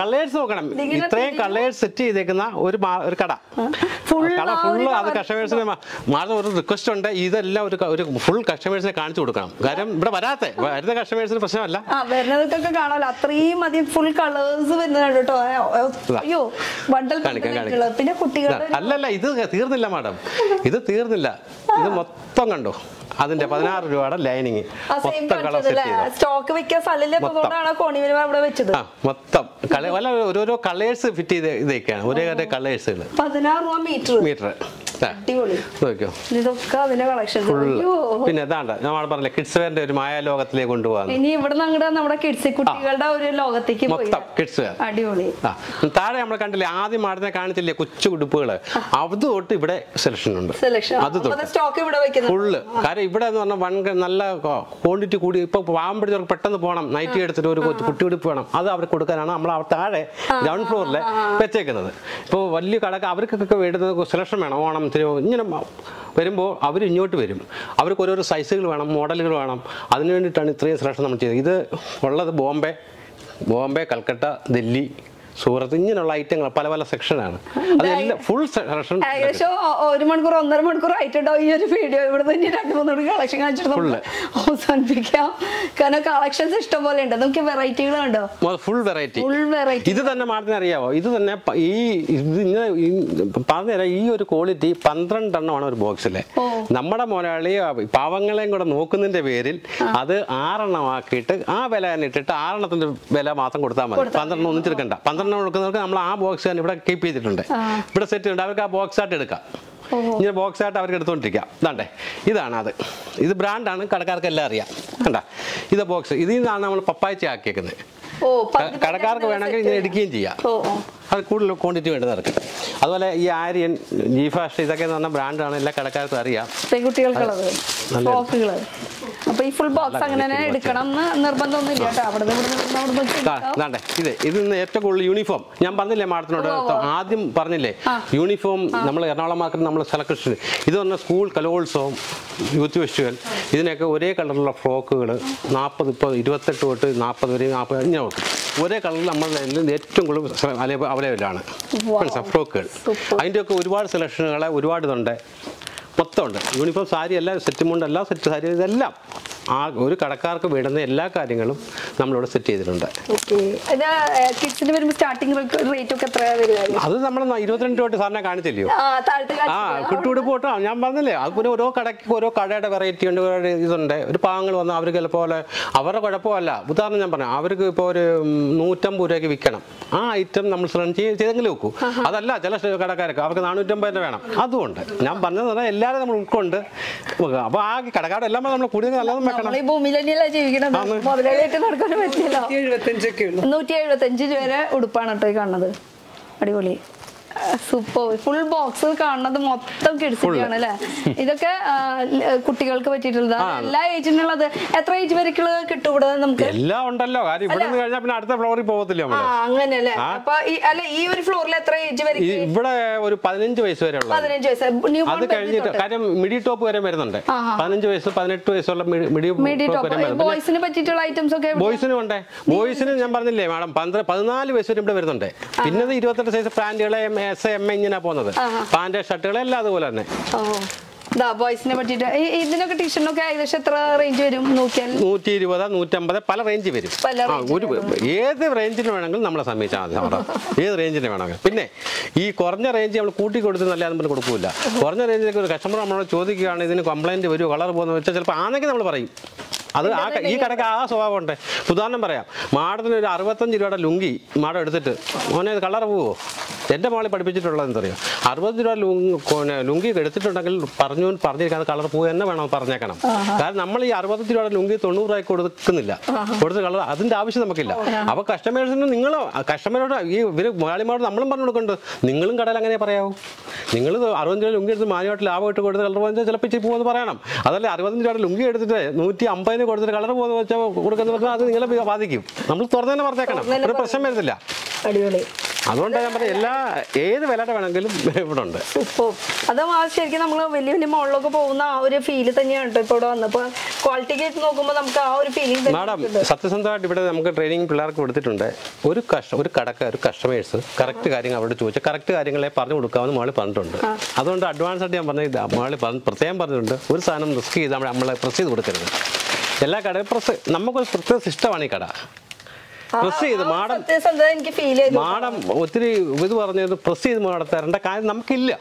കളേഴ്സ് നോക്കണം. ഇത്രയും കളേഴ്സ് സെറ്റ് ചെയ്തേക്കുന്ന ഒരു ഒരു കട. കട ഫുള്ള് അത്. കസ്റ്റമേഴ്സിന് മാഡം ഒരു റിക്വസ്റ്റ് ഉണ്ട്. ഇതെല്ലാം ഒരു ഒരു ഫുൾ കസ്റ്റമേഴ്സിനെ കാണിച്ചു കൊടുക്കണം. കാര്യം ഇവിടെ വരാത്തെ. വരുന്ന കസ്റ്റമേഴ്സിന് പ്രശ്നമല്ല. കാണാമല്ലോ അത്രയും അധികം ഫുൾ കളേഴ്സ് വരുന്നുണ്ട് കേട്ടോ. അയ്യോ ബണ്ടൽ. പിന്നെ കുട്ടികളുടെ അല്ലല്ല ഇത് തീർന്നില്ല മാഡം. ഇത് തീർന്നില്ല. ഇത് മൊത്തം കണ്ടോ. അതിന്റെ പതിനാറ് രൂപയുടെ ലൈനിങ്. മൊത്തം കളർ സ്റ്റോക്ക് വെക്കാൻ വെച്ചത്. മൊത്തം. കള വല്ല ഓരോരോ കളേഴ്സ് ഫിറ്റ് ചെയ്ത് ഇതൊക്കെയാണ് ഒരേ ഒരേ കളേഴ്സുകൾ പതിനാറ് രൂപ മീറ്റർ മീറ്റർ ഇതൊക്കെ അതിന്റെ കളക്ഷൻ പിന്നെ ഇതാണ്ട് നമ്മൾ പറഞ്ഞില്ല കിഡ്സ് വെയറിന്റെ ഒരു കൊണ്ടുപോകാൻ ഇനി ഇവിടെ അങ്ങോട്ട് നമ്മുടെ കിഡ്സ് കുട്ടികളുടെ ഒരു ലോകത്തേക്ക് മൊത്തം കിഡ്സ് വെയർ അടിപൊളി. ആ. താഴെ നമ്മൾ കണ്ടില്ലേ ആദ്യം മാടുന്ന കാണിച്ചില്ലേ കൊച്ചു ഉടുപ്പുകൾ. അത് തൊട്ട് ഇവിടെ സെലക്ഷൻ ഉണ്ട്. അത് തൊട്ട്. ഫുള്ള് കാരണം ഇവിടെ എന്ന് പറഞ്ഞാൽ വൺ നല്ല ക്വാണ്ടിറ്റി കൂടി. ഇപ്പൊ പാവമ്പഴി പെട്ടെന്ന് പോകണം നൈറ്റി എടുത്തിട്ട് ഒരു കുട്ടി ഉടുപ്പ് വേണം. അത് അവർ കൊടുക്കാനാണ് നമ്മൾ താഴെ ഗ്രൗണ്ട് ഫ്ലോറിൽ വെച്ചേക്കുന്നത്. ഇപ്പോൾ വലിയ കടക്ക് അവർക്കൊക്കെ വേണ്ടുന്നത് സെലക്ഷൻ വേണം. ഓണം തിരു ഇങ്ങനെ വരുമ്പോൾ അവർ ഇങ്ങോട്ട് വരും. അവർക്ക് ഓരോരോ സൈസുകൾ വേണം മോഡലുകൾ വേണം. അതിന് വേണ്ടിയിട്ടാണ് ഇത്രയും സെലക്ഷൻ നമ്മൾ ചെയ്തത്. ഇത് ഉള്ളത് ബോംബെ ബോംബെ കൽക്കട്ട ഡൽഹി സൂറത്ത് ഇങ്ങനെയുള്ള ഐറ്റങ്ങൾ പല പല സെക്ഷനാണ് അതെല്ലാം ഫുൾ സെക്ഷൻ ഏകദേശം ഒരു മണിക്കൂർ ഒന്നര മണിക്കൂർ ആയിട്ടുണ്ടോ ഈ ഒരു വീഡിയോ ഇവിടെ തന്നെ രണ്ട് മൂന്ന് മണിക്ക് കളക്ഷൻ കാണിച്ചിട്ട് നമുക്ക് അവസാനിപ്പിക്കാം. കാരണം കളക്ഷൻസ് ഇഷ്ടം പോലെ ഉണ്ട്. നമുക്ക് വെറൈറ്റികൾ ഉണ്ടോ ഫുൾ വെറൈറ്റി ഫുൾ വെറൈറ്റി ഇത് തന്നെ മാഡത്തിന് അറിയാവോ? ഇത് തന്നെ ഈ ഇത് ഇങ്ങനെ പറഞ്ഞുതരാം. ഈ ഒരു ക്വാളിറ്റി പന്ത്രണ്ടെണ്ണമാണ് ഒരു ബോക്സിലെ നമ്മുടെ മുതലാളി പാവങ്ങളെയും കൂടെ നോക്കുന്നതിന്റെ പേരിൽ അത് ആറെണ്ണമാക്കിയിട്ട് ആ വില തന്നെ ഇട്ടിട്ട് ആറെണ്ണത്തിന്റെ വില മാത്രം കൊടുത്താൽ മതി. പന്ത്രണ്ട് ഒന്നിച്ചെടുക്കണ്ട. പന്ത്രണ്ടെണ്ണം കൊടുക്കുന്നവർക്ക് നമ്മൾ ആ ബോക്സ് തന്നെ ഇവിടെ കീപ്പ് ചെയ്തിട്ടുണ്ട്. ഇവിടെ സെറ്റ് ഉണ്ട് അവർക്ക് ആ ബോക്സ് ആയിട്ട് എടുക്കാം. ഇങ്ങനെ ബോക്സ് ആയിട്ട് അവർക്ക് എടുത്തുകൊണ്ടിരിക്കാം ഇതാണ്ടേ. ഇതാണ് അത്. ഇത് ബ്രാൻഡാണ് കടക്കാർക്ക് എല്ലാം അറിയാം. കണ്ട? ഇത് ബോക്സ് ഇതിൽ നിന്നാണ് നമ്മൾ പപ്പായച്ച ആക്കിയേക്കുന്നത്. കടക്കാർക്ക് വേണമെങ്കിൽ ഇങ്ങനെ എടുക്കുകയും ചെയ്യാം. അത് കൂടുതൽ ക്വാണ്ടിറ്റി വേണ്ടവർക്ക് അതുപോലെ ഈ ആര്യൻ ജി ഫാസ്റ്റ് ഇതൊക്കെ എന്ന് പറഞ്ഞ ബ്രാൻഡാണ് എല്ലാ കടക്കാർക്കും അറിയാം. പെൺകുട്ടികൾക്കുള്ളത് അപ്പൊ ഈ ഫുൾ ബോക്സ് അങ്ങനെ തന്നെ എടുക്കണം എന്ന് നിർബന്ധമൊന്നുമില്ല കേട്ടോ. അവിടെ ഇവിടെ അവിടെ ദാ, ഇതാണ്ടേ. ഇത് ഇത് ഏറ്റവും കൂടുതൽ യൂണിഫോം ഞാൻ പറഞ്ഞില്ലേ മാഡത്തിനോട് ആദ്യം പറഞ്ഞില്ലേ യൂണിഫോം നമ്മൾ എറണാകുളം മാർക്കറ്റ് നമ്മൾ സെലക്ഷൻ ഇത് പറഞ്ഞ സ്കൂൾ കലോത്സവം യൂത്ത് ഫെസ്റ്റിവൽ ഇതിനൊക്കെ ഒരേ കളറിലുള്ള ഫ്രോക്കുകൾ നാൽപ്പത് ഇപ്പോൾ ഇരുപത്തെട്ട് തൊട്ട് നാൽപ്പത് വരെ നാൽപ്പത് ഇങ്ങനെ ഒരേ കളറിൽ നമ്മൾ ഏറ്റവും കൂടുതൽ മനസ്സിലായി ഫ്രോക്കുകൾ അതിന്റെയൊക്കെ ഒരുപാട് സെലക്ഷനുകൾ ഒരുപാട് ഇതുണ്ട്. മൊത്തമുണ്ട്. യൂണിഫോം സാരി എല്ലാം സെറ്റ് മുണ്ട് എല്ലാം സെറ്റ് സാരി ഇതെല്ലാം. ആ ഒരു കടക്കാർക്ക് വേണ്ടുന്ന എല്ലാ കാര്യങ്ങളും നമ്മളിവിടെ സെറ്റ് ചെയ്തിട്ടുണ്ട്. ഓക്കെ ഇത് കിഡ്സിന് വരുമ്പോൾ സ്റ്റാർട്ടിംഗ് റേറ്റ് ഒക്കെ എത്ര അത് നമ്മൾ ഇരുപത്തിരണ്ട് രൂപ സാറിനെ കാണിച്ചില്ലയോ? ആ കുട്ടിയുടെ പോട്ടോ. ഞാൻ പറഞ്ഞില്ലേ അത് പിന്നെ ഓരോ കടക്ക് ഓരോ കടയുടെ വെറൈറ്റി ഉണ്ട് ഓരോ ഇതുണ്ട്. ഒരു പാങ്ങൾ വന്ന് അവർക്ക് ചിലപ്പോൾ അവരുടെ കുഴപ്പമല്ല. ഉദാഹരണം ഞാൻ പറഞ്ഞു അവർക്ക് ഇപ്പോൾ ഒരു നൂറ്റമ്പത് രൂപയ്ക്ക് വിൽക്കണം. ആ ഐറ്റം നമ്മൾ ശ്രമിച്ച് ചെയ്തെങ്കിലും വെക്കൂ. അതല്ല ചില കടക്കാർക്ക് അവർക്ക് നാനൂറ്റമ്പത് രൂപ വേണം. അതുകൊണ്ട് ഞാൻ പറഞ്ഞത് എല്ലാവരും നമ്മൾ ഉൾക്കൊണ്ട്. അപ്പോൾ ആ കടക്കാരുടെ എല്ലാം നമ്മൾ കൂടുതൽ നല്ലതും നമ്മൾ ഈ ഭൂമിയിൽ തന്നെയല്ല ജീവിക്കണത് മുതലാളിയായിട്ട് നടക്കാൻ പറ്റില്ല. എഴുപത്തഞ്ചൊക്കെ ഉള്ളു. നൂറ്റി എഴുപത്തഞ്ച് രൂപ വരെ ഉടുപ്പാണ് കേട്ടോ ഈ കാണുന്നത്. അടിപൊളി. സൂപ്പർ ഫുൾ ബോക്സ് കാണുന്നത് മൊത്തം അല്ലേ ഇതൊക്കെ കുട്ടികൾക്ക് പറ്റിയിട്ടുള്ളത്. എല്ലാ ഏജിനുള്ളത് എത്ര ഏജ് വരെക്കുള്ള കിട്ടും ഇവിടെ നമുക്ക്? എല്ലാം ഉണ്ടല്ലോ. കാര്യം ഇവിടെ നിന്ന് കഴിഞ്ഞാൽ പിന്നെ അടുത്ത ഫ്ലോറിൽ പോകത്തില്ല അപ്പൊ ഈ അല്ല ഈ ഒരു ഫ്ലോറിൽ എത്ര ഏജ് വരെ ഇവിടെ ഒരു പതിനഞ്ച് വയസ്സ് വരെ പതിനഞ്ച് വയസ്സ്. അത് കഴിഞ്ഞിട്ട് കാര്യം മിഡി ടോപ്പ് വരെ വരുന്നുണ്ട്. പതിനഞ്ച് വയസ്സ് പതിനെട്ട് വയസ്സുള്ള മിഡി മീഡി ടോപ്പ് വരെ ടോപ്പ് വരുന്നുണ്ട്. ബോയ്സിന് പറ്റിയിട്ടുള്ള ഐറ്റംസ് ഒക്കെ ബോയ്സിനും ഉണ്ട് ബോയ്സിന് ഞാൻ പറഞ്ഞില്ലേ മാഡം പന്ത്ര പതിനാല് വയസ്സ് വരെ ഇവിടെ വരുന്നുണ്ട്. പിന്നെ ഇരുപത്തെട്ട് സൈസ് പാന്റുകളെ എസ് എം ഇങ്ങനെ പോകുന്നത്. പാന്റ് ഷർട്ടുകൾ എല്ലാം അതുപോലെ തന്നെ. ഓ. ഇതാ ബോയ്സിനെ പറ്റിയിട്ട് ഈ- ഇതിനൊക്കെ ടീഷർട്ടിനൊക്കെ ഏകദേശം എത്ര റേഞ്ച് വരും നോക്കിയാൽ? നൂറ്റി ഇരുപത് നൂറ്റമ്പത് പല റേഞ്ച് വരും. ഒരു ഏത് റേഞ്ചിന് വേണമെങ്കിലും നമ്മളെ സമീപിച്ചാൽ മതി. ഏത് റേഞ്ചിന് വേണമെങ്കിൽ പിന്നെ ഈ കുറഞ്ഞ റേഞ്ച് നമ്മൾ കൂട്ടി കൊടുത്ത് നല്ല നമ്മൾ കൊടുക്കൂല. കുറഞ്ഞ റേഞ്ചിലേക്ക് ഒരു കസ്റ്റമർ നമ്മളോട് ചോദിക്കുകയാണ് ഇതിന് കംപ്ലൈന്റ് വരുമോ? കളർ പോകുന്ന വെച്ചാൽ ചിലപ്പോൾ ആണെങ്കിൽ നമ്മൾ പറയും. അത് ആ ഈ കടക്ക് ആ സ്വഭാവം ഉണ്ട് ഉദാഹരണം പറയാം. മാഡത്തിന് ഒരു അറുപത്തഞ്ച് രൂപയുടെ ലുങ്കി മാഡം എടുത്തിട്ട് മോനെ കളർ പോവോ? എന്റെ മോളെ പഠിപ്പിച്ചിട്ടുള്ളത് എന്തറിയോ? അറുപത് രൂപ ലുങ് പിന്നെ ലുങ്കി എടുത്തിട്ടുണ്ടെങ്കിൽ പറഞ്ഞു പറഞ്ഞിരിക്കാതെ കളർ പോവുക തന്നെ വേണം പറഞ്ഞേക്കണം. കാരണം നമ്മൾ ഈ അറുപത്തഞ്ച് രൂപയുടെ ലുങ്കി തൊണ്ണൂറ് രൂപയ്ക്ക് കൊടുക്കുന്നില്ല. കൊടുത്ത് കളർ അതിന്റെ ആവശ്യം നമുക്കില്ല. അപ്പൊ കസ്റ്റമേഴ്സിന് നിങ്ങൾ കസ്റ്റമറോട് ഈ ഇവർ മലയാളിമാരോട് നമ്മളും പറഞ്ഞു കൊടുക്കുന്നുണ്ട്. നിങ്ങളും കടയിൽ അങ്ങനെ പറയാവൂ? നിങ്ങൾ അറുപത് രൂപ ലുങ്കി എടുത്ത് മാനുമായിട്ട് ലാഭം ഇട്ട് കൊടുത്ത് കളർ പോകുന്നത് ചിലപ്പോൾ ഇച്ചിരി പോകുമെന്ന് പറയണം. അതല്ലേ അറുപത്തഞ്ച് രൂപയുടെ ലുങ്കി എടുത്തിട്ട് നൂറ്റി അമ്പതിന് കൊടുത്തിട്ട് കളർ പോകുന്ന വെച്ചാൽ കൊടുക്കുന്ന പറഞ്ഞാൽ അത് നിങ്ങളെ ബാധിക്കും. നമ്മൾ തുറന്നു തന്നെ പറഞ്ഞേക്കണം ഒരു പ്രശ്നം വരുന്നില്ല. അടിപൊളി. അതുകൊണ്ടാണ് ഞാൻ പറഞ്ഞ എല്ലാ ഏത് വിലയുടെ വേണമെങ്കിലും ഇവിടെ ഉണ്ട്. അത് ശരിക്കും നമ്മൾ വലിയ വലിയ മോളിലൊക്കെ പോകുന്ന ആ ഒരു ഫീൽ തന്നെയാണ് ഇപ്പോൾ ഇവിടെ വന്നപ്പോൾ ക്വാളിറ്റിക്ക് നോക്കുമ്പോൾ നമുക്ക് ആ ഒരു ഫീലിംഗ് മാഡം സത്യസന്ധമായിട്ട് ഇവിടെ നമുക്ക് ട്രെയിനിങ് പിള്ളേർക്ക് കൊടുത്തിട്ടുണ്ട്. ഒരു കഷ്ട ഒരു കടക്ക ഒരു കസ്റ്റമേഴ്സ് കറക്റ്റ് കാര്യങ്ങൾ അവരോട് ചോദിച്ചാൽ കറക്റ്റ് കാര്യങ്ങളെ പറഞ്ഞു കൊടുക്കാമെന്ന് മോളിൽ പറഞ്ഞിട്ടുണ്ട്. അതുകൊണ്ട് അഡ്വാൻസ് ആയിട്ട് ഞാൻ പറഞ്ഞത് മോളിൽ പറഞ്ഞ് പ്രത്യേകം പറഞ്ഞിട്ടുണ്ട്. ഒരു സാധനം റിസ്ക് ചെയ്ത് നമ്മൾ നമ്മളെ പ്രസ് ചെയ്ത് കൊടുക്കരുത്. എല്ലാ കടയും പ്രസ് നമുക്കൊരു പ്രത്യേക സിസ്റ്റമാണ് ഈ കട. പ്രസ് ചെയ്ത് മാഡം മാഡം ഒത്തിരി ഇത് പറഞ്ഞത് പ്രസ് ചെയ്ത് മാഡം തരേണ്ട കാര്യം നമുക്കില്ല.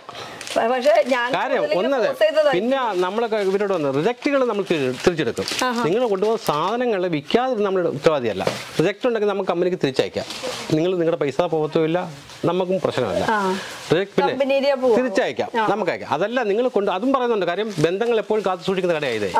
കാര്യം ഒന്നത് പിന്നെ നമ്മളൊക്കെ ഇവരോട് വന്ന് റിജക്റ്റുകൾ നമ്മൾ തിരി- തിരിച്ചെടുക്കും. നിങ്ങൾ കൊണ്ടുപോകുന്ന സാധനങ്ങൾ വിൽക്കാതെ നമ്മുടെ ഉത്തരവാദിയല്ല. റിജക്റ്റ് ഉണ്ടെങ്കിൽ നമുക്ക് കമ്പനിക്ക് തിരിച്ചയക്കാം. നിങ്ങൾ നിങ്ങളുടെ പൈസ പോകത്തുമില്ല നമുക്കും പ്രശ്നമല്ല. പിന്നെ. തിരിച്ചയക്കാം. നമുക്ക് അയക്കാം. അതല്ല നിങ്ങൾ കൊണ്ട് അതും പറയുന്നുണ്ട്. കാര്യം ബന്ധങ്ങൾ എപ്പോഴും കാത്തു സൂക്ഷിക്കുന്ന കടയായത്.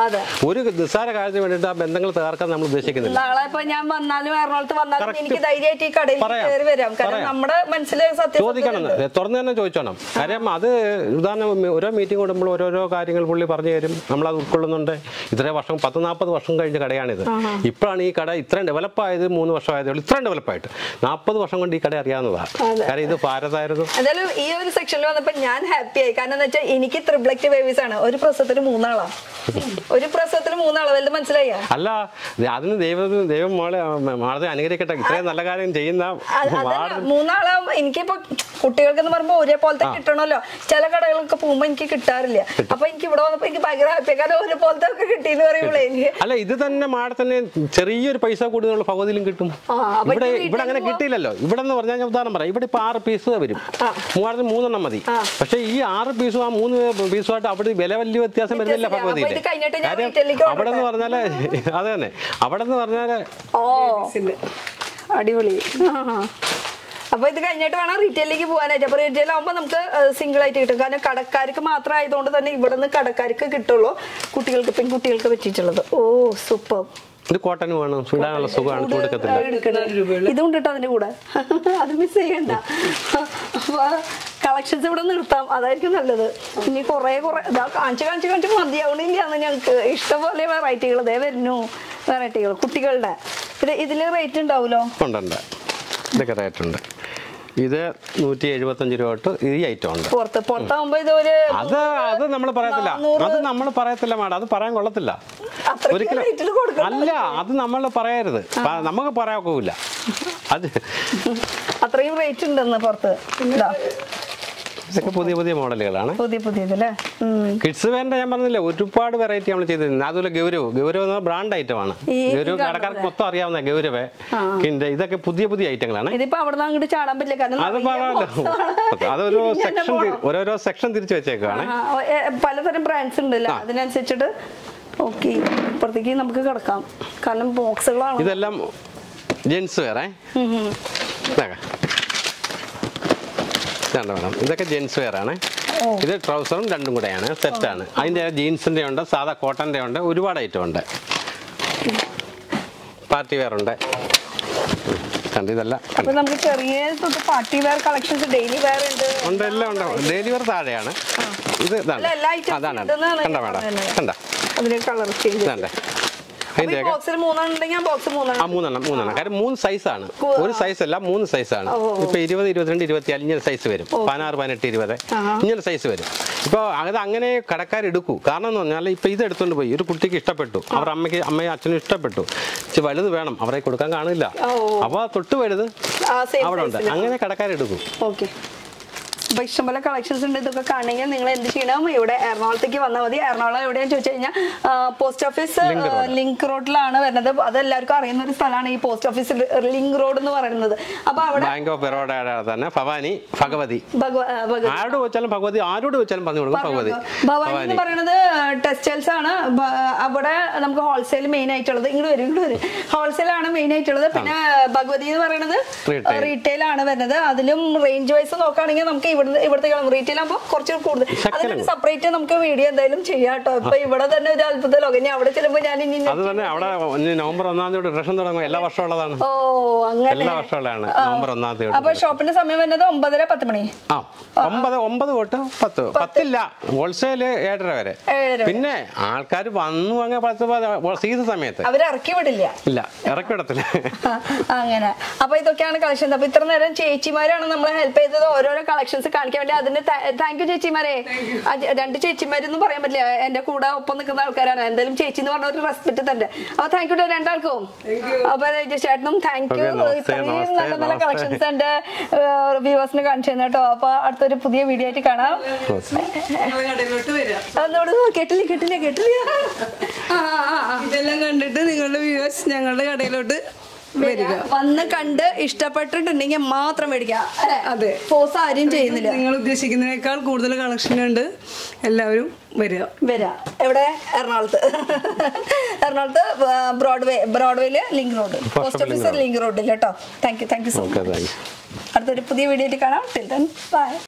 ഒരു നിസ്സാര കാര്യത്തിന് വേണ്ടിയിട്ട് ആ ബന്ധങ്ങൾ തകർക്കാൻ നമ്മൾ ഉദ്ദേശിക്കുന്നില്ല. ഞാൻ വന്നാലും എറണാകുളത്ത് വന്നാലും എനിക്ക് ധൈര്യമായിട്ട് ഈ കടയിൽ വരാം. കാരണം നമ്മുടെ മനസ്സിൽ ചോദിക്കണം തുറന്നു തന്നെ ചോദിച്ചോണം. കാര്യം അത് ഉദാഹരണം ഓരോ മീറ്റിംഗ് കൂടുമ്പോൾ ഓരോരോ കാര്യങ്ങൾ പുള്ളി പറഞ്ഞു തരും. നമ്മളത് ഉൾക്കൊള്ളുന്നുണ്ട്. ഇത്രയും വർഷം പത്ത് നാൽപ്പത് വർഷം കഴിഞ്ഞ കടയാണിത്. ഇപ്പോഴാണ് ഈ കട ഇത്രയും ഡെവലപ്പ് ആയത് മൂന്ന് വർഷമായതേ ഉള്ളൂ. ഇത്രയും ഡെവലപ്പായിട്ട് നാൽപ്പത് വർഷം കൊണ്ട് ഈ കട അറിയാവുന്നതാണ് കാരണം ഇത് ഭാരതായിരുന്നു. എന്തായാലും ഈ ഒരു സെക്ഷനിൽ വന്നപ്പോൾ ഞാൻ ഹാപ്പി ആയി. കാരണം എന്താ വെച്ചാൽ എനിക്ക് ത്രിബ്ലക്റ്റ് ബേബീസ് ആണ്. ഒരു പ്രസവത്തിന് മൂന്നാളാ. ഒരു പ്രസവത്തിന് മൂന്നാളാ. വലുത് മനസ്സിലായ? അല്ല അതിന് ദൈവം ദൈവം മോളെ മാളത്തെ അനുകരിക്കട്ടെ ഇത്രയും നല്ല കാര്യം ചെയ്യുന്ന മൂന്നാളാവും. എനിക്കിപ്പോ കുട്ടികൾക്ക് എന്ന് പറയുമ്പോൾ ഒരേപോലത്തെ കിട്ടണമല്ലോ. ചില കടകളൊക്കെ പോകുമ്പോ എനിക്ക് കിട്ടാറില്ല. അപ്പൊ എനിക്ക് ഇവിടെ വന്നപ്പോ എനിക്ക് ഭയങ്കര ഹാപ്പിയാണ് കാരണം ഒരേപോലത്തെ പറയുമ്പോഴേ അല്ല ഇത് തന്നെ മാഡം തന്നെ ചെറിയൊരു പൈസ കൂടുതലുള്ള ഭഗവതിയിലും കിട്ടും. ഇവിടെ ഇവിടെ അങ്ങനെ കിട്ടിയില്ലല്ലോ. ഇവിടെ എന്ന് പറഞ്ഞാൽ ഞാൻ ഉദാഹരണം പറയാം. ഇവിടെ ഇപ്പൊ ആറ് പീസ് വരും. മൂവായിരത്തിന് മൂന്നെണ്ണം മതി. പക്ഷെ ഈ ആറ് പീസും ആ മൂന്ന് പീസുമായിട്ട് അവിടെ വില വലിയ വ്യത്യാസം വരുന്നില്ല ഭഗവതി ഭഗവതിയിൽ അവിടെ എന്ന് പറഞ്ഞാൽ അത് തന്നെ. അവിടെ എന്ന് പറഞ്ഞാൽ അടിപൊളി. അപ്പൊ ഇത് കഴിഞ്ഞിട്ട് വേണം റീറ്റെയിലേക്ക് പോകാനായിട്ട്. അപ്പൊ റീറ്റെയിൽ ആകുമ്പോൾ നമുക്ക് സിംഗിൾ ആയിട്ട് കിട്ടും. കാരണം കടക്കാർക്ക് മാത്രം ആയതുകൊണ്ട് തന്നെ ഇവിടെ നിന്ന് കടക്കാർക്ക് കിട്ടുള്ളൂ കുട്ടികൾക്ക് പെൺകുട്ടികൾക്ക് പറ്റിയിട്ടുള്ളത്. ഓ സൂപ്പർ ഇത് കോട്ടൺ വേണം. ചൂടാനുള്ള സുഖമാണ്. ചൂടുക്കത്തില്ല ഇതും കേട്ടോ അതിന്റെ കൂടെ. അത് മിസ് ചെയ്യണ്ട. കളക്ഷൻസ് ഇവിടെ നിർത്താം. അതായിരിക്കും നല്ലത്. ഇനി കുറെ കുറെ കാണിച്ച് കാണിച്ച് കാണിച്ച് മതിയാവണില്ല ഞങ്ങൾക്ക് ഇഷ്ടംപോലെ വെറൈറ്റികൾ ഇതേ വരുന്നു. വെറൈറ്റികൾ കുട്ടികളുടെ. ഇത് ഇതിൽ റേറ്റ് ഉണ്ടാവുമല്ലോ ഉണ്ടുണ്ട് ഇതൊക്കെ റേറ്റ് ഉണ്ട് ഇത് നൂറ്റി എഴുപത്തഞ്ച് രൂപ തൊട്ട് ഈ ഐറ്റം ഉണ്ട്. അത് അത് നമ്മൾ പറയത്തില്ല. അത് നമ്മൾ പറയത്തില്ല മാഡം. അത് പറയാൻ കൊള്ളത്തില്ല. ഒരിക്കലും അല്ല അത് നമ്മൾ പറയരുത്. നമുക്ക് പറയാൻ അത് അത്രയും റേറ്റ് ഉണ്ടെന്ന് പുറത്ത്. ഇതൊക്കെ പുതിയ പുതിയ മോഡലുകളാണ്. പുതിയ പുതിയതല്ലേ? കിഡ്സ് വേണ്ട ഞാൻ പറഞ്ഞില്ല ഒരുപാട് വെറൈറ്റി നമ്മൾ ചെയ്തിരുന്നത് അതുപോലെ ഗൗരവ്. ഗൗരവ് എന്ന ബ്രാൻഡ് ഐറ്റം ആണ്. ഗൗരവ് കടക്കാർക്ക് മൊത്തം അറിയാവുന്ന ഗൗരവ്. കിൻഡ് ഇതൊക്കെ പുതിയ പുതിയ ഐറ്റങ്ങളാണ് ഇതിപ്പോ അവിടെ നിന്ന് അങ്ങോട്ട് ചാടാൻ പറ്റില്ല. കാരണം അത് നിറയെ പറയാമല്ലോ box ആണ്. അതൊരു സെക്ഷൻ. ഓരോരോ സെക്ഷൻ തിരിച്ചു വെച്ചേക്കാണ് പലതരം ബ്രാൻഡ്സ് ഉണ്ടല്ലോ. അതിനനുസരിച്ചിട്ട് ഓക്കെ ഇപ്പുറത്തേക്ക് നമുക്ക് കിടക്കാം. കാരണം ബോക്സുകളാണ് ഇതെല്ലാം ജെൻസ് വേറെ ഇതൊക്കെ വേണം. ഇതൊക്കെ ജെൻസ് വെയർ ആണ്. ഇത് ട്രൗസറും രണ്ടും കൂടെയാണ്. സെറ്റാണ് അതിന്റെ ജീൻസിന്റെ ഉണ്ട് സാധാ കോട്ടന്റെ ഉണ്ട് ഒരുപാട് ഐറ്റം ഉണ്ട്. പാർട്ടി വെയർ ഉണ്ട്. കണ്ട് ഇതെല്ലാം. നമുക്ക് ചെറിയ തൊട്ട് party wear collections daily wear ഉണ്ട്. ഉണ്ട് എല്ലാം ഉണ്ട്. ഡെയിലി വെയർ താഴെയാണ്. ഇത് ഇതാണ്. അതാണ്. കണ്ട മേഡം? കണ്ട? അതിന് കളർ അതിന്റെയൊക്കെ ബോക്സിൽ മൂന്നെണ്ണം ബോക്സ് മൂന്നെണ്ണം മൂന്നെണ്ണം. മൂന്നെണ്ണം കാര്യം മൂന്ന് സൈസാണ് ആണ്. ഒരു സൈസ് അല്ല മൂന്ന് സൈസാണ് ആണ്. ഇപ്പൊ ഇരുപത് ഇരുപത്തിരണ്ട് ഇരുപത്തിനാല് ഇങ്ങനെ സൈസ് വരും പതിനാറ് പതിനെട്ട് ഇരുപത്. ഇങ്ങനെ സൈസ് വരും. ഇപ്പൊ അത് അങ്ങനെ കടക്കാർ എടുക്കൂ. കാരണം എന്ന് പറഞ്ഞാൽ ഇപ്പൊ ഇത് എടുത്തോണ്ട് പോയി. ഒരു കുട്ടിക്ക് ഇഷ്ടപ്പെട്ടു. അവർ അമ്മയ്ക്ക് അമ്മയും അച്ഛനും ഇഷ്ടപ്പെട്ടു. വലുത് വേണം. അവരെ കൊടുക്കാൻ കാണില്ല. അപ്പൊ തൊട്ട് വലുത് അവിടെ ഉണ്ട്. അങ്ങനെ കടക്കാർ എടുക്കൂ. ഓക്കെ. അപ്പൊ ഇഷ്ടംപോലെ കളക്ഷൻസ് ഉണ്ട് ഇതൊക്കെ കാണണമെങ്കിൽ നിങ്ങൾ എന്ത് ചെയ്യണം? ഇവിടെ എറണാകുളത്തേക്ക് വന്നാൽ മതി. എറണാകുളം എവിടെയാന്ന് ചോദിച്ചു കഴിഞ്ഞാൽ പോസ്റ്റ് ഓഫീസ് ലിങ്ക് റോഡിലാണ് വരുന്നത്. അത് എല്ലാവർക്കും അറിയുന്ന ഒരു സ്ഥലമാണ് ഈ പോസ്റ്റ് ഓഫീസ് ലിങ്ക് റോഡ് എന്ന് പറയുന്നത്. അപ്പൊ അവിടെ ബാങ്ക് ഓഫ് ബറോഡ തന്നെ ഭവാനി ഭഗവതി. ആരോട് വെച്ചാലും ഭഗവതി ആരോട് വെച്ചാലും പറഞ്ഞു കൊടുക്കും ഭഗവതി. ഭവാനി എന്ന് പറയുന്നത് ടെക്സ്റ്റൈൽസ് ആണ്. അവിടെ നമുക്ക് ഹോൾസെയിൽ മെയിൻ ആയിട്ടുള്ളത്. ഇങ്ങോട്ട് വരും ഇങ്ങോട്ട് വരും. ഹോൾസെയിൽ ആണ് മെയിൻ ആയിട്ടുള്ളത്. പിന്നെ ഭഗവതി എന്ന് പറയുന്നത്. റീറ്റെയിൽ ആണ് വരുന്നത്. അതിലും റേഞ്ച് വൈസ് നോക്കുകയാണെങ്കിൽ നമുക്ക് ഇവിടുന്ന് ഇവിടുത്തെ റീറ്റെയിൽ ആകുമ്പോൾ കുറച്ച് കൂടുതൽ. അതിനൊരു സെപ്പറേറ്റ് നമുക്ക് വീഡിയോ എന്തായാലും ചെയ്യാം കേട്ടോ ഇപ്പൊ ഇവിടെ തന്നെ ഒരു അത്ഭുത ലോകം. ഇനി അവിടെ ചെല്ലുമ്പോൾ ഞാൻ ഇനി അത് തന്നെ. അവിടെ നവംബർ ഒന്നാം തീയതി ഡ്രഷൻ തുടങ്ങും. എല്ലാ വർഷവും ഉള്ളതാണ്. ഓ അങ്ങനെ. എല്ലാ വർഷവും ഉള്ളതാണ്. നവംബർ ഒന്നാം തീയതി അപ്പൊ ഷോപ്പിന്റെ സമയം വരുന്നത് ഒമ്പതര പത്ത് മണി. ആ ഒമ്പത് ഒമ്പത് തൊട്ട് പത്ത്. പത്തില്ല. ഹോൾസെയിൽ ഏഴര വരെ. പിന്നെ ആൾക്കാർ വന്നു അങ്ങ് പത്ത് സീസൺ സമയത്ത്. അവർ ഇറക്കി വിടില്ല. ഇല്ല ഇറക്കി വിടത്തില്ല. അങ്ങനെ. അപ്പൊ ഇതൊക്കെയാണ് കളക്ഷൻ അപ്പൊ ഇത്ര നേരം ചേച്ചിമാരാണ് നമ്മളെ ഹെൽപ്പ് ചെയ്തത്. ഓരോരോ കളക്ഷൻസ് കാണിക്കാൻ വേണ്ടി അതിന് താങ്ക് യു ചേച്ചിമാരെ. രണ്ട് ചേച്ചിമാരെന്നും പറയാൻ പറ്റില്ല. എന്റെ കൂടെ ഒപ്പം നിൽക്കുന്ന ആൾക്കാരാണ്. എന്തായാലും ചേച്ചി എന്ന് പറഞ്ഞ ഒരു റെസ്പെക്ട് തന്നെ. അപ്പൊ താങ്ക് യു രണ്ടാൾക്കും. അപ്പൊ ചേട്ടനും താങ്ക് യു ഇത്രയും നല്ല നല്ല കളക്ഷൻസ് എന്റെ വ്യൂവേഴ്സിന് കാണിച്ചു തന്നെ കേട്ടോ അപ്പൊ അടുത്തൊരു പുതിയ വീഡിയോ ആയിട്ട് കാണാം. അതോട് കേട്ടില്ല കേട്ടില്ല കേട്ടില്ല? ഇതെല്ലാം കണ്ടിട്ട് നിങ്ങളുടെ വ്യൂവേഴ്സ് ഞങ്ങളുടെ കടയിലോട്ട് വരിക. വന്ന് കണ്ട് ഇഷ്ടപ്പെട്ടിട്ടുണ്ടെങ്കിൽ മാത്രം മേടിക്കുക. അല്ലെ? അതെ. പോസ് ആരും ചെയ്യുന്നില്ല. നിങ്ങൾ ഉദ്ദേശിക്കുന്നതിനേക്കാൾ കൂടുതൽ കളക്ഷൻ ഉണ്ട്. എല്ലാവരും വരിക. വരാ എവിടെ? എറണാകുളത്ത്. എറണാകുളത്ത് Broadway ബ്രോഡ്വേയിൽ link road post office link റോഡിൽ കേട്ടോ. Thank you thank you so much അടുത്തൊരു പുതിയ വീഡിയോയിൽ കാണാം. Till then bye